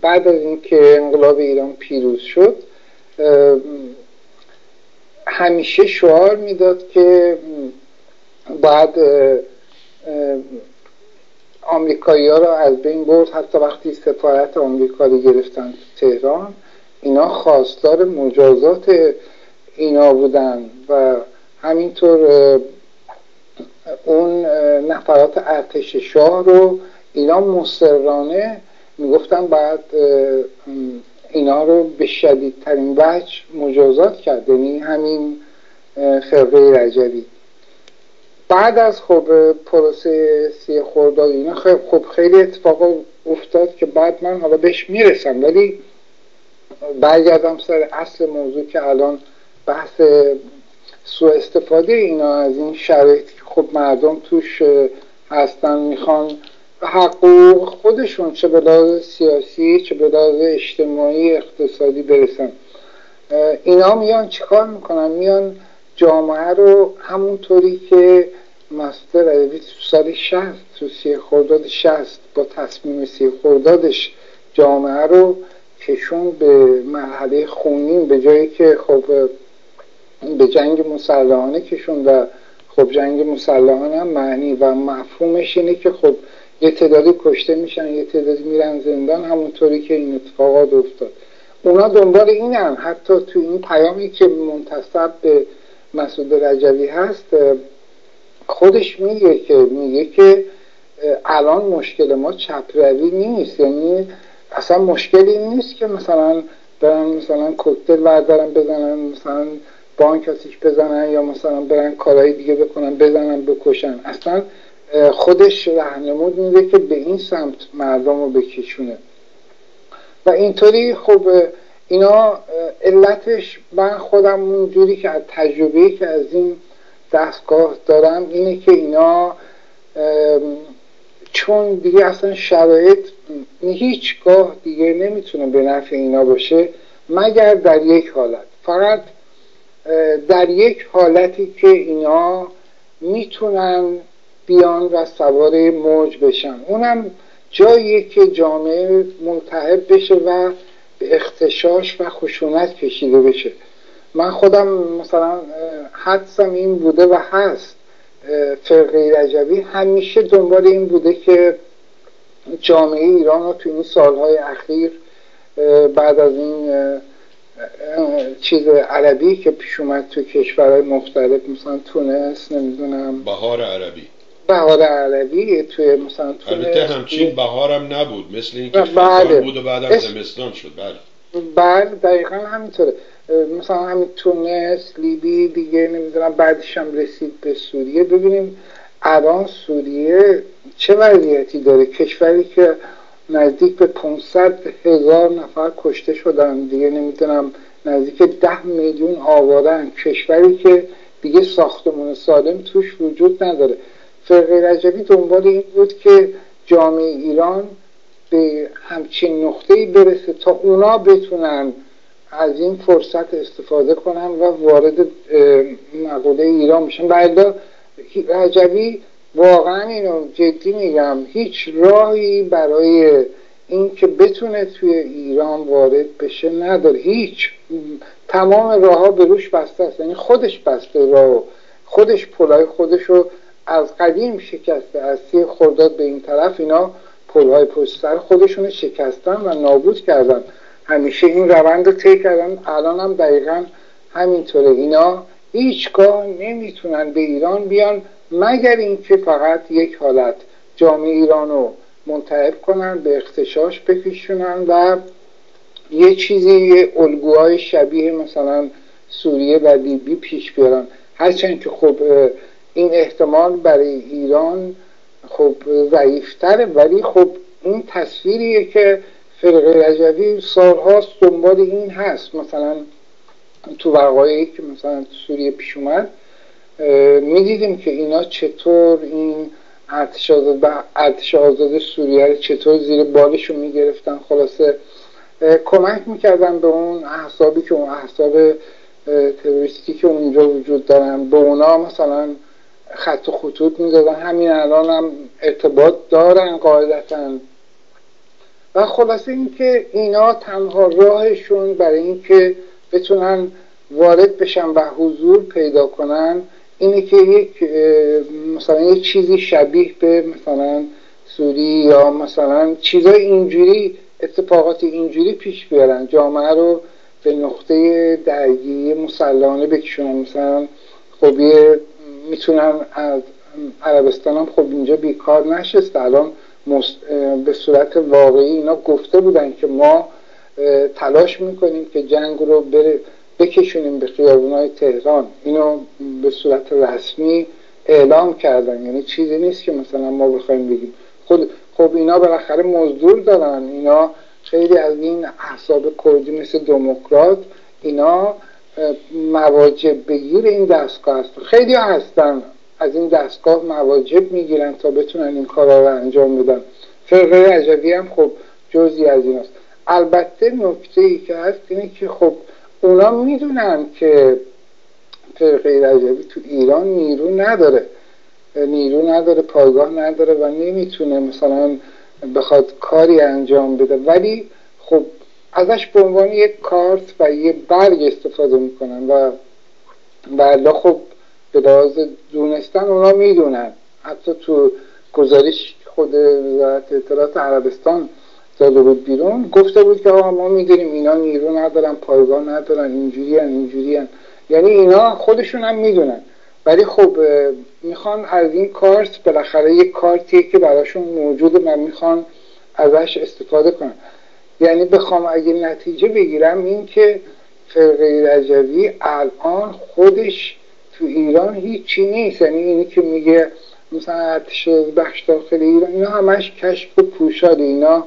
بعد از اینکه انقلاب ایران پیروز شد همیشه شعار می‌داد که بعد آمریکایی ها را از بین برد. حتی وقتی سفارت آمریکا رو گرفتن تو تهران اینا خواستار مجازات اینا بودن و همینطور اون نفرات ارتش شاه رو اینا مصرانه می‌گفتن بعد اینا رو به شدیدترین وجه مجازات کرد. یعنی همین فرقه رجبی. بعد از خب پروسه سی خورداد اینا خب خیلی اتفاق افتاد که بعد من حالا بهش می‌رسم. ولی برگردم سر اصل موضوع که الان بحث سوء استفاده اینا از این شرایطی که خب مردم توش هستن می‌خوان حقوق خودشون چه به سیاسی چه به اجتماعی اقتصادی برسن. اینا میان چیکار می‌کنن؟ میان جامعه رو همونطوری که مستر عربی تو سال شهست تو سی خورداد شهست با تصمیم سی خوردادش جامعه رو کشون به مرحله خونین به جایی که خب به جنگ مسلحانه کشون و خب جنگ مسلحانه هم معنی و مفهومش اینه که خب یه تعدادی کشته میشن یه تعدادی میرن زندان همونطوری که این اتفاقات افتاد. اونا دنبال این هم حتی تو این پیامی که منتصب به مسعود رجوی هست خودش میگه که میگه که الان مشکل ما چپروی نیست. یعنی اصلا مشکلی نیست که مثلا برن مثلا کوکتل بردارن بزنن مثلا بانک آتیش بزنن یا مثلا برن کارهای دیگه بکنن بزنن بکشن. اصلا خودش رهنمود میده که به این سمت مردم رو بکشونه. و اینطوری خب اینا علتش من خودم اونجوری که از تجربه که از این دستگاه دارم اینه که اینا چون دیگه اصلا شرایط هیچگاه دیگه نمی‌تونه به نفع اینا باشه مگر در یک حالت. فقط در یک حالتی که اینا می‌تونن بیان و سوار موج بشن. اونم جایی که جامعه ملتهب بشه و به اختشاش و خشونت کشیده بشه. من خودم مثلا حدسم این بوده و هست. فرقه رجبی همیشه دنبال این بوده که جامعه ایران رو تو این سالهای اخیر بعد از این چیز عربی که پیش اومد تو کشورهای مختلف مثلا تونس نمی‌دونم. بهار عربی. بهار عربی توی مثلا تونس البته همچین بهارم نبود. مثل اینکه بله. بود و بعدم زمستان شد بله. بله دقیقا همینطوره. مثلا همین تونس لیبی دیگه نمی‌دونم بعدش هم رسید به سوریه. ببینیم الان سوریه چه وضعیتی داره؟ کشوری که نزدیک به 500 هزار نفر کشته شدن. دیگه نمی‌دونم نزدیک ده میلیون آوارن. کشوری که دیگه ساختمون سالم توش وجود نداره. فرقه رجبی دنبال این بود که جامعه ایران به همچین نقطه برسه تا اونا بتونن از این فرصت استفاده کنن و وارد مقوله ایران بشن. بعدا رجبی واقعا اینو جدی میگم هیچ راهی برای این که بتونه توی ایران وارد بشه نداره. هیچ تمام راه ها به روش بسته است. یعنی خودش بسته راه خودش پلای خودش رو از قدیم شکسته از سی خرداد به این طرف اینا پلهای پشت سر خودشون شکستن و نابود کردن. همیشه این روند رو طی کردن. الان هم دقیقا همینطوره. اینا هیچگاه نمی‌تونن به ایران بیان مگر اینکه فقط یک حالت جامعه ایران رو منتعب کنن به اختشاش بکشونن و یه چیزی الگوهای شبیه مثلا سوریه و لیبی پیش بیارن. هرچند که خب این احتمال برای ایران خب ضعیفتره ولی خب این تصویریه که فرقه رجوی سالهاست دنبال این هست. مثلا تو وقایعی که مثلا سوریه پیش اومد می‌دیدیم که اینا چطور این ارتش آزاد ارتش آزاد سوریه رو چطور زیر بالشون می‌گرفتن. خلاصه کمک می‌کردن به اون احسابی که اون احساب تروریستی که اونجا وجود دارن. به اونا مثلا خط و خطوط می‌دادن همین الان هم ارتباط دارن قاعدتا. و خلاصه اینکه اینا تنها راهشون برای اینکه بتونن وارد بشن و حضور پیدا کنن اینه که یک مثلا یک چیزی شبیه به مثلا سوری یا مثلا چیزای اینجوری اتفاقات اینجوری پیش بیارن. جامعه رو به نقطه درگیری مسلحانه بکشونن. مثلا خب می‌تونن از عربستان هم خب اینجا بیکار نشست. الان به صورت واقعی اینا گفته بودن که ما تلاش می‌کنیم که جنگ رو بره بکشونیم به های تهران. اینو به صورت رسمی اعلام کردن. یعنی چیزی نیست که مثلا ما بخوایم بگیم. خود خب اینا بالاخره مزدور دارن. اینا خیلی از این احساب کردی مثل دموکرات اینا مواجب بگیر این دستگاه هست خیلی هستن. از این دستگاه مواجب می‌گیرن تا بتونن این کارا رو انجام بدن. فرقه عجبی هم خب جزی از این است. البته نکته ای که هست اینه که خب اونا می‌دونن که فرقه رجبی تو ایران نیرو نداره. نیرو نداره پایگاه نداره و نمی‌تونه مثلا بخواد کاری انجام بده. ولی خب ازش به عنوان یک کارت و یه برگ استفاده می‌کنن و و خب به لحاظ دونستن اونا می‌دونن. حتی تو گزارش خود وزارت اطلاعات عربستان داده بود بیرون گفته بود که آقا ما می‌دونیم اینا نیرو ندارن پایگاه ندارن اینجوری هن اینجوری هن. یعنی اینا خودشون هم می‌دونن. ولی خب می‌خوان از این کارت بالاخره یک کارتیه که براشون موجوده و می‌خوان ازش استفاده کنن یعنی بخوام اگه نتیجه بگیرم این که فرقه رجوی الان خودش تو ایران هیچی نیست. یعنی اینی که میگه مثلا ارتش بخش داخل ایران اینا همش کشف و پوشاد اینا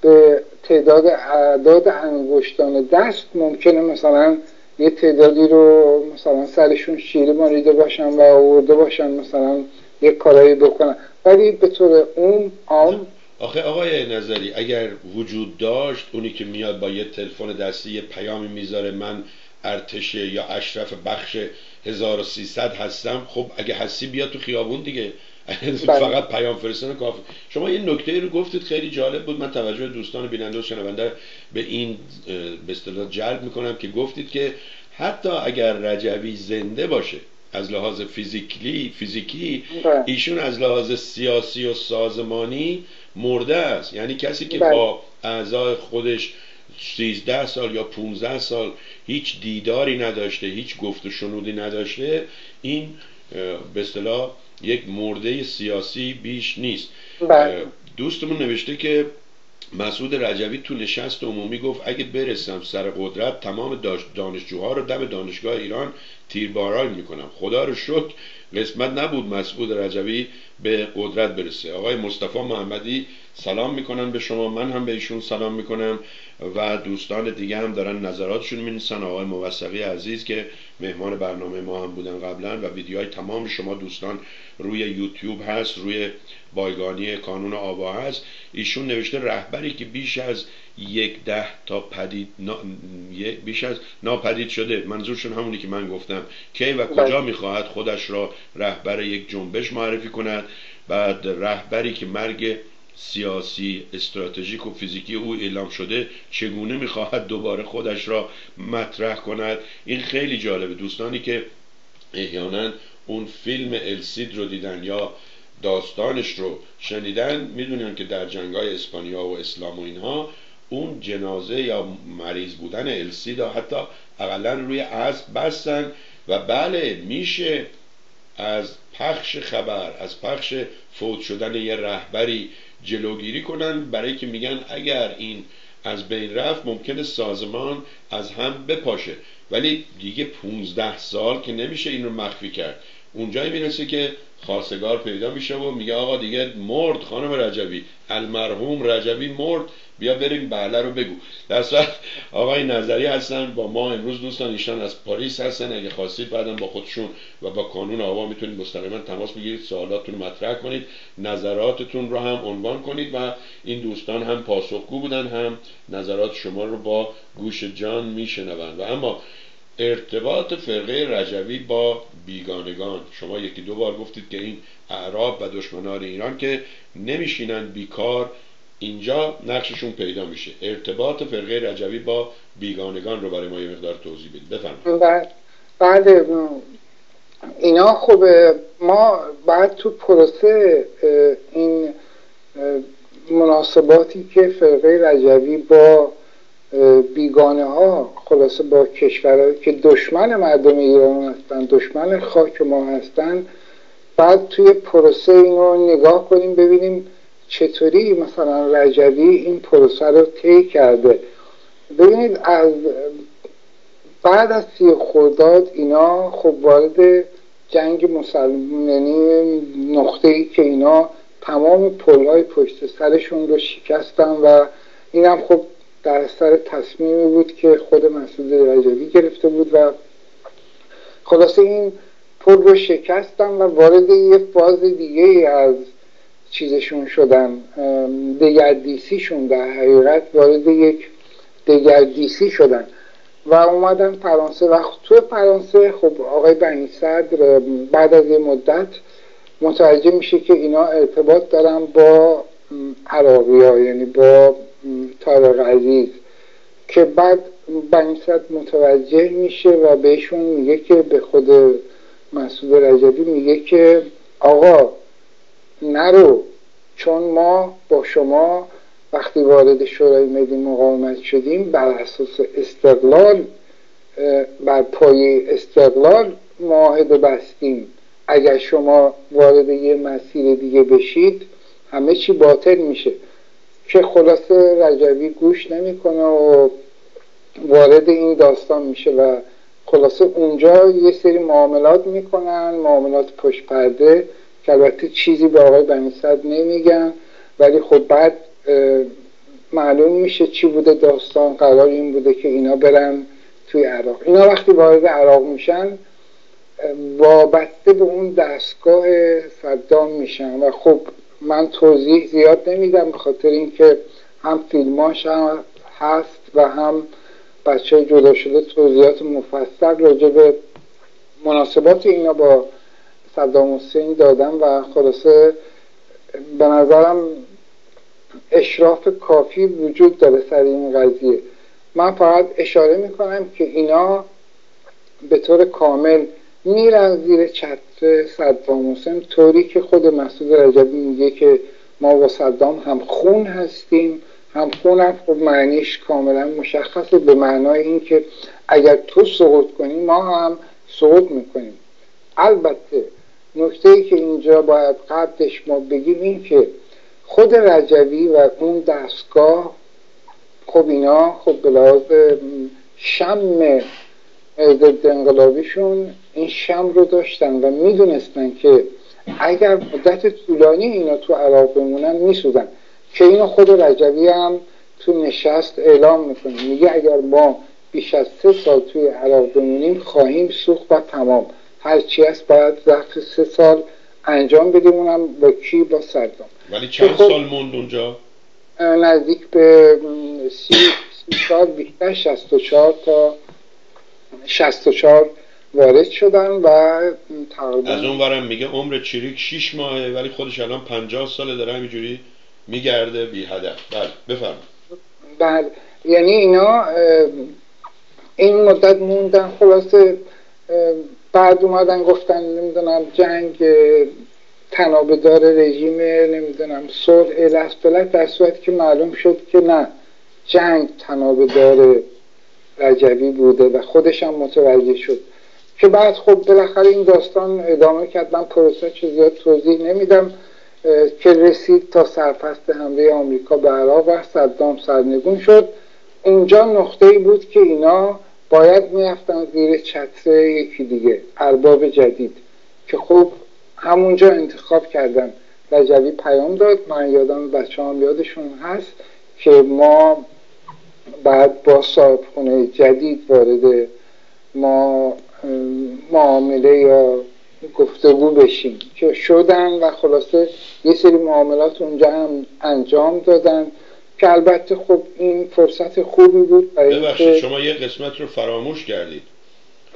به تعداد اعداد انگشتان دست ممکنه مثلا یه تعدادی رو مثلا سرشون شیره ماریده باشن و آورده باشن مثلا یه کارایی بکنن. ولی به طور اون عام آخه آقای نظری اگر وجود داشت اونی که میاد با یه تلفن دستی یه پیامی می‌ذاره من ارتش یا اشرف بخش 1300 هستم خب اگه هستی بیا تو خیابون دیگه بله. فقط پیام فرستن کافی شما یه نکته رو گفتید خیلی جالب بود من توجه دوستان بیننده و شنونده به این به اصطلاح جلب می‌کنم که گفتید که حتی اگر رجوی زنده باشه از لحاظ فیزیکلی فیزیکی بله. ایشون از لحاظ سیاسی و سازمانی مرده است یعنی کسی که بله. با اعضای خودش 13 سال یا 15 سال هیچ دیداری نداشته هیچ گفت و شنودی نداشته این به اصطلاح یک مرده سیاسی بیش نیست بله. دوستمون نوشته که مسعود رجوی تو نشست عمومی گفت اگه برسم سر قدرت تمام دانشجوها رو دم دانشگاه ایران تیرباران می‌کنم خدا رو شکر قسمت نبود مسعود رجوی به قدرت برسه. آقای مصطفی محمدی سلام می‌کنن به شما من هم به ایشون سلام می‌کنم و دوستان دیگه هم دارن نظراتشون مینیسن آقای موسقی عزیز که مهمان برنامه ما هم بودن قبلا و ویدیوهای تمام شما دوستان روی یوتیوب هست روی بایگانی کانون آبا هست ایشون نوشته رهبری که بیش از یک ده تا پدید بیش از ناپدید شده. منظورشون همونی که من گفتم. کی و کجا بله. می‌خواهد خودش را رهبر یک جنبش معرفی کند؟ بعد رهبری که مرگ سیاسی استراتژیک و فیزیکی او اعلام شده چگونه می‌خواهد دوباره خودش را مطرح کند؟ این خیلی جالبه. دوستانی که احیانا اون فیلم السید رو دیدن یا داستانش رو شنیدن می‌دونن که در جنگای اسپانیا و اسلام و اینها اون جنازه یا مریض بودن السیدا حتی اقلا روی اسب بستن و بله میشه از پخش خبر از پخش فوت شدن یه رهبری جلوگیری کنن برای که میگن اگر این از بین رفت ممکنه سازمان از هم بپاشه. ولی دیگه 15 سال که نمیشه این رو مخفی کرد. اونجایی می‌رسه که خواستگار پیدا میشه و میگه آقا دیگه مرد خانم رجبی المرحوم رجبی مرد بیا بریم بله رو بگو. در صورت آقای نظری هستن با ما امروز دوستان ایشان از پاریس هستن اگه خواستید بعدم با خودشون و با کانون آوا می‌تونید مستقیما تماس بگیرید سوالاتتون مطرح کنید نظراتتون رو هم عنوان کنید و این دوستان هم پاسخگو بودن هم نظرات شما رو با گوش جان میشنوند. و اما ارتباط فرقه رجوی با بیگانگان. شما یکی دو بار گفتید که این اعراب و دشمنان ایران که نمیشینن بیکار اینجا نقششون پیدا میشه. ارتباط فرقه رجوی با بیگانگان رو برای ما یه مقدار توضیح بدید. بفرمایید. بله, بله، اینا خب ما بعد تو پروسه این مناسباتی که فرقه رجوی با بیگانه ها خلاصه با کشورهایی که دشمن مردم ایران هستن دشمن خاک ما هستن بعد توی پروسه این رو نگاه کنیم ببینیم چطوری مثلا رجوی این پروسه رو طی کرده. ببینید از بعد از سی خرداد اینا خب وارد جنگ مسلمانی نقطه ای که اینا تمام پلهای پشت سرشون رو شکستن و اینم خب در سر تصمیمی بود که خود مسعود رجوی گرفته بود و خلاصه این پل رو شکستن و وارد یه فاز دیگه از چیزشون شدن دگردیسیشون در حقیقت وارد یک دگردیسی شدن و اومدن فرانسه. و تو فرانسه خب آقای بنی صدر بعد از یه مدت متوجه میشه که اینا ارتباط دارن با عراقی ها یعنی با طارق عزیز که بعد بنی متوجه میشه و بهشون میگه که به خود مسعود رجبی میگه که آقا نرو چون ما با شما وقتی وارد شورای ملی مقاومت شدیم بر اساس استقلال بر پای استقلال معاهده بستیم. اگر شما وارد یه مسیر دیگه بشید همه چی باطل میشه. که خلاصه رجوی گوش نمی‌کنه و وارد این داستان میشه و خلاصه اونجا یه سری معاملات می‌کنن معاملات پشت پرده که البته چیزی به آقای بنی نمیگن ولی خب بعد معلوم میشه چی بوده داستان قرار این بوده که اینا برن توی عراق. اینا وقتی وارد عراق میشن وابسته به اون دستگاه صدام میشن و خب من توضیح زیاد نمیدم به خاطر اینکه هم فیلماش هست و هم بچه جدا شده توضیحات مفصل راجع به مناسبات اینا با صدام حسین دادم و خلاصه به نظرم اشراف کافی وجود داره سر این قضیه. من فقط اشاره می‌کنم که اینا به طور کامل میرن زیر چتر صدام حسین. طوری که خود مسعود رجبی میگه که ما با صدام هم خون هستیم هم خون هم خب معنیش کاملا مشخصه به معنای اینکه اگر تو سقوط کنی ما هم سقوط می‌کنیم. البته نکته ای که اینجا باید قبلش ما بگیم این که خود رجوی و اون دستگاه خب اینا خب به لحاظ شم ضد انقلابیشون این شم رو داشتن و می‌دونستن که اگر مدت طولانی اینا تو عراق بمونن میسودن که اینو خود رجوی هم تو نشست اعلام می‌کنه. میگه اگر ما بیش از سه سال توی عراق بمونیم خواهیم سوخت و تمام. هرچی هست باید ظرف سه سال انجام بدیم اونم با کی؟ با صدام ولی چند خب سال موند اونجا؟ نزدیک به سی, سی سال بیشتر 64 تا 64 وارد شدن و تقریبا از اون ورم میگه عمر چریک 6 ماهه ولی خودش الان 50 ساله داره همینجوری میگرده بی هدف. بله بفرم بله. یعنی اینا این مدت موندن خلاصه بعد اومدن گفتن نمی‌دونم جنگ تنابدار رژیم نمی‌دونم صلح الاسفلت در صورت که معلوم شد که نه جنگ تنابدار رجوی بوده و خودش هم متوجه شد. که بعد خب بالاخره این داستان ادامه کرد. من پروسه چه زیاد توضیح نمیدم که رسید تا سرفست حمله آمریکا به عراق و صدام سرنگون شد. اینجا نقطه ای بود که اینا باید می‌رفتن زیر چتر یکی دیگه ارباب جدید که خب همونجا انتخاب کردن. رجوی پیام داد. من یادم بچه هم یادشون هست که ما بعد با صاحب خونه جدید وارد ما معامله یا گفتگو بشیم که شدن و خلاصه یه سری معاملات اونجا هم انجام دادن که البته خب این فرصت خوبی بود ببخشید شما یه قسمت رو فراموش کردید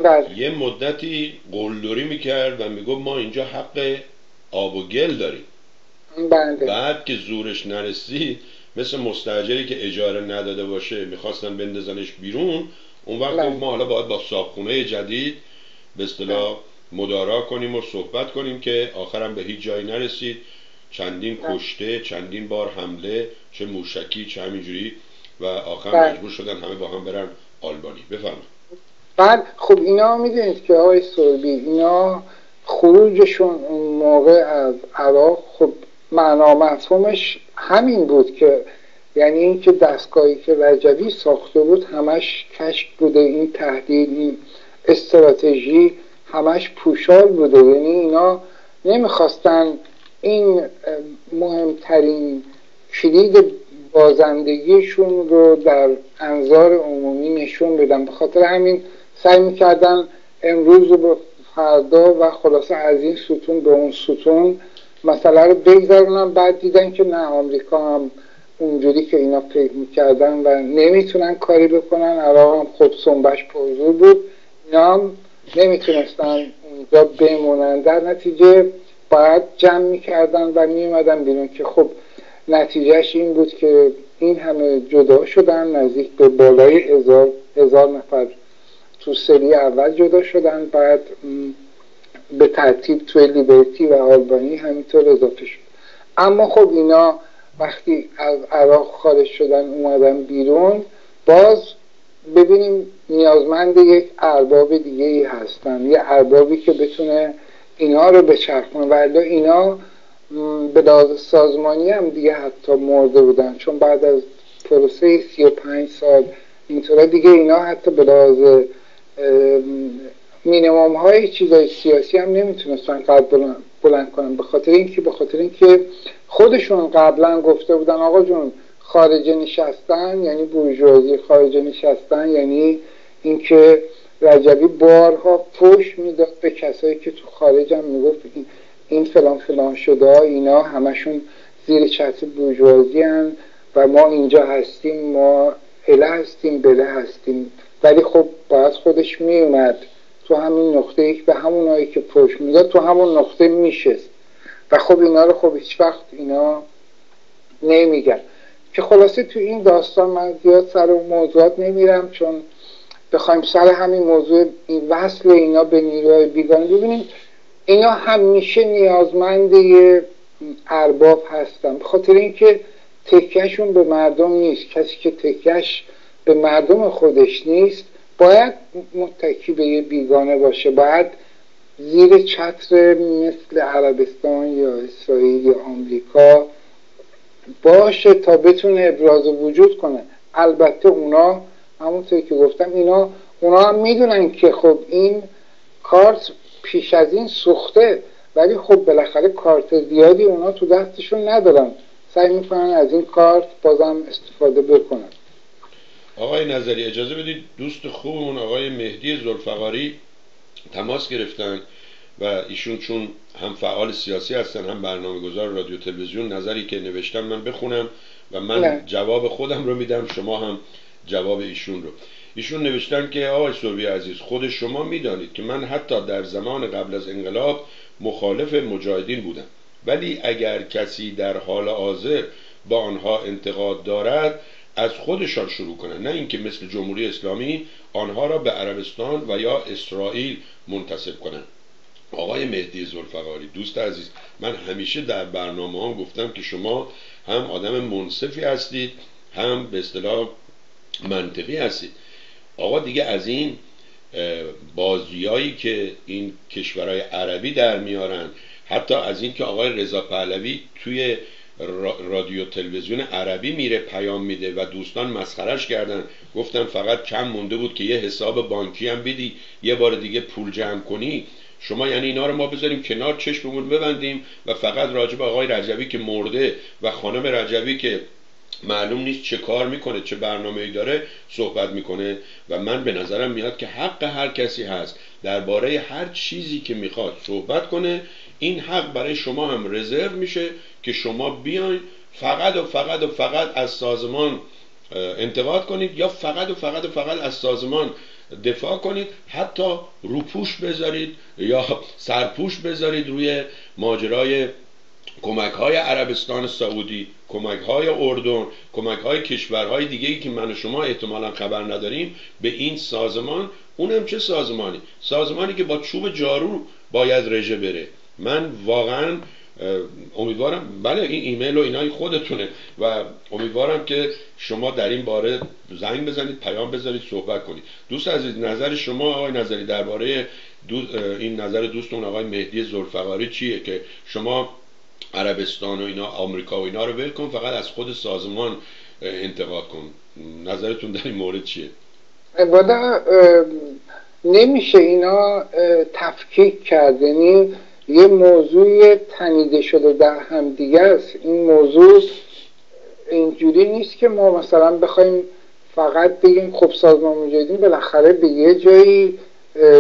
بله. یه مدتی قلدری می‌کرد و می‌گفت ما اینجا حق آب و گل داریم بله. بعد که زورش نرسید مثل مستجری که اجاره نداده باشه می‌خواستن بندازنش بیرون اون وقت بله. ما حالا باید با صابخونه جدید به اصطلاح مدارا کنیم و صحبت کنیم که آخرم به هیچ جایی نرسید. چندین کشته چندین بار حمله چه موشکی چه همینجوری و آخر بله. مجبور شدن همه با هم برن آلبانی. بفرمایید. بعد خب اینا می‌دونید که آقای سربی اینا خروجشون اون موقع از عراق خب معنا مفهومش همین بود که یعنی اینکه دستگاهی که رجوی ساخته بود همش کشف بوده این تهدید این استراتژی همش پوشال بوده یعنی اینا نمی‌خواستن این مهمترین کلید بازندگیشون رو در انظار عمومی نشون بدن. به خاطر همین سعی می‌کردن امروز و فردا و خلاصه از این ستون به اون ستون مسئله رو بگذارونن بعد دیدن که نه آمریکا هم اونجوری که اینا فکر می‌کردن و نمی‌تونن کاری بکنن عراق هم خب سنبش پرزور بود. اینا هم نمی‌تونستن اونجا بمونن. در نتیجه باید جمع می‌کردن و میومدن بیرون که خب نتیجهش این بود که این همه جدا شدن نزدیک به بالای هزار, هزار نفر تو سری اول جدا شدن. بعد به ترتیب توی لیبرتی و آلبانی همینطور اضافه شد. اما خب اینا وقتی از عراق خارج شدن اومدن بیرون باز ببینیم نیازمند یک ارباب دیگه ای هستن یه اربابی که بتونه اینا رو بچرخونه ولی اینا به لحاظ سازمانی هم دیگه حتی مرده بودن چون بعد از پروسه سی و پنج سال اینطوره دیگه اینا حتی به لحاظ مینیموم های چیزای سیاسی هم نمی‌تونستن قد بلند, بلند کنن به خاطر اینکه به خاطر اینکه خودشون قبلا گفته بودن آقا جون خارج نشستن یعنی بورژوازی خارج نشستن یعنی اینکه رجبی بارها پشت می‌داد به کسایی که تو خارج هم می‌گفت این فلان فلان شده اینا همشون زیر چتر بورژوازی و ما اینجا هستیم ما اله هستیم بله هستیم. ولی خب باید خودش میومد تو همین نقطه یک به همونایی که پشت می‌داد تو همون نقطه میشست. و خب اینا رو خب هیچ وقت اینا نمیگن. که خلاصه تو این داستان من زیاد سر اون موضوعات نمیرم چون بخوایم سر همین موضوع این وصل اینا به نیروهای بیگانه ببینیم. اینا همیشه نیازمند ارباب هستن. به خاطر اینکه تکیهشون به مردم نیست. کسی که تکیهش به مردم خودش نیست باید متکی به یه بیگانه باشه. باید زیر چتر مثل عربستان یا اسرائیل یا آمریکا باشه تا بتونه ابراز وجود کنه. البته اونا همونطور که گفتم اینا اونا هم می‌دونن که خب این کارت پیش از این سوخته ولی خب بالاخره کارت زیادی اونا تو دستشون ندارن. سعی می‌کنن از این کارت بازم استفاده بکنن. آقای نظری اجازه بدید دوست خوبمون آقای مهدی زلفقاری تماس گرفتن و ایشون چون هم فعال سیاسی هستن هم برنامه گذار رادیو تلویزیون نظری که نوشتم من بخونم و من نه. جواب خودم رو میدم شما هم جواب ایشون رو ایشون نوشتن که آقای سروی عزیز خود شما می‌دانید که من حتی در زمان قبل از انقلاب مخالف مجاهدین بودم ولی اگر کسی در حال حاضر با آنها انتقاد دارد از خودشان شروع کنند نه اینکه مثل جمهوری اسلامی آنها را به عربستان و یا اسرائیل منتصب کنند آقای مهدی زلفقاری دوست عزیز من همیشه در برنامه هم گفتم که شما هم آدم منصفی هستید هم به اصطلاح منطقی هستید. آقا دیگه از این بازیایی که این کشورهای عربی در میارن حتی از این که آقای رضا پهلوی توی رادیو تلویزیون عربی میره پیام میده و دوستان مسخرش کردن. گفتن فقط کم مونده بود که یه حساب بانکی هم بیدی یه بار دیگه پول جمع کنی. شما یعنی اینا رو ما بذاریم کنار چشممون ببندیم و فقط راجب آقای رجوی که مرده و خانم رجوی که معلوم نیست چه کار می‌کنه چه برنامه ای داره صحبت می‌کنه. و من به نظرم میاد که حق هر کسی هست درباره هر چیزی که می‌خواد صحبت کنه. این حق برای شما هم رزرو میشه. که شما بیاین فقط و فقط و فقط از سازمان انتقاد کنید یا فقط و فقط و فقط از سازمان دفاع کنید حتی روپوش بذارید یا سرپوش بذارید روی ماجرای کمک های عربستان سعودی کمک های اردن کمک های کشورهای دیگه که من و شما احتمالا خبر نداریم به این سازمان. اونم چه سازمانی؟ سازمانی که با چوب جارو باید رژه بره. من واقعا امیدوارم بله این ایمیل و اینای خودتونه. و امیدوارم که شما در این باره زنگ بزنید پیام بذارید صحبت کنید. دوست عزیز نظر شما آقای نظری درباره این نظر دوستون آقای مهدی زلفقاری چیه که شما عربستان و اینا آمریکا و اینا رو ول کن فقط از خود سازمان انتقاد کن. نظرتون در این مورد چیه؟ بادا نمیشه اینا تفکیک کرد. یعنی یه موضوع تنیده شده در هم دیگه است. این موضوع اینجوری نیست که ما مثلا بخوایم فقط بگیم خب سازمان مجاهدین بالاخره به یه جایی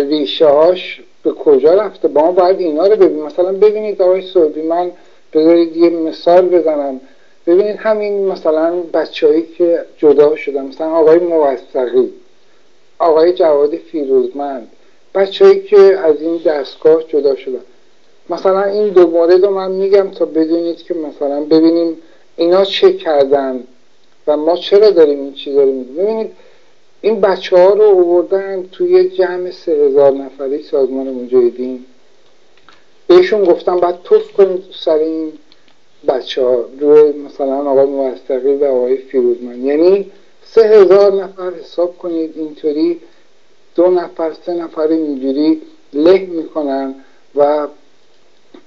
ریشه هاش به کجا رفته؟ با ما باید اینا رو ببینیم. مثلا ببینید آقای سعودی من بذارید یه مثال بزنم. ببینید همین مثلا بچههایی که جدا شدن مثلا آقای موثقی آقای جواد فیروزمند بچههایی که از این دستگاه جدا شدن. مثلا این دو مورد رو من میگم تا بدونید که مثلا ببینیم اینا چه کردن و ما چرا داریم این چیزا رو میگیم. ببینید این بچه ها رو اووردن توی جمع سه هزار نفری سازمان مجاهدین. بهشون گفتم باید توف کنید سر این بچه ها روی مثلا آقای موستقی و آقای فیروزمن یعنی سه هزار نفر حساب کنید اینطوری دو نفر سه نفر اینجوری له می‌کنن و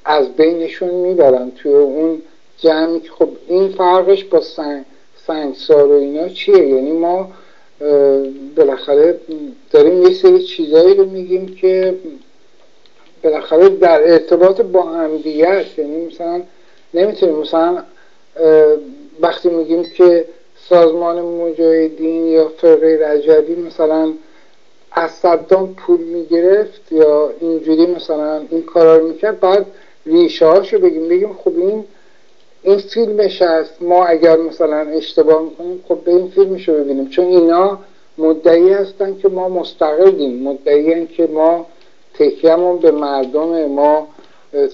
از بینشون می‌برن توی اون جمعی که خب این فرقش با سنگ سنگسار و اینا چیه؟ یعنی ما بالاخره داریم یه سری چیزایی رو میگیم که بالاخره در ارتباط با همدیگه است یعنی مثلا نمی‌تونیم مثلا وقتی میگیم که سازمان مجاهدین یا فرقه رجبی مثلا از صدام پول می‌گرفت یا اینجوری مثلا این کارا رو می‌کرد بعد ریشه هاشو بگیم بگیم خب این این فیلمش هست. ما اگر مثلا اشتباه می‌کنیم خب به این فیلمش رو ببینیم. چون اینا مدعی هستن که ما مستقلیم. مدعی که ما تکیهمون به مردم ما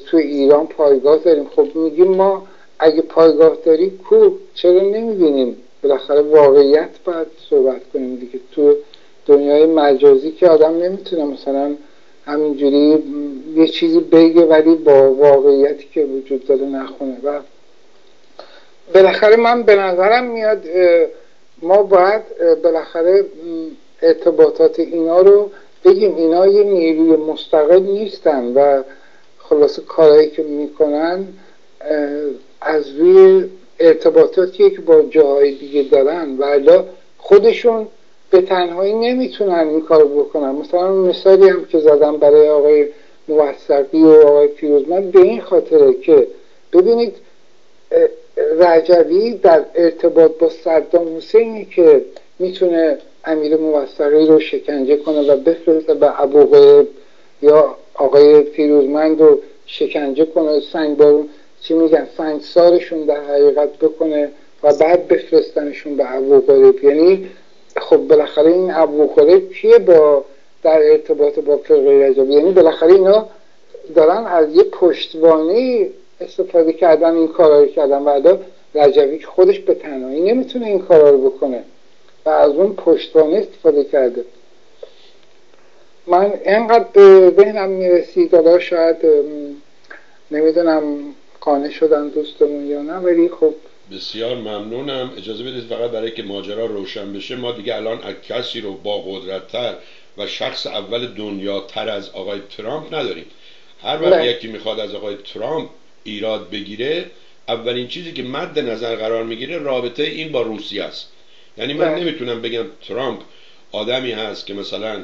تو ایران پایگاه داریم. خب میگیم ما اگه پایگاه داری کو؟ چرا نمی‌بینیم؟ بالاخره واقعیت باید صحبت کنیم دیگه. تو دنیای مجازی که آدم نمی‌تونه مثلا همینجوری یه چیزی بگه ولی با واقعیتی که وجود داره نخونه. و بالاخره من به نظرم میاد ما باید بالاخره ارتباطات اینا رو بگیم. اینا یه نیروی مستقل نیستن و خلاصه کارهایی که می‌کنن از روی ارتباطاتی که با جاهای دیگه دارن و خودشون به تنهایی نمی‌تونن این کار بکنن. مثلا مثالی هم که زدم برای آقای موثقی و آقای پیروزمند به این خاطره که ببینید رجوی در ارتباط با صدام حسینی که می‌تونه امیر موثقی رو شکنجه کنه و بفرسته به ابو یا آقای پیروزمند رو شکنجه کنه سنگ بارون چی میگن سنگسارشون در حقیقت بکنه و بعد بفرستنشون به ابو یعنی خب بالاخره این ابو غریب کیه با در ارتباط با فرقه رجبی یعنی بالاخره اینا دارن از یه پشتوانه استفاده کردن این کارا رو کردن. و رجبی که خودش به تنهایی نمی‌تونه این کارا رو بکنه و از اون پشتوانه استفاده کرده. من اینقدر به ذهنم می‌رسید. حالا شاید نمی‌دونم قانع شدن دوستمون یا نه ولی خب بسیار ممنونم اجازه بدید فقط برای که ماجرا روشن بشه ما دیگه الان از کسی رو با قدرتتر و شخص اول دنیا تر از آقای ترامپ نداریم هر وقت بله. یکی می‌خواد از آقای ترامپ ایراد بگیره اولین چیزی که مد نظر قرار می‌گیره رابطه این با روسیه است یعنی من بله. نمی‌تونم بگم ترامپ آدمی هست که مثلا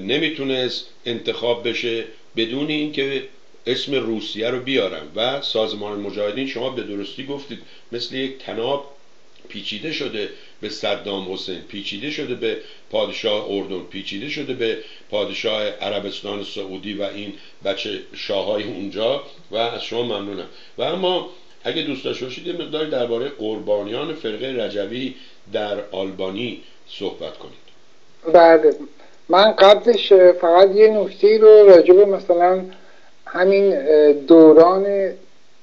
نمی‌تونست انتخاب بشه بدون اینکه اسم روسیه رو بیارم و سازمان مجاهدین شما به درستی گفتید مثل یک تناب پیچیده شده به صدام حسین پیچیده شده به پادشاه اردن پیچیده شده به پادشاه عربستان سعودی و این بچه شاههای اونجا و از شما ممنونم. و اما اگه دوست داشته باشید یه مقداری درباره قربانیان فرقه رجوی در آلبانی صحبت کنید. بعد من قبلش فقط یه نکته رو راجبه مثلا همین دوران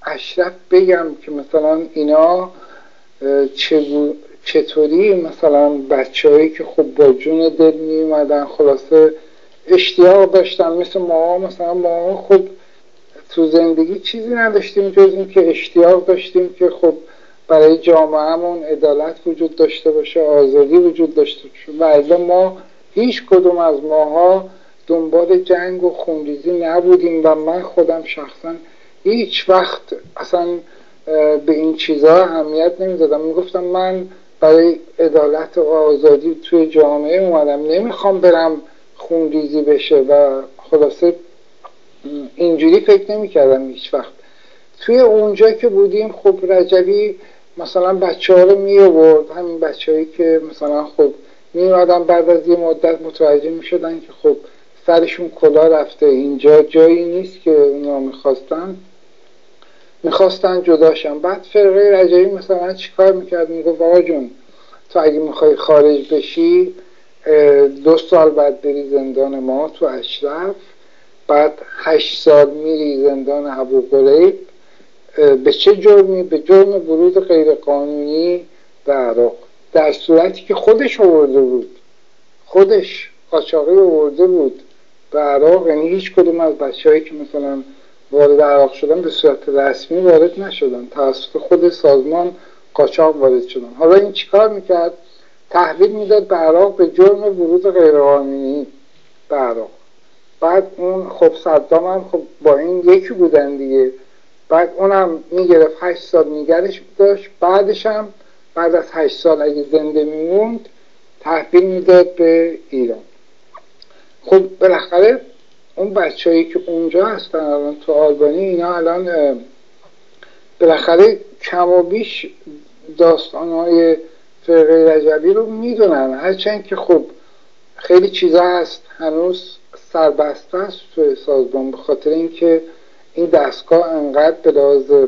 اشرف بگم که مثلا اینا چطوری مثلا بچههایی که خب با جون دل می خلاصه اشتیاق داشتن. مثل ما مثلا ما خب تو زندگی چیزی نداشتیم جز این که اشتیاق داشتیم که خب برای جامعهمون عدالت وجود داشته باشه آزادی وجود داشته باشه. و ما هیچ کدوم از ماها دنبال جنگ و خونریزی نبودیم و من خودم شخصا هیچ وقت اصلا به این چیزها اهمیت نمی‌دادم. می‌گفتم من برای عدالت و آزادی توی جامعه اومدم. نمی‌خوام برم خونریزی بشه و خلاصه اینجوری فکر نمی‌کردم هیچ وقت. توی اونجا که بودیم خب رجبی مثلا بچه ها رو می همین بچه هایی که مثلا خب می بعد از یه مدت متوجه می شدن که خب سرشون کلا رفته. اینجا جایی نیست که اونا می‌خواستن. می‌خواستن جداشن بعد فرقه رجایی مثلا چیکار می‌کرد؟ می‌گفت آقا جون تو اگه می‌خوای خارج بشی دو سال بعد بری زندان ما تو اشرف بعد هشت سال میری زندان ابو غریب به چه جرمی؟ به جرم ورود غیرقانونی به عراق. در صورتی که خودش آورده بود. خودش قاچاقی آورده بود. عراق یعنی هیچ کدوم از بچههایی که مثلا وارد عراق شدن به صورت رسمی وارد نشدن. توسط خود سازمان قاچاق وارد شدن. حالا این چیکار می‌کرد؟ تحویل می‌داد به عراق به جرم ورود غیرقانونی به عراق. بعد اون خب صدام هم خب با این یکی بودن دیگه. بعد اونم می‌گرفت هشت سال نگرش داشت. بعدش هم بعد از هشت سال اگه زنده میموند تحویل می‌داد به ایران. خب بالاخره اون بچههایی که اونجا هستن الان تو آلبانی اینا الان بالاخره کم و بیش داستان های فرقه رجبی رو می‌دونن. هرچند که خب خیلی چیزا هست هنوز سربسته است تو سازمان به خاطر اینکه این دستگاه انقدر به لحاظ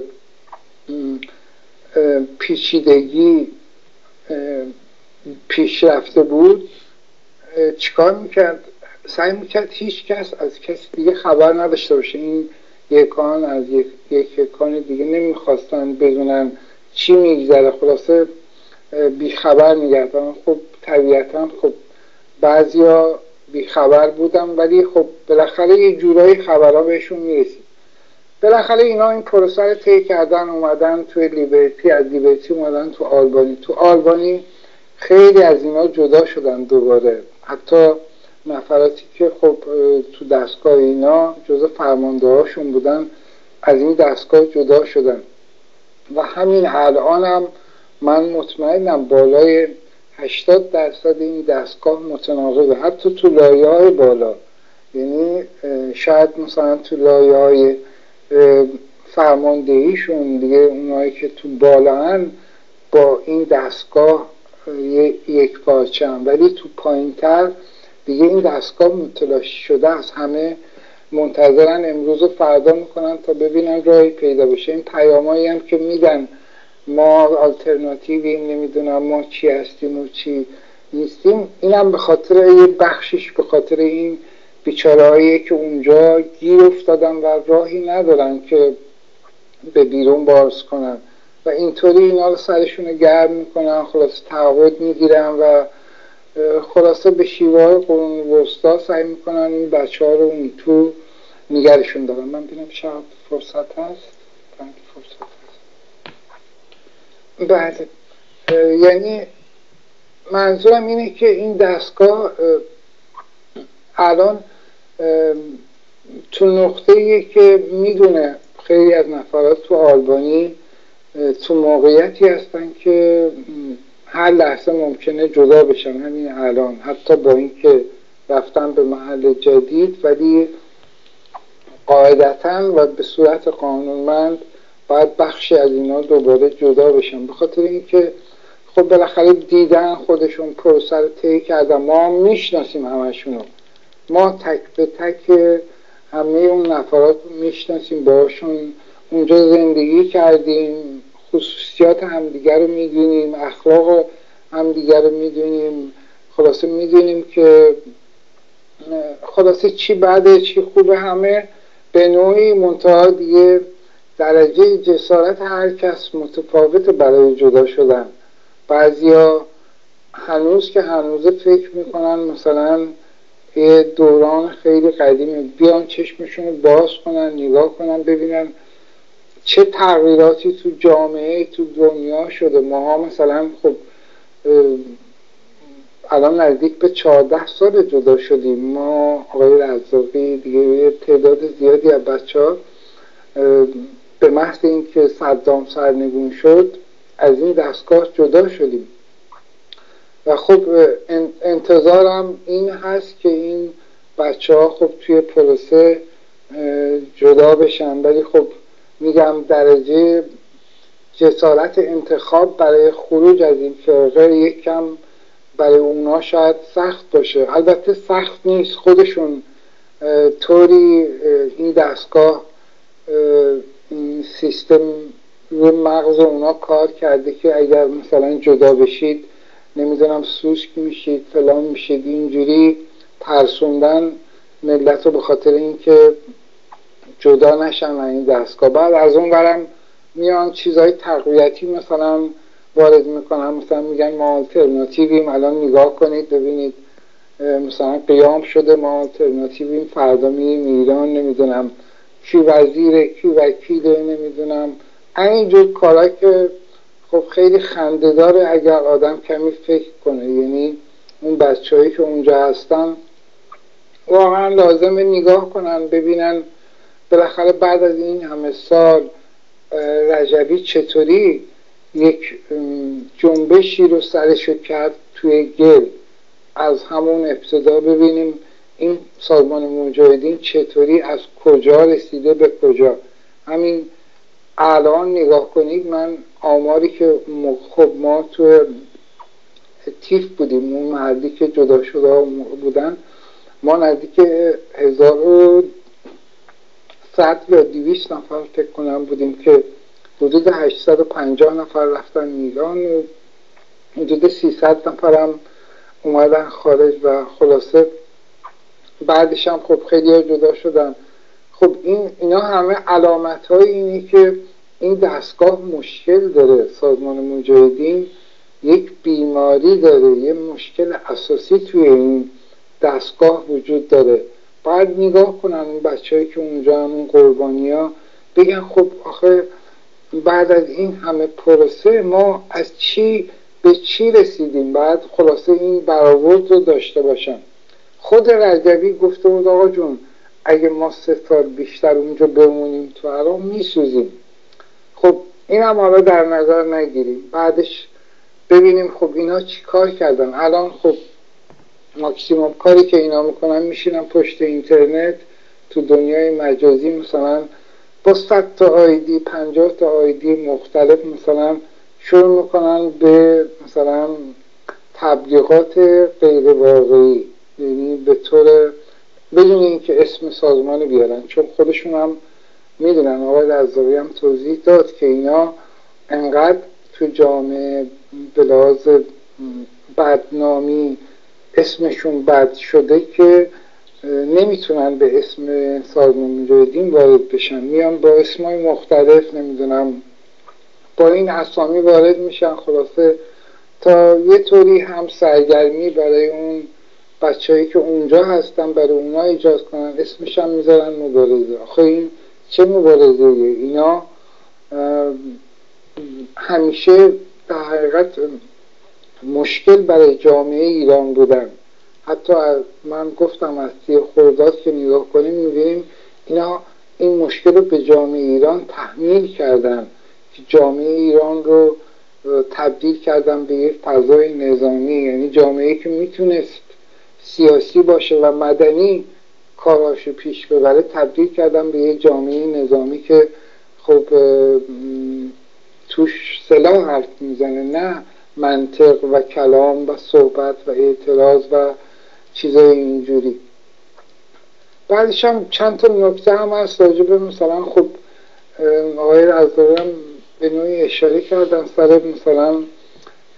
پیچیدگی پیشرفته بود چیکار می‌کرد؟ سعی می‌کرد هیچ کس از کسی دیگه خبر نداشته باشه. این یکان از یک یکان دیگه نمی‌خواستن بدونن چی میگذره. خلاصه بیخبر میگردن. خب طبیعتا خب بعضیا بیخبر بودن ولی خب بالاخره یه جورایی خبرها بهشون می‌رسید. بالاخره اینا این پروسه رو طی کردن اومدن توی لیبرتی از لیبرتی اومدن تو آلبانی. تو آلبانی خیلی از اینا جدا شدن دوباره. حتی نفراتی که خب تو دستگاه اینا جزء فرمانده هاشون بودن از این دستگاه جدا شدن. و همین الان هم من مطمئنم بالای 80 درصد این دستگاه متناقضه. حتی تو لایه های بالا. یعنی شاید مثلا تو لایه های فرماندهیشون دیگه اونایی که تو بالا با این دستگاه یک پارچه هم ولی تو پایین تر دیگه این دستگاه متلاشی شده از همه منتظرن امروز و فردا می‌کنن تا ببینن راهی پیدا بشه. این پیامایی هم که میدن ما آلترناتیویم نمی‌دونم ما چی هستیم و چی نیستیم اینم به خاطر یه بخشش به خاطر این بیچاره که اونجا گیر افتادن و راهی ندارن که به بیرون باز کنن. و اینطوری اینا رو سرشون گرم می‌کنن خلاص تعهد می‌گیرن و خلاصه به شیوه قرون وسطا سعی می‌کنن این بچه ها رو اون تو نگرشون دارن. من بینم شاید فرصت هست. فرصت هست. بله. یعنی منظورم اینه که این دستگاه الان تو نقطه که می‌دونه خیلی از نفرات تو آلبانی تو موقعیتی هستن که هر لحظه ممکنه جدا بشن همین الان. حتی با اینکه رفتن به محل جدید ولی قاعدتا و به صورت قانونمند باید بخشی از اینا دوباره جدا بشن به خاطر اینکه خب بالاخره دیدن خودشون پروسه رو طی کردن. ما می‌شناسیم همشونو ما تک به تک همه اون نفرات می‌شناسیم. باشون اونجا زندگی کردیم. خصوصیات همدیگر رو می‌دونیم اخلاق همدیگر رو می‌دونیم. خلاصه می‌دونیم که خلاصه چی بده چی خوبه همه به نوعی منتها دیگه درجه جسارت هر کس متفاوت برای جدا شدن. بعضیا هنوز که هنوز فکر می‌کنن مثلا یه دوران خیلی قدیمی بیان چشمشون رو باز کنن نگاه کنن ببینن چه تغییراتی تو جامعه تو دنیا شده؟ ما مثلا خب الان نزدیک به چهارده سال جدا شدیم. ما آقای رزاقی دیگه تعداد زیادی از بچه ها به محض اینکه صدام سرنگون شد از این دستگاه جدا شدیم. و خب انتظارم این هست که این بچه ها خب توی پروسه جدا بشن. ولی خب میگم درجه جسارت انتخاب برای خروج از این فرقه یکم برای اونا شاید سخت باشه. البته سخت نیست. خودشون طوری این دستگاه این سیستم روی مغز اونا کار کرده که اگر مثلا جدا بشید نمی‌دونم سوسک میشید فلان میشید اینجوری ترسوندن ملت رو به خاطر اینکه جدا نشن این دستگاه. بعد از اون برم میان چیزهای تقویتی مثلا وارد می‌کنن. مثلا میگن ما آلترناتیویم الان نگاه کنید ببینید مثلا قیام شده. ما آلترناتیویم فردا میریم ایران. نمی‌دونم کی وزیره کی وکیله نمی‌دونم. اینجور کارا که خب خیلی خنده داره اگر آدم کمی فکر کنه. یعنی اون بچههایی که اونجا هستن واقعا واقعا لازمه نگاه کنن ببینن بالاخره بعد از این همه سال رجبی چطوری؟ یک جنبشی رو سرشو کرد توی گل. از همون ابتدا ببینیم این سازمان مجاهدین چطوری از کجا رسیده به کجا. همین الان نگاه کنید من آماری که خب ما تو تیف بودیم اون مردی که جدا شده بودن ما نزدیک هزار و صد یا دیویست نفر فکر کنم بودیم که حدود 850 نفر رفتن ایران و حدود 300 نفر هم اومدن خارج و خلاصه بعدش هم خب خیلی جدا شدن. خب این اینا همه علامت های اینی که این دستگاه مشکل داره. سازمان مجاهدین یک بیماری داره. یه مشکل اساسی توی این دستگاه وجود داره. باید نگاه کنن این بچه که اونجا هم اون قربانی ها بگن خب آخه بعد از این همه پروسه ما از چی به چی رسیدیم؟ بعد خلاصه این برآورد رو داشته باشن. خود رجبی گفته بود آقا جون اگه ما سال بیشتر اونجا بمونیم تو عراق میسوزیم. خب این هم حالا در نظر نگیریم. بعدش ببینیم خب اینا چی کار کردن. الان خب ماکسیموم کاری که اینا می‌کنن میشینن پشت اینترنت تو دنیای مجازی مثلا با صد تا آیدی پنجاه تا آیدی مختلف مثلا شروع می‌کنن به مثلا تبلیغات غیر واقعی یعنی به طور بدون اینکه اسم سازمان بیارن چون خودشون هم می‌دونن. آقای لزاوی هم توضیح داد که اینا انقدر تو جامعه به بدنامی اسمشون بد شده که نمی‌تونن به اسم سازمان مجاهدین وارد بشن. میان با اسمای مختلف نمی‌دونم با این اسامی وارد میشن. خلاصه تا یه طوری هم سرگرمی برای اون بچههایی که اونجا هستن برای اونا ایجاد کنن. اسمش هم می‌ذارن مبارزه. آخه این چه مبارزه؟ اینا همیشه در حقیقت مشکل برای جامعه ایران بودن. حتی از من گفتم از سی خورداد که نگاه کنیم می‌بینیم اینا این مشکل رو به جامعه ایران تحمیل کردن که جامعه ایران رو تبدیل کردن به یک فضای نظامی. یعنی جامعه که می‌تونست سیاسی باشه و مدنی کاراشو پیش ببره تبدیل کردن به یک جامعه نظامی که خب توش سلاح حرف می‌زنه. نه منطق و کلام و صحبت و اعتراض و چیزای اینجوری. بعدش هم چند تا نکته هم هست راجبه مثلا خب آقای رزدارم به نوعی اشاره کردن سر مثلا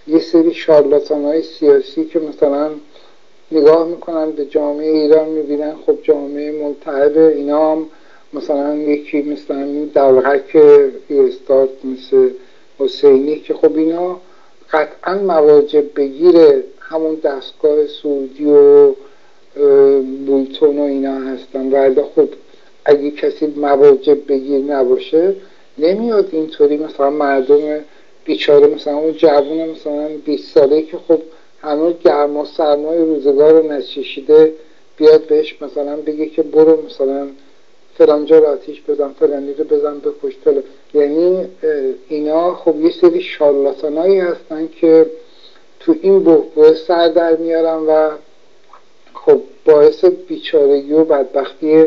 یه سری شارلاتان های سیاسی که مثلا نگاه می‌کنن به جامعه ایران می‌بینن. خب جامعه ملتحب اینا هم مثلا یکی مثلا دلغک استارت مثل حسینی که خب اینا قطعا مواجب بگیر همون دستگاه سعودی و بولتون و اینا هستن ولی خب اگه کسی مواجب بگیر نباشه نمیاد اینطوری مثلا مردم بیچاره مثلا اون جوون مثلا 20 ساله که خب هنوز گرما سرمای روزگار رو نچشیده بیاد بهش مثلا بگه که برو مثلا فلانجا رو آتیش بزن فلانی رو بزن بکش یعنی اینا خب یه سری شارلاتانایی هستن که تو این بحبوه سر در میارن و خب باعث بیچارگی و بدبختی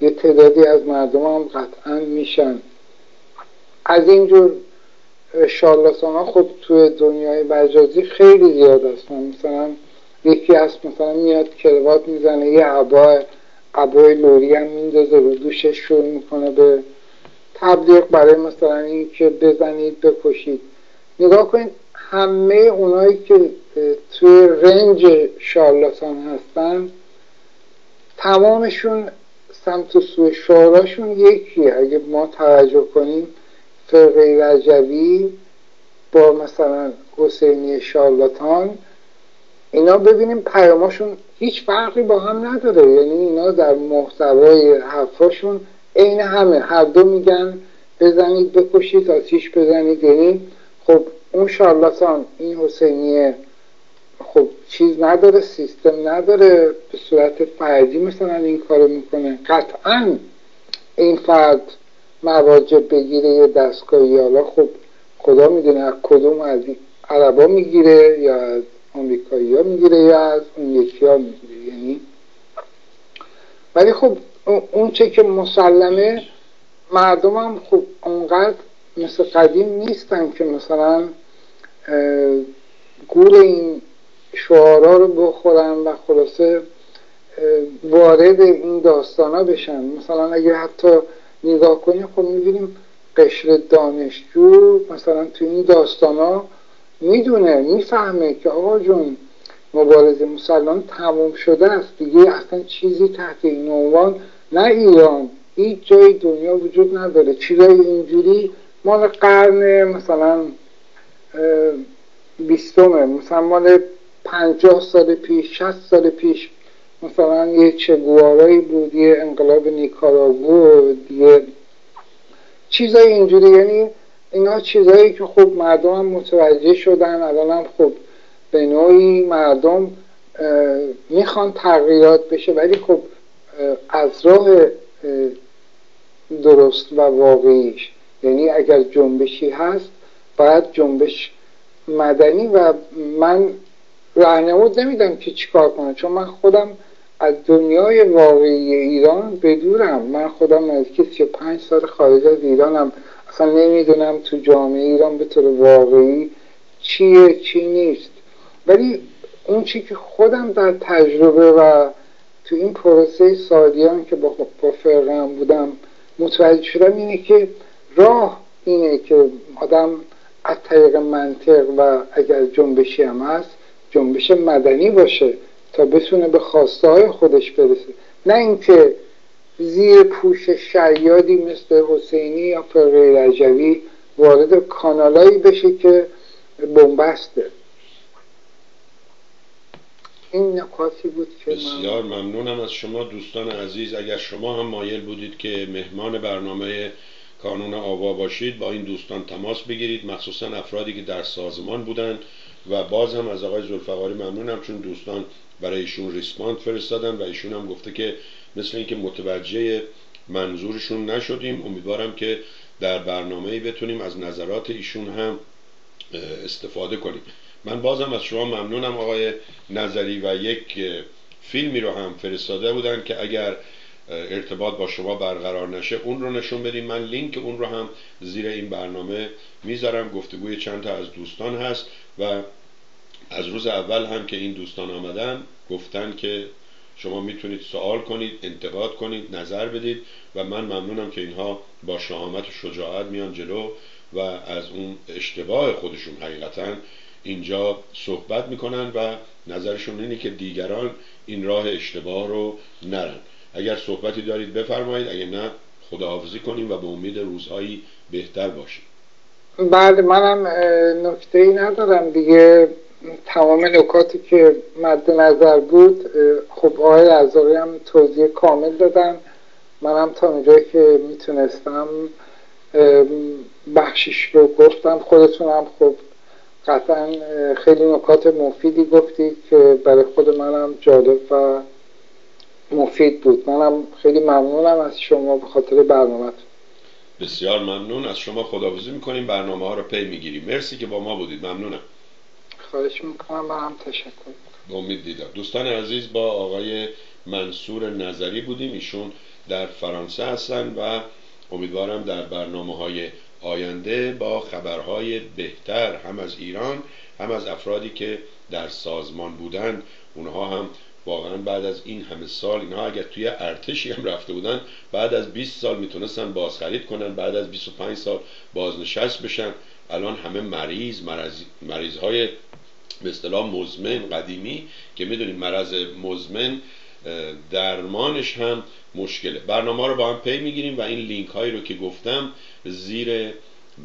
یه تعدادی از مردم هم قطعا میشن. از اینجور شارلاتان ها خب توی دنیای مجازی خیلی زیاد هستن. مثلا یکی هست مثلا میاد کروات می‌زنه یه عبای عبای لوری هم میندازه رو دوشش شروع می‌کنه به تبلیغ برای مثلا این که بزنید بکشید. نگاه کنید همه اونایی که توی رنج شارلاتان هستن تمامشون سمت و سوی شعراشون یکیه. اگه ما توجه کنیم فرقه رجوی با مثلا حسینی شارلاتان اینا ببینیم پیاماشون هیچ فرقی با هم نداره. یعنی اینا در محتوای حرفاشون عین همه. هر دو میگن بزنید بکشید آتیش بزنید. یعنی خب اون شارلاتان این حسینی خب چیز نداره سیستم نداره. به صورت فردی مثلا این کارو می‌کنه. قطعا این فرد مواجب بگیره یه دستگاهی. حالا خب خدا می‌دونه از کدوم از عربا می‌گیره یا از آمریکایی ها می‌گیره یا از اون یکی ها می‌گیره. یعنی ولی خب اون چه که مسلمه مردم هم خب اونقدر مثل قدیم نیستن که مثلا گول این شعارا رو بخورن و خلاصه وارد این داستان ها بشن. مثلا اگه حتی نگاه کنیم خب می‌بینیم قشر دانشجو مثلا تو این داستان ها می‌دونه می‌فهمه که آقا جون مبارزه مسلمان تموم شده است. دیگه اصلا چیزی تحت این عنوان نه ایران. هیچ جای دنیا وجود نداره. چیزای اینجوری مال قرن مثلا بیستمه. مثلا مال پنجاه سال پیش شست سال پیش مثلا یه چگوارایی بود یه انقلاب نیکاراگو یه چیزای اینجوری. یعنی اینا چیزایی که خب مردم هم متوجه شدن. الان هم خب به نوعی مردم می‌خوان تغییرات بشه. ولی خب از راه درست و واقعیش. یعنی اگر جنبشی هست باید جنبش مدنی و من راهنمود نمیدم که چیکار کنم چون من خودم از دنیای واقعی ایران بدورم من خودم نزدیک پنج سال خارج از ایرانم. اصلا نمی‌دونم تو جامعه ایران به طور واقعی چیه چی نیست. ولی اون چی که خودم در تجربه و تو این پروسه سالیان که با, با فرقم بودم متوجه شدم اینه که راه اینه که آدم از طریق منطق و اگر جنبشی هم هست جنبش مدنی باشه تا بتونه به خواسته های خودش برسه. نه اینکه زیر پوش شیادی مثل حسینی یا فرقه رجوی وارد کانالایی بشه که بنبسته. این نکاتی بود که بسیار ممنونم از شما دوستان عزیز. اگر شما هم مایل بودید که مهمان برنامه کانون آوا باشید با این دوستان تماس بگیرید. مخصوصا افرادی که در سازمان بودند و باز هم از آقای زلفقاری ممنونم چون دوستان برای ایشون ریسپاند فرستادن و ایشون هم گفته که مثل اینکه متوجه منظورشون نشدیم. امیدوارم که در برنامه بتونیم از نظرات ایشون هم استفاده کنیم. من بازم از شما ممنونم. آقای نظری و یک فیلمی رو هم فرستاده بودن که اگر ارتباط با شما برقرار نشه اون رو نشون بدیم. من لینک اون رو هم زیر این برنامه می‌ذارم. گفتگوی چند تا از دوستان هست و از روز اول هم که این دوستان آمدن گفتن که شما می‌تونید سوال کنید انتقاد کنید نظر بدید و من ممنونم که اینها با شهامت و شجاعت میان جلو و از اون اشتباه خودشون حقیقتا اینجا صحبت می‌کنن و نظرشون اینه که دیگران این راه اشتباه رو نرن. اگر صحبتی دارید بفرمایید اگر نه خداحافظی کنیم و به امید روزهایی بهتر باشیم. بله منم نکته ای ندارم دیگه. تمام نکاتی که مد نظر بود خب آقای ازاری هم توضیح کامل دادن. منم تا اونجایی که می‌تونستم بخشش رو گفتم. خودتون هم خب قطعا خیلی نکات مفیدی گفتید که برای خود منم جالب و مفید بود. منم خیلی ممنونم از شما به خاطر برنامه. بسیار ممنون. از شما خداحافظی می‌کنیم. برنامه ها رو پی می‌گیریم. مرسی که با ما بودید. ممنونم. خواهش می‌کنم هم تشکر. با امید دیدار. دوستان عزیز با آقای منصور نظری بودیم. ایشون در فرانسه هستن و امیدوارم در برنامه های آینده با خبرهای بهتر هم از ایران هم از افرادی که در سازمان بودن اونها هم واقعا بعد از این همه سال اینها اگر توی ارتشی هم رفته بودن بعد از 20 سال می‌تونستن بازخرید کنن بعد از 25 سال بازنشست بشن. الان همه مریض مریض, مریض های به اصطلاح مزمن قدیمی که می‌دونیم مرض مزمن درمانش هم مشکله. برنامه رو با هم پی می‌گیریم و این لینک هایی رو که گفتم زیر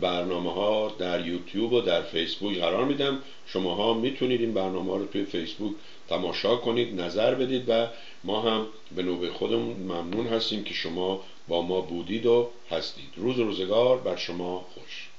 برنامه ها در یوتیوب و در فیسبوک قرار میدم. شما ها می‌تونید این برنامه ها رو توی فیسبوک تماشا کنید نظر بدید و ما هم به نوبه خودمون ممنون هستیم که شما با ما بودید و هستید. روز روزگار بر شما خوش.